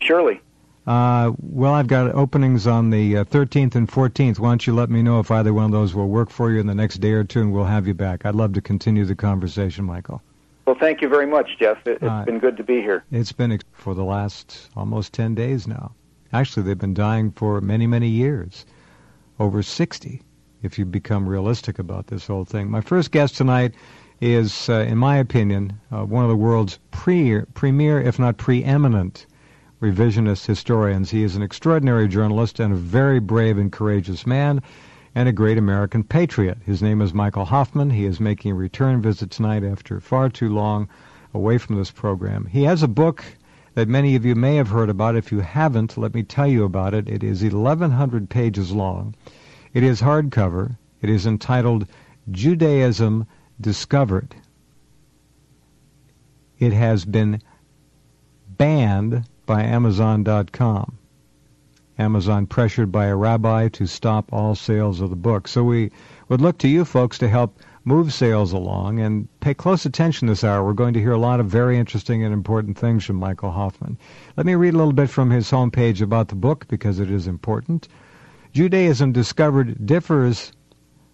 Surely. Uh, well, I've got openings on the uh, 13th and 14th. Why don't you let me know if either one of those will work for you in the next day or two, and we'll have you back. I'd love to continue the conversation, Michael. Well, thank you very much, Jeff. It, Uh, it's been good to be here. It's been ex- for the last almost 10 days now. Actually, they've been dying for many, many years. Over 60, if you become realistic about this whole thing. My first guest tonight is, uh, in my opinion, uh, one of the world's pre- premier, if not preeminent, revisionist historians. He is an extraordinary journalist and a very brave and courageous man and a great American patriot. His name is Michael Hoffman. He is making a return visit tonight after far too long away from this program. He has a book that many of you may have heard about. If you haven't, let me tell you about it. It is 1,100 pages long. It is hardcover. It is entitled Judaism Discovered. It has been banned by Amazon.com. Amazon pressured by a rabbi to stop all sales of the book. So we would look to you folks to help move sales along and pay close attention this hour. We're going to hear a lot of very interesting and important things from Michael Hoffman. Let me read a little bit from his homepage about the book because it is important. Judaism Discovered differs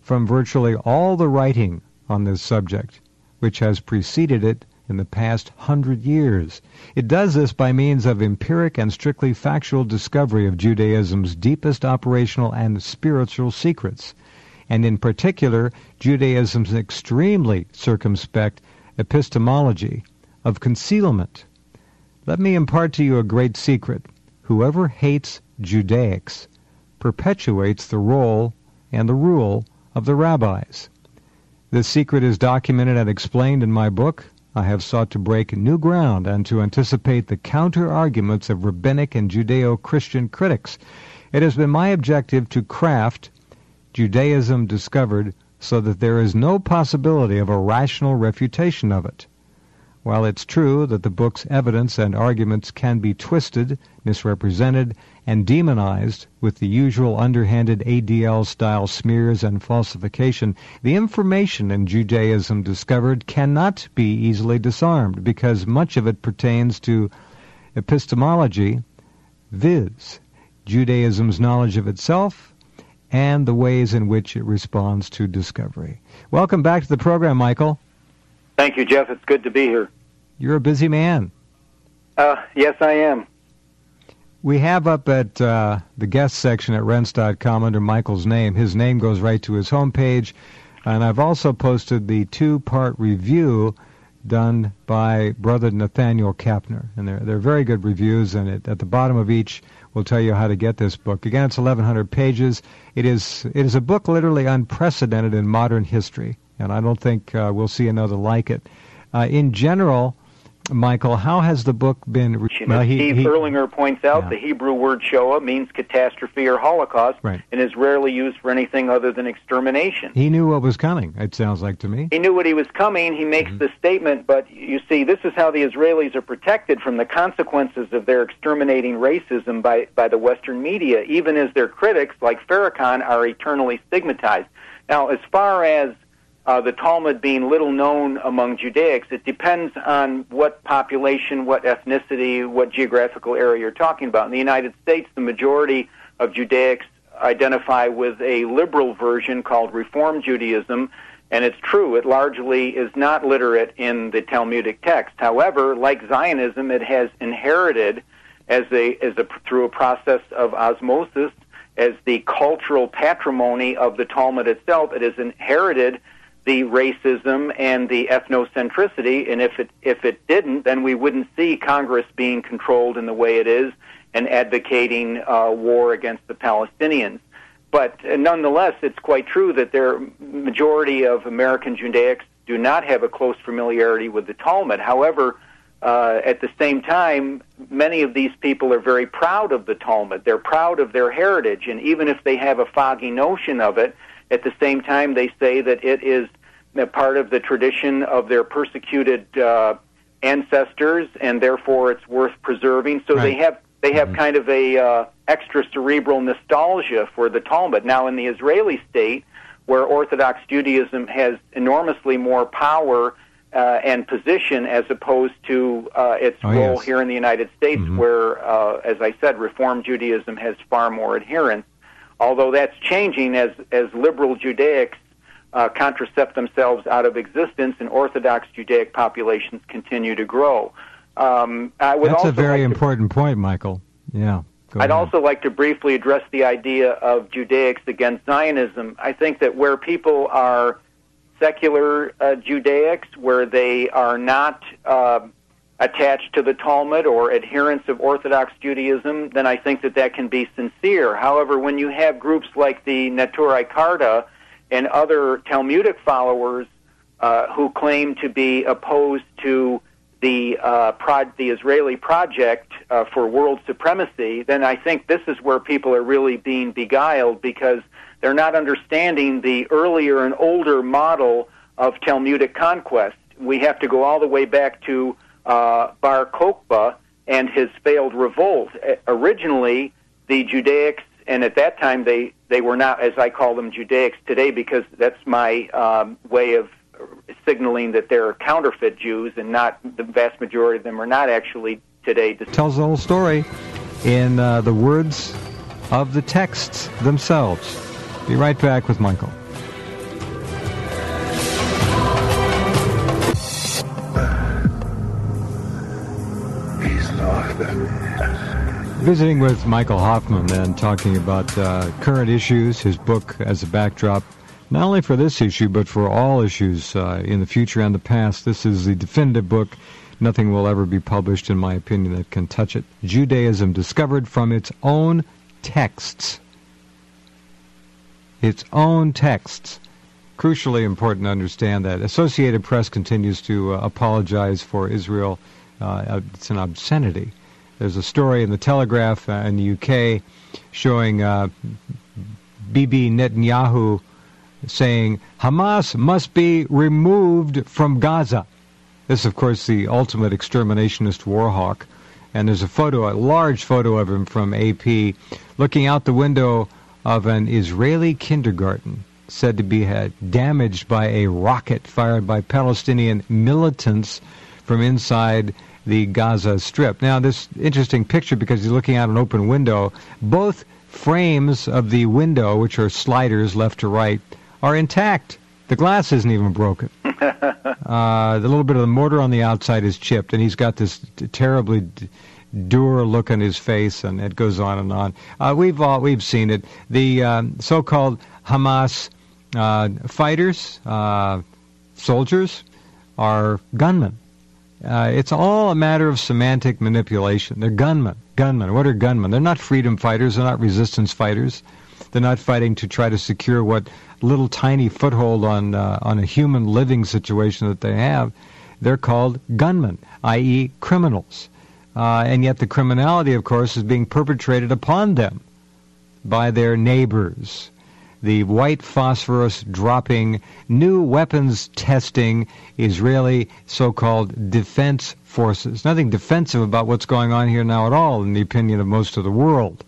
from virtually all the writing on this subject, which has preceded it in the past hundred years. It does this by means of empiric and strictly factual discovery of Judaism's deepest operational and spiritual secrets, and in particular, Judaism's extremely circumspect epistemology of concealment. Let me impart to you a great secret. Whoever hates Judaics perpetuates the role and the rule of the rabbis. This secret is documented and explained in my book, I have sought to break new ground and to anticipate the counter-arguments of rabbinic and Judeo-Christian critics. It has been my objective to craft Judaism discovered so that there is no possibility of a rational refutation of it. While it's true that the book's evidence and arguments can be twisted, misrepresented, and demonized with the usual underhanded ADL-style smears and falsification, the information in Judaism discovered cannot be easily disarmed because much of it pertains to epistemology, viz., Judaism's knowledge of itself and the ways in which it responds to discovery. Welcome back to the program, Michael. Thank you, Jeff. It's good to be here. You're a busy man. Uh, yes, I am. We have up at uh, the guest section at Rense.com under Michael's name. His name goes right to his homepage. And I've also posted the two-part review done by brother Nathanael Kapner. And they're, they're very good reviews, and it, at the bottom of each will tell you how to get this book. Again, it's 1,100 pages. It is, it is a book literally unprecedented in modern history, and I don't think uh, we'll see another like it. Uh, in general, Michael, how has the book been? Re- You know, well, he- Steve he- Erlanger points out Yeah. the Hebrew word Shoah means catastrophe or Holocaust Right. and is rarely used for anything other than extermination. He knew what was coming, it sounds like to me. He knew what he was coming. He makes Mm-hmm. the statement, but you see, this is how the Israelis are protected from the consequences of their exterminating racism by, by the Western media, even as their critics, like Farrakhan, are eternally stigmatized. Now, as far as uh, the Talmud being little known among Judaics, it depends on what population, what ethnicity, what geographical area you're talking about. In the United States, the majority of Judaics identify with a liberal version called Reform Judaism, and it's true, it largely is not literate in the Talmudic text. However, like Zionism, it has inherited as a as a through a process of osmosis as the cultural patrimony of the Talmud itself. It has inherited the racism and the ethnocentricity, and if it if it didn't, then we wouldn't see Congress being controlled in the way it is and advocating uh, war against the Palestinians. But uh, nonetheless, it's quite true that there majority of American Judaics do not have a close familiarity with the Talmud. However, uh, at the same time, many of these people are very proud of the Talmud. They're proud of their heritage, and even if they have a foggy notion of it, at the same time they say that it is a part of the tradition of their persecuted uh, ancestors, and therefore it's worth preserving. So Right. they have they have Mhm. kind of a uh, extra cerebral nostalgia for the Talmud. Now, in the Israeli state, where Orthodox Judaism has enormously more power uh, and position as opposed to uh, its Oh, role yes. here in the United States, Mhm. where, uh, as I said, Reform Judaism has far more adherents. Although that's changing as as liberal Judaics uh, contracept themselves out of existence, and Orthodox Judaic populations continue to grow. Um, I would That's also a very like to- important point, Michael. Yeah. I'd also like to briefly address the idea of Judaics against Zionism. I think that where people are secular uh, Judaics, where they are not uh, attached to the Talmud or adherents of Orthodox Judaism, then I think that that can be sincere. However, when you have groups like the Neturei Karta and other Talmudic followers uh, who claim to be opposed to the uh, the Israeli project uh, for world supremacy, then I think this is where people are really being beguiled because they're not understanding the earlier and older model of Talmudic conquest. We have to go all the way back to uh, Bar Kokhba and his failed revolt. Uh, originally, the Judaics, and at that time they, they were not, as I call them, Judaics today because that's my um, way of signaling that they're counterfeit Jews and not the vast majority of them are not actually today. tells the whole story in uh, the words of the texts themselves. Be right back with Michael. Visiting with Michael Hoffman and talking about uh, current issues, his book as a backdrop, not only for this issue, but for all issues uh, in the future and the past. This is the definitive book. Nothing will ever be published, in my opinion, that can touch it. Judaism discovered from its own texts. Its own texts. Crucially important to understand that. Associated Press continues to uh, apologize for Israel. Uh, it's an obscenity. There's a story in the Telegraph uh, in the UK showing uh, Bibi Netanyahu saying Hamas must be removed from Gaza. This, of course, the ultimate exterminationist war hawk. And there's a photo, a large photo of him from AP, looking out the window of an Israeli kindergarten, said to be damaged by a rocket fired by Palestinian militants from inside the Gaza Strip. Now, this interesting picture because he's looking out an open window. Both frames of the window, which are sliders left to right, are intact. The glass isn't even broken. uh, the little bit of the mortar on the outside is chipped, and he's got this t- terribly d- dour look on his face, and it goes on and on. Uh, we've all we've seen it. The um, so-called Hamas uh, fighters, uh, soldiers, are gunmen. Uh, it's all a matter of semantic manipulation. They're gunmen. Gunmen. What are gunmen? They're not freedom fighters. They're not resistance fighters. They're not fighting to try to secure what little tiny foothold on uh, on a human living situation that they have. They're called gunmen, i.e., criminals. Uh, and yet the criminality, of course, is being perpetrated upon them by their neighbors. The white phosphorus dropping, new weapons testing Israeli so-called defense forces. Nothing defensive about what's going on here now at all, in the opinion of most of the world.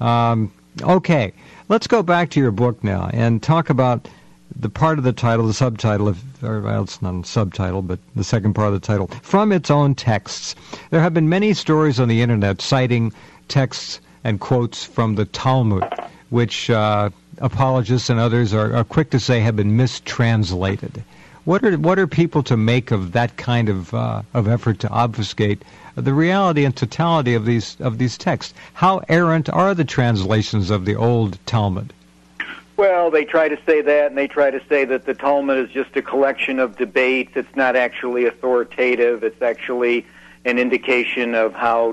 Um, okay, let's go back to your book now and talk about the part of the title, the subtitle, of, or well, it's not a subtitle, but the second part of the title, from its own texts. There have been many stories on the internet citing texts and quotes from the Talmud, which uh, apologists and others are, are quick to say have been mistranslated. What are what are people to make of that kind of uh, of effort to obfuscate the reality and totality of these of these texts? How errant are the translations of the old Talmud? Well, they try to say that, and they try to say that the Talmud is just a collection of debates. It's not actually authoritative. It's actually an indication of how